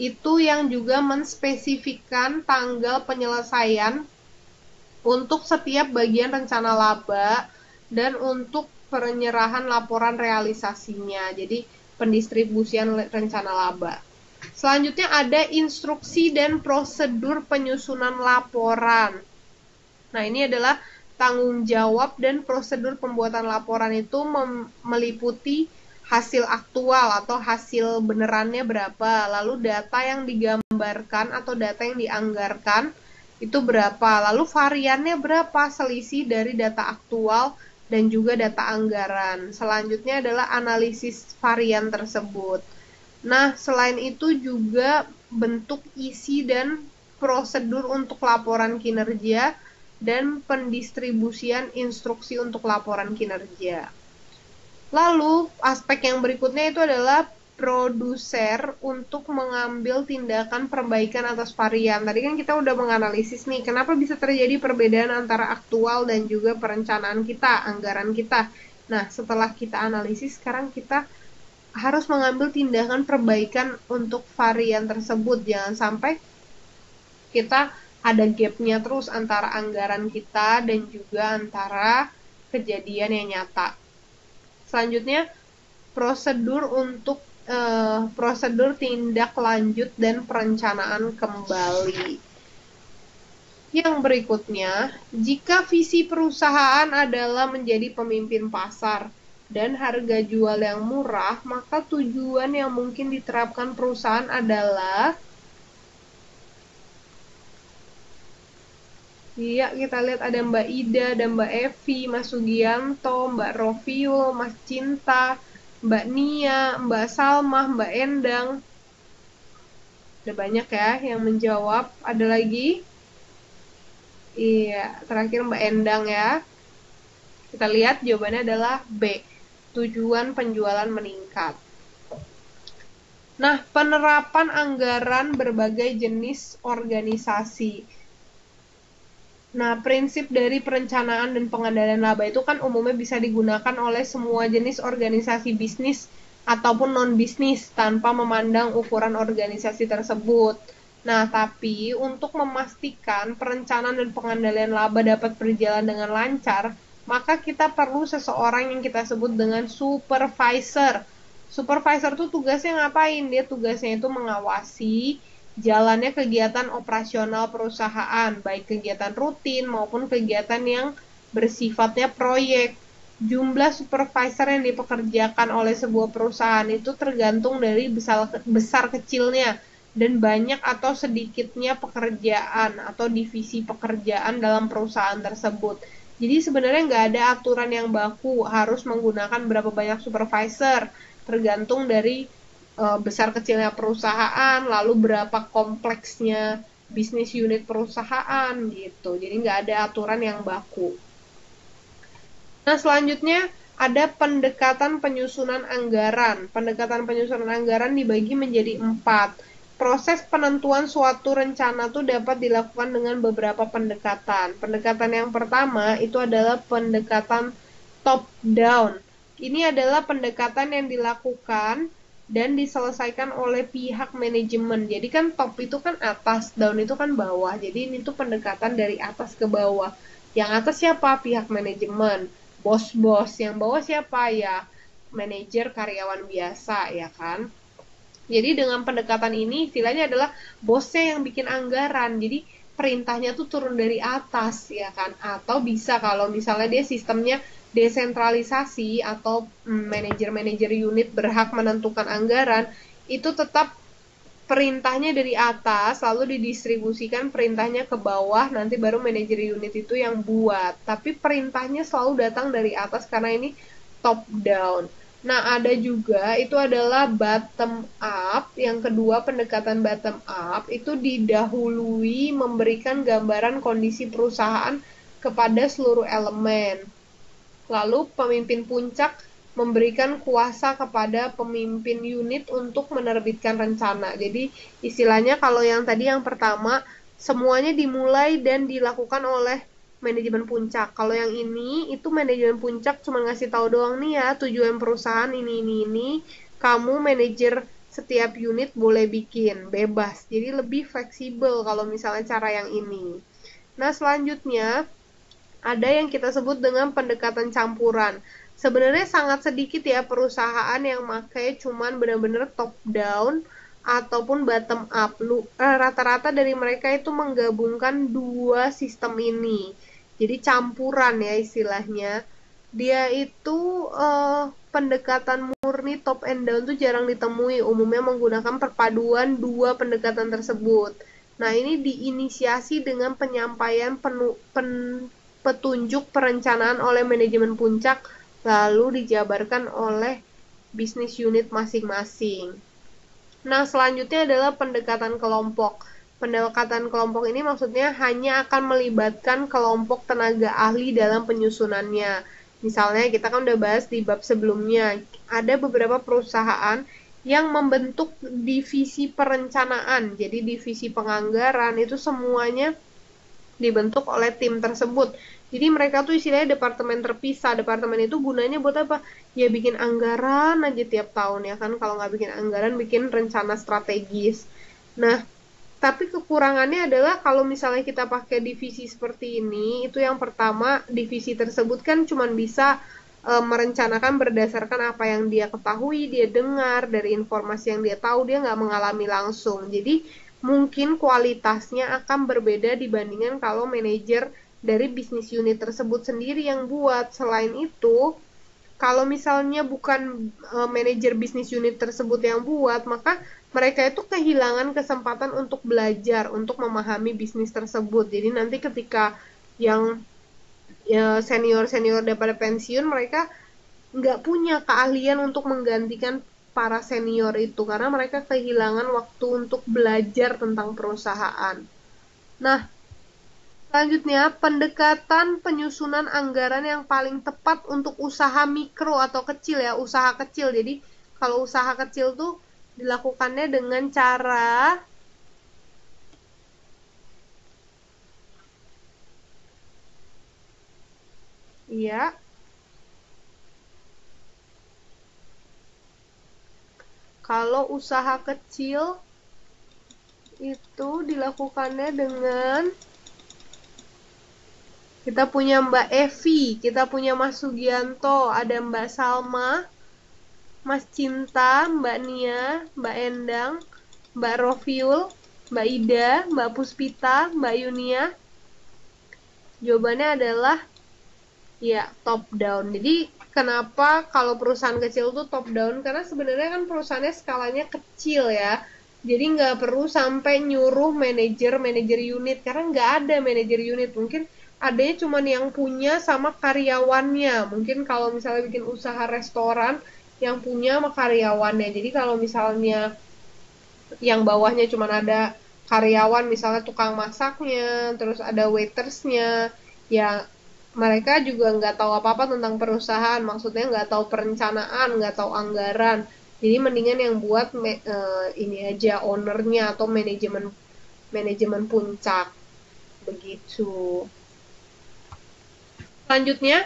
Speaker 1: itu yang juga menspesifikkan tanggal penyelesaian untuk setiap bagian rencana laba dan untuk penyerahan laporan realisasinya. Jadi pendistribusian rencana laba. Selanjutnya ada instruksi dan prosedur penyusunan laporan. Nah, ini adalah tanggung jawab dan prosedur pembuatan laporan itu meliputi hasil aktual atau hasil benerannya berapa, lalu data yang digambarkan atau data yang dianggarkan itu berapa, lalu variannya berapa, selisih dari data aktual dan juga data anggaran. Selanjutnya adalah analisis varian tersebut. Nah, selain itu juga bentuk isi dan prosedur untuk laporan kinerja dan pendistribusian instruksi untuk laporan kinerja. Lalu, aspek yang berikutnya itu adalah produser untuk mengambil tindakan perbaikan atas varian. Tadi kan kita udah menganalisis nih, kenapa bisa terjadi perbedaan antara aktual dan juga perencanaan kita, anggaran kita. Nah, setelah kita analisis, sekarang kita harus mengambil tindakan perbaikan untuk varian tersebut. Jangan sampai kita ada gapnya terus antara anggaran kita dan juga antara kejadian yang nyata. Selanjutnya, prosedur untuk uh, prosedur tindak lanjut dan perencanaan kembali. Yang berikutnya, jika visi perusahaan adalah menjadi pemimpin pasar dan harga jual yang murah, maka tujuan yang mungkin diterapkan perusahaan adalah Iya, kita lihat ada Mbak Ida, ada Mbak Evi, Mas Sugianto, Mbak Rovio, Mas Cinta, Mbak Nia, Mbak Salmah, Mbak Endang. Ada banyak ya yang menjawab. Ada lagi? Iya, terakhir Mbak Endang ya. Kita lihat jawabannya adalah B. Tujuan penjualan meningkat. Nah, penerapan anggaran berbagai jenis organisasi Nah, prinsip dari perencanaan dan pengendalian laba itu kan umumnya bisa digunakan oleh semua jenis organisasi bisnis ataupun non-bisnis tanpa memandang ukuran organisasi tersebut. Nah, tapi untuk memastikan perencanaan dan pengendalian laba dapat berjalan dengan lancar, maka kita perlu seseorang yang kita sebut dengan supervisor. Supervisor itu tugasnya ngapain? Dia tugasnya itu mengawasi jalannya kegiatan operasional perusahaan, baik kegiatan rutin maupun kegiatan yang bersifatnya proyek. Jumlah supervisor yang dipekerjakan oleh sebuah perusahaan itu tergantung dari besar, besar kecilnya dan banyak atau sedikitnya pekerjaan atau divisi pekerjaan dalam perusahaan tersebut. Jadi sebenarnya nggak ada aturan yang baku harus menggunakan berapa banyak supervisor, tergantung dari uh, besar kecilnya perusahaan, lalu berapa kompleksnya bisnis unit perusahaan gitu. Jadi nggak ada aturan yang baku. Nah selanjutnya ada pendekatan penyusunan anggaran. Pendekatan penyusunan anggaran dibagi menjadi empat. Proses penentuan suatu rencana itu dapat dilakukan dengan beberapa pendekatan. Pendekatan yang pertama itu adalah pendekatan top down. Ini adalah pendekatan yang dilakukan dan diselesaikan oleh pihak manajemen. Jadi kan top itu kan atas, down itu kan bawah. Jadi ini tuh pendekatan dari atas ke bawah. Yang atas siapa? Pihak manajemen. Bos-bos. Yang bawah siapa? Ya manajer karyawan biasa ya kan. Jadi dengan pendekatan ini istilahnya adalah bosnya yang bikin anggaran. Jadi perintahnya tuh turun dari atas ya kan. Atau bisa kalau misalnya dia sistemnya desentralisasi atau manajer-manajer unit berhak menentukan anggaran itu tetap perintahnya dari atas lalu didistribusikan perintahnya ke bawah nanti baru manajer unit itu yang buat. Tapi perintahnya selalu datang dari atas karena ini top down. Nah ada juga itu adalah bottom up. Yang kedua pendekatan bottom up itu didahului memberikan gambaran kondisi perusahaan kepada seluruh elemen Lalu pemimpin puncak memberikan kuasa kepada pemimpin unit untuk menerbitkan rencana. Jadi istilahnya kalau yang tadi yang pertama semuanya dimulai dan dilakukan oleh manajemen puncak. Kalau yang ini itu manajemen puncak cuma ngasih tahu doang nih ya tujuan perusahaan ini ini ini. Kamu manajer setiap unit boleh bikin bebas. Jadi lebih fleksibel kalau misalnya cara yang ini. Nah, selanjutnya ada yang kita sebut dengan pendekatan campuran. Sebenarnya sangat sedikit ya perusahaan yang pakai cuman benar-benar top down ataupun bottom up. Eh, rata-rata dari mereka itu menggabungkan dua sistem ini. Jadi campuran ya istilahnya. Dia itu uh, pendekatan murni top and down tuh jarang ditemui. Umumnya menggunakan perpaduan dua pendekatan tersebut. Nah, ini diinisiasi dengan penyampaian penu, pen, petunjuk perencanaan oleh manajemen puncak lalu dijabarkan oleh bisnis unit masing-masing. Nah, selanjutnya adalah pendekatan kelompok. Pendekatan kelompok ini maksudnya hanya akan melibatkan kelompok tenaga ahli dalam penyusunannya. Misalnya kita kan udah bahas di bab sebelumnya, ada beberapa perusahaan yang membentuk divisi perencanaan. Jadi divisi penganggaran itu semuanya dibentuk oleh tim tersebut. Jadi mereka tuh istilahnya departemen terpisah. Departemen itu gunanya buat apa? Ya bikin anggaran aja tiap tahun ya kan. Kalau nggak bikin anggaran, bikin rencana strategis. Nah, tapi kekurangannya adalah kalau misalnya kita pakai divisi seperti ini, itu yang pertama divisi tersebut kan cuma bisa e, merencanakan berdasarkan apa yang dia ketahui, dia dengar dari informasi yang dia tahu, dia nggak mengalami langsung. Jadi mungkin kualitasnya akan berbeda dibandingkan kalau manajer dari bisnis unit tersebut sendiri yang buat. Selain itu, kalau misalnya bukan e, manajer bisnis unit tersebut yang buat, maka mereka itu kehilangan kesempatan untuk belajar, untuk memahami bisnis tersebut. Jadi nanti ketika yang ya, senior senior daripada pensiun, mereka nggak punya keahlian untuk menggantikan para senior itu karena mereka kehilangan waktu untuk belajar tentang perusahaan. Nah, selanjutnya pendekatan penyusunan anggaran yang paling tepat untuk usaha mikro atau kecil ya, usaha kecil. Jadi kalau usaha kecil tuh dilakukannya dengan cara Iya, Kalau usaha kecil itu dilakukannya dengan kita punya Mbak Evi, kita punya Mas Sugianto, ada Mbak Salma, Mas Cinta, Mbak Nia, Mbak Endang, Mbak Rofiul, Mbak Ida, Mbak Puspita, Mbak Yunia. Jawabannya adalah ya top down. Jadi kenapa kalau perusahaan kecil tuh top down? Karena sebenarnya kan perusahaannya skalanya kecil ya. Jadi nggak perlu sampai nyuruh manajer manajer unit. Karena nggak ada manajer unit. Mungkin adanya cuma yang punya sama karyawannya. Mungkin kalau misalnya bikin usaha restoran yang punya sama karyawannya. Jadi kalau misalnya yang bawahnya cuma ada karyawan misalnya tukang masaknya terus ada waitersnya ya mereka juga nggak tahu apa-apa tentang perusahaan maksudnya nggak tahu perencanaan nggak tahu anggaran. Jadi mendingan yang buat me, uh, ini aja ownernya atau manajemen manajemen puncak. Begitu. Selanjutnya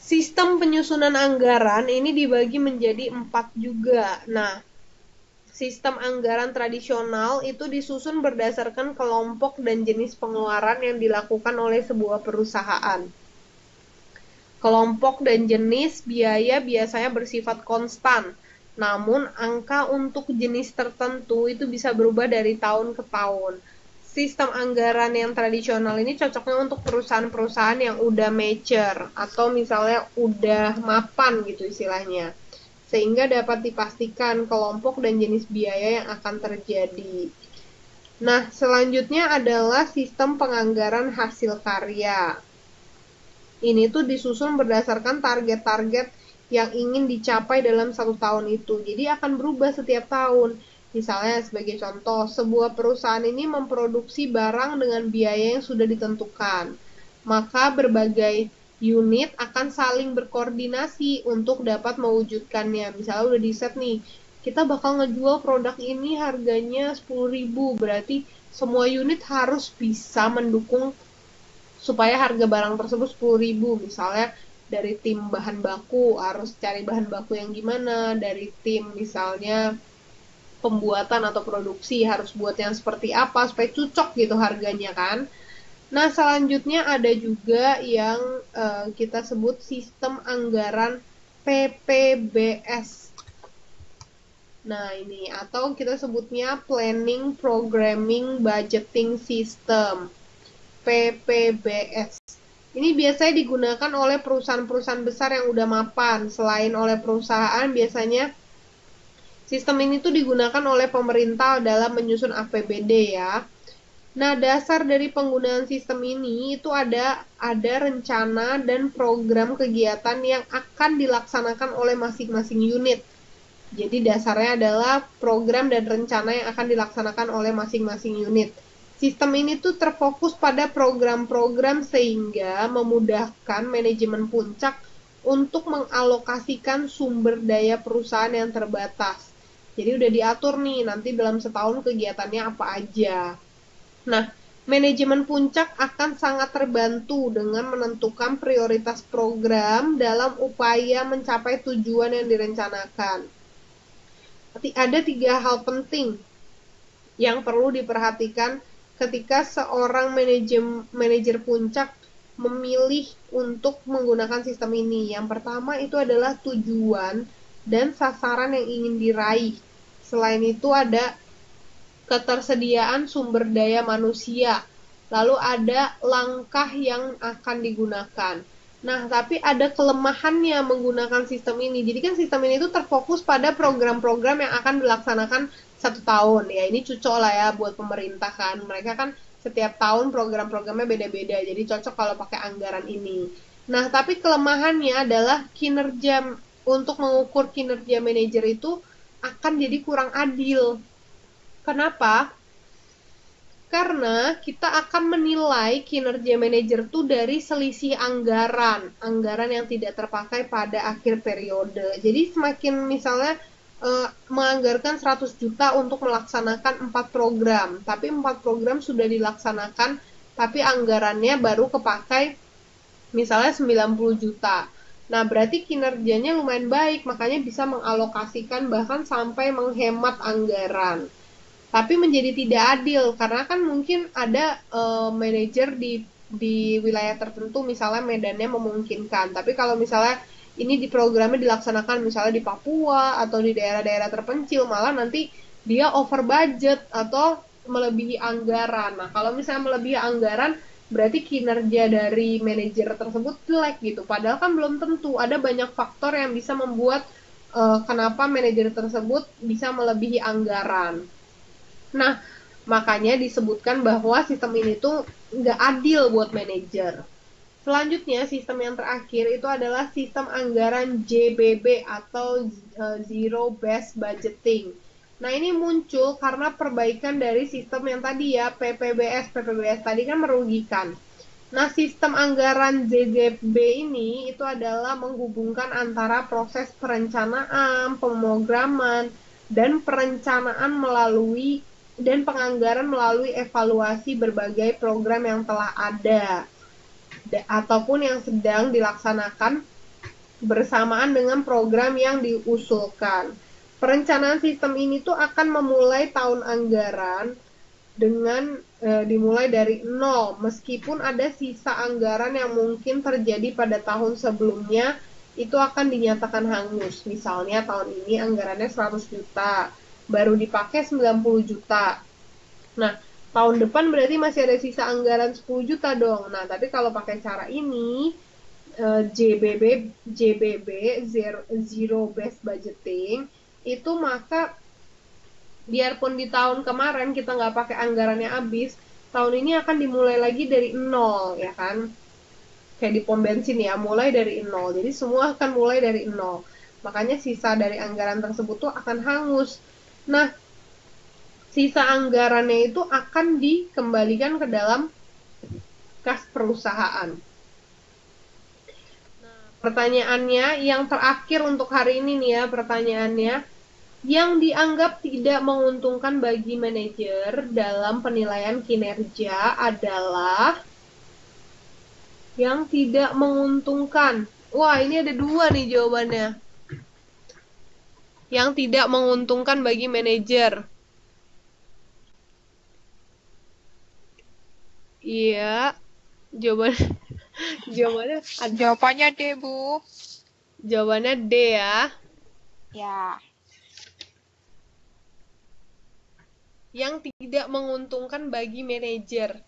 Speaker 1: sistem penyusunan anggaran ini dibagi menjadi empat juga. Nah sistem anggaran tradisional itu disusun berdasarkan kelompok dan jenis pengeluaran yang dilakukan oleh sebuah perusahaan. Kelompok dan jenis biaya biasanya bersifat konstan, namun angka untuk jenis tertentu itu bisa berubah dari tahun ke tahun. Sistem anggaran yang tradisional ini cocoknya untuk perusahaan-perusahaan yang udah mature atau misalnya udah mapan gitu istilahnya sehingga dapat dipastikan kelompok dan jenis biaya yang akan terjadi. Nah, selanjutnya adalah sistem penganggaran hasil karya. Ini tuh disusun berdasarkan target-target yang ingin dicapai dalam satu tahun itu. Jadi akan berubah setiap tahun. Misalnya sebagai contoh, sebuah perusahaan ini memproduksi barang dengan biaya yang sudah ditentukan. Maka berbagai unit akan saling berkoordinasi untuk dapat mewujudkannya. Misalnya udah di set nih, kita bakal ngejual produk ini harganya 10.000, berarti semua unit harus bisa mendukung supaya harga barang tersebut 10.000. Misalnya dari tim bahan baku harus cari bahan baku yang gimana, dari tim misalnya pembuatan atau produksi harus buat yang seperti apa supaya cocok gitu harganya kan. Nah, selanjutnya ada juga yang uh, kita sebut sistem anggaran PPBS. Nah, ini atau kita sebutnya Planning Programming Budgeting System. PPBS. Ini biasanya digunakan oleh perusahaan-perusahaan besar yang udah mapan. Selain oleh perusahaan, biasanya sistem ini tuh digunakan oleh pemerintah dalam menyusun APBD ya. Nah, dasar dari penggunaan sistem ini itu ada ada rencana dan program kegiatan yang akan dilaksanakan oleh masing-masing unit. Jadi dasarnya adalah program dan rencana yang akan dilaksanakan oleh masing-masing unit. Sistem ini tuh terfokus pada program-program sehingga memudahkan manajemen puncak untuk mengalokasikan sumber daya perusahaan yang terbatas. Jadi udah diatur nih nanti dalam setahun kegiatannya apa aja. Nah, manajemen puncak akan sangat terbantu dengan menentukan prioritas program dalam upaya mencapai tujuan yang direncanakan. Ada tiga hal penting yang perlu diperhatikan ketika seorang manajer, manajer puncak memilih untuk menggunakan sistem ini. Yang pertama itu adalah tujuan dan sasaran yang ingin diraih. Selain itu ada ketersediaan sumber daya manusia. Lalu ada langkah yang akan digunakan. Nah, tapi ada kelemahannya menggunakan sistem ini. Jadi kan sistem ini itu terfokus pada program-program yang akan dilaksanakan satu tahun. Ya, ini cocok lah ya buat pemerintah kan. Mereka kan setiap tahun program-programnya beda-beda. Jadi cocok kalau pakai anggaran ini. Nah, tapi kelemahannya adalah kinerja untuk mengukur kinerja manajer itu akan jadi kurang adil. Kenapa? Karena kita akan menilai kinerja manajer itu dari selisih anggaran, anggaran yang tidak terpakai pada akhir periode. Jadi semakin misalnya e, menganggarkan 100 juta untuk melaksanakan 4 program, tapi 4 program sudah dilaksanakan, tapi anggarannya baru kepakai misalnya 90 juta. Nah, berarti kinerjanya lumayan baik, makanya bisa mengalokasikan bahkan sampai menghemat anggaran tapi menjadi tidak adil karena kan mungkin ada uh, manajer di di wilayah tertentu misalnya medannya memungkinkan. Tapi kalau misalnya ini di programnya dilaksanakan misalnya di Papua atau di daerah-daerah terpencil malah nanti dia over budget atau melebihi anggaran. Nah kalau misalnya melebihi anggaran berarti kinerja dari manajer tersebut jelek gitu. Padahal kan belum tentu. Ada banyak faktor yang bisa membuat uh, kenapa manajer tersebut bisa melebihi anggaran Nah, makanya disebutkan bahwa sistem ini tuh nggak adil buat manajer. Selanjutnya, sistem yang terakhir itu adalah sistem anggaran JBB atau uh, Zero Based Budgeting. Nah, ini muncul karena perbaikan dari sistem yang tadi ya, PPBS. PPBS tadi kan merugikan. Nah, sistem anggaran ZZB ini itu adalah menghubungkan antara proses perencanaan, pemrograman, dan perencanaan melalui dan penganggaran melalui evaluasi berbagai program yang telah ada ataupun yang sedang dilaksanakan bersamaan dengan program yang diusulkan. Perencanaan sistem ini tuh akan memulai tahun anggaran dengan e, dimulai dari nol meskipun ada sisa anggaran yang mungkin terjadi pada tahun sebelumnya itu akan dinyatakan hangus. Misalnya tahun ini anggarannya 100 juta baru dipakai 90 juta. Nah, tahun depan berarti masih ada sisa anggaran 10 juta dong. Nah, tapi kalau pakai cara ini JBB eh, JBB zero, zero based budgeting itu maka biarpun di tahun kemarin kita nggak pakai anggarannya habis, tahun ini akan dimulai lagi dari nol ya kan? Kayak di pom bensin ya, mulai dari nol. Jadi semua akan mulai dari nol. Makanya sisa dari anggaran tersebut tuh akan hangus Nah, sisa anggarannya itu akan dikembalikan ke dalam kas perusahaan. Pertanyaannya yang terakhir untuk hari ini nih ya, pertanyaannya yang dianggap tidak menguntungkan bagi manajer dalam penilaian kinerja adalah yang tidak menguntungkan. Wah, ini ada dua nih jawabannya yang tidak menguntungkan bagi manajer. Iya, jawaban jawabannya
Speaker 2: jawabannya D, Bu.
Speaker 1: Jawabannya D ya.
Speaker 2: Ya.
Speaker 1: Yang tidak menguntungkan bagi manajer.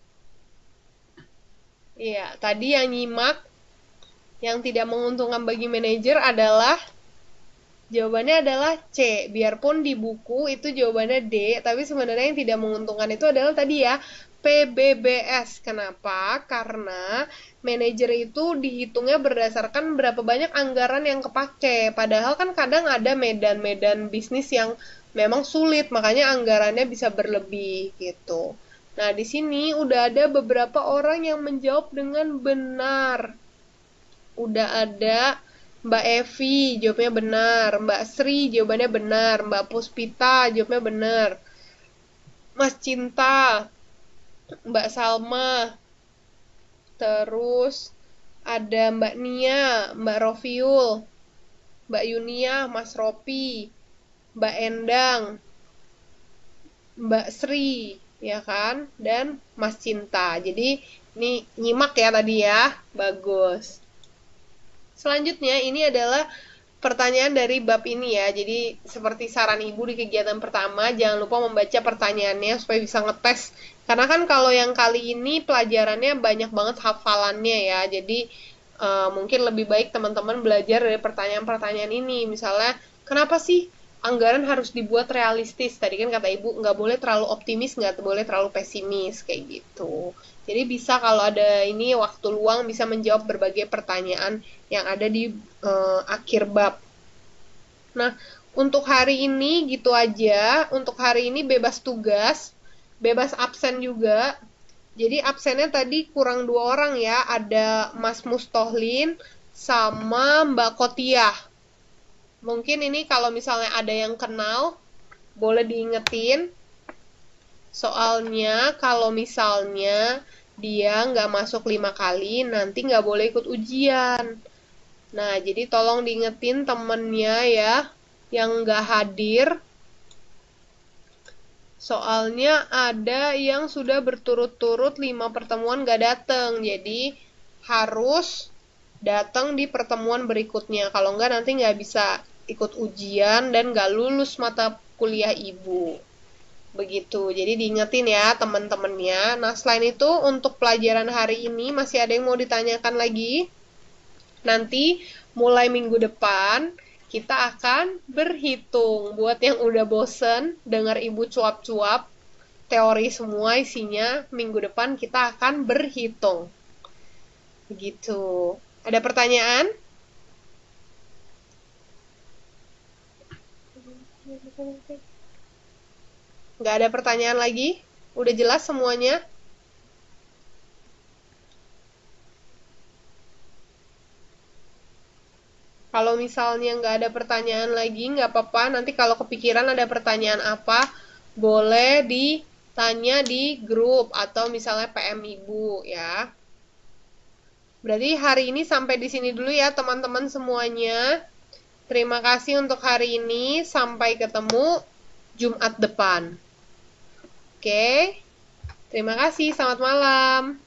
Speaker 1: Iya, tadi yang nyimak yang tidak menguntungkan bagi manajer adalah Jawabannya adalah C. Biarpun di buku itu jawabannya D, tapi sebenarnya yang tidak menguntungkan itu adalah tadi ya PBBS. Kenapa? Karena manajer itu dihitungnya berdasarkan berapa banyak anggaran yang kepake. Padahal kan kadang ada medan-medan bisnis yang memang sulit, makanya anggarannya bisa berlebih gitu. Nah, di sini udah ada beberapa orang yang menjawab dengan benar. Udah ada Mbak Evi jawabnya benar, Mbak Sri jawabannya benar, Mbak Puspita jawabnya benar. Mas Cinta, Mbak Salma, terus ada Mbak Nia, Mbak Rofiul, Mbak Yunia, Mas Ropi, Mbak Endang, Mbak Sri, ya kan? Dan Mas Cinta. Jadi Ini nyimak ya tadi ya. Bagus. Selanjutnya ini adalah pertanyaan dari bab ini ya. Jadi seperti saran ibu di kegiatan pertama, jangan lupa membaca pertanyaannya supaya bisa ngetes. Karena kan kalau yang kali ini pelajarannya banyak banget hafalannya ya. Jadi uh, mungkin lebih baik teman-teman belajar dari pertanyaan-pertanyaan ini. Misalnya, kenapa sih anggaran harus dibuat realistis. Tadi kan kata ibu nggak boleh terlalu optimis, nggak boleh terlalu pesimis kayak gitu. Jadi bisa kalau ada ini waktu luang bisa menjawab berbagai pertanyaan yang ada di uh, akhir bab. Nah, untuk hari ini gitu aja. Untuk hari ini bebas tugas, bebas absen juga. Jadi absennya tadi kurang dua orang ya. Ada Mas Mustohlin sama Mbak Kotiah mungkin ini kalau misalnya ada yang kenal boleh diingetin soalnya kalau misalnya dia nggak masuk lima kali nanti nggak boleh ikut ujian. Nah jadi tolong diingetin temennya ya yang nggak hadir. Soalnya ada yang sudah berturut-turut lima pertemuan nggak datang jadi harus datang di pertemuan berikutnya. Kalau nggak nanti nggak bisa ikut ujian dan gak lulus mata kuliah ibu. Begitu, jadi diingetin ya teman-temannya. Nah, selain itu untuk pelajaran hari ini masih ada yang mau ditanyakan lagi? Nanti mulai minggu depan kita akan berhitung. Buat yang udah bosen dengar ibu cuap-cuap, teori semua isinya, minggu depan kita akan berhitung. Begitu. Ada pertanyaan? Nggak ada pertanyaan lagi? Udah jelas semuanya? Kalau misalnya nggak ada pertanyaan lagi, nggak apa-apa. Nanti kalau kepikiran ada pertanyaan apa, boleh ditanya di grup atau misalnya PM Ibu ya. Berarti hari ini sampai di sini dulu ya teman-teman semuanya. Terima kasih untuk hari ini. Sampai ketemu Jumat depan. Oke. Terima kasih. Selamat malam.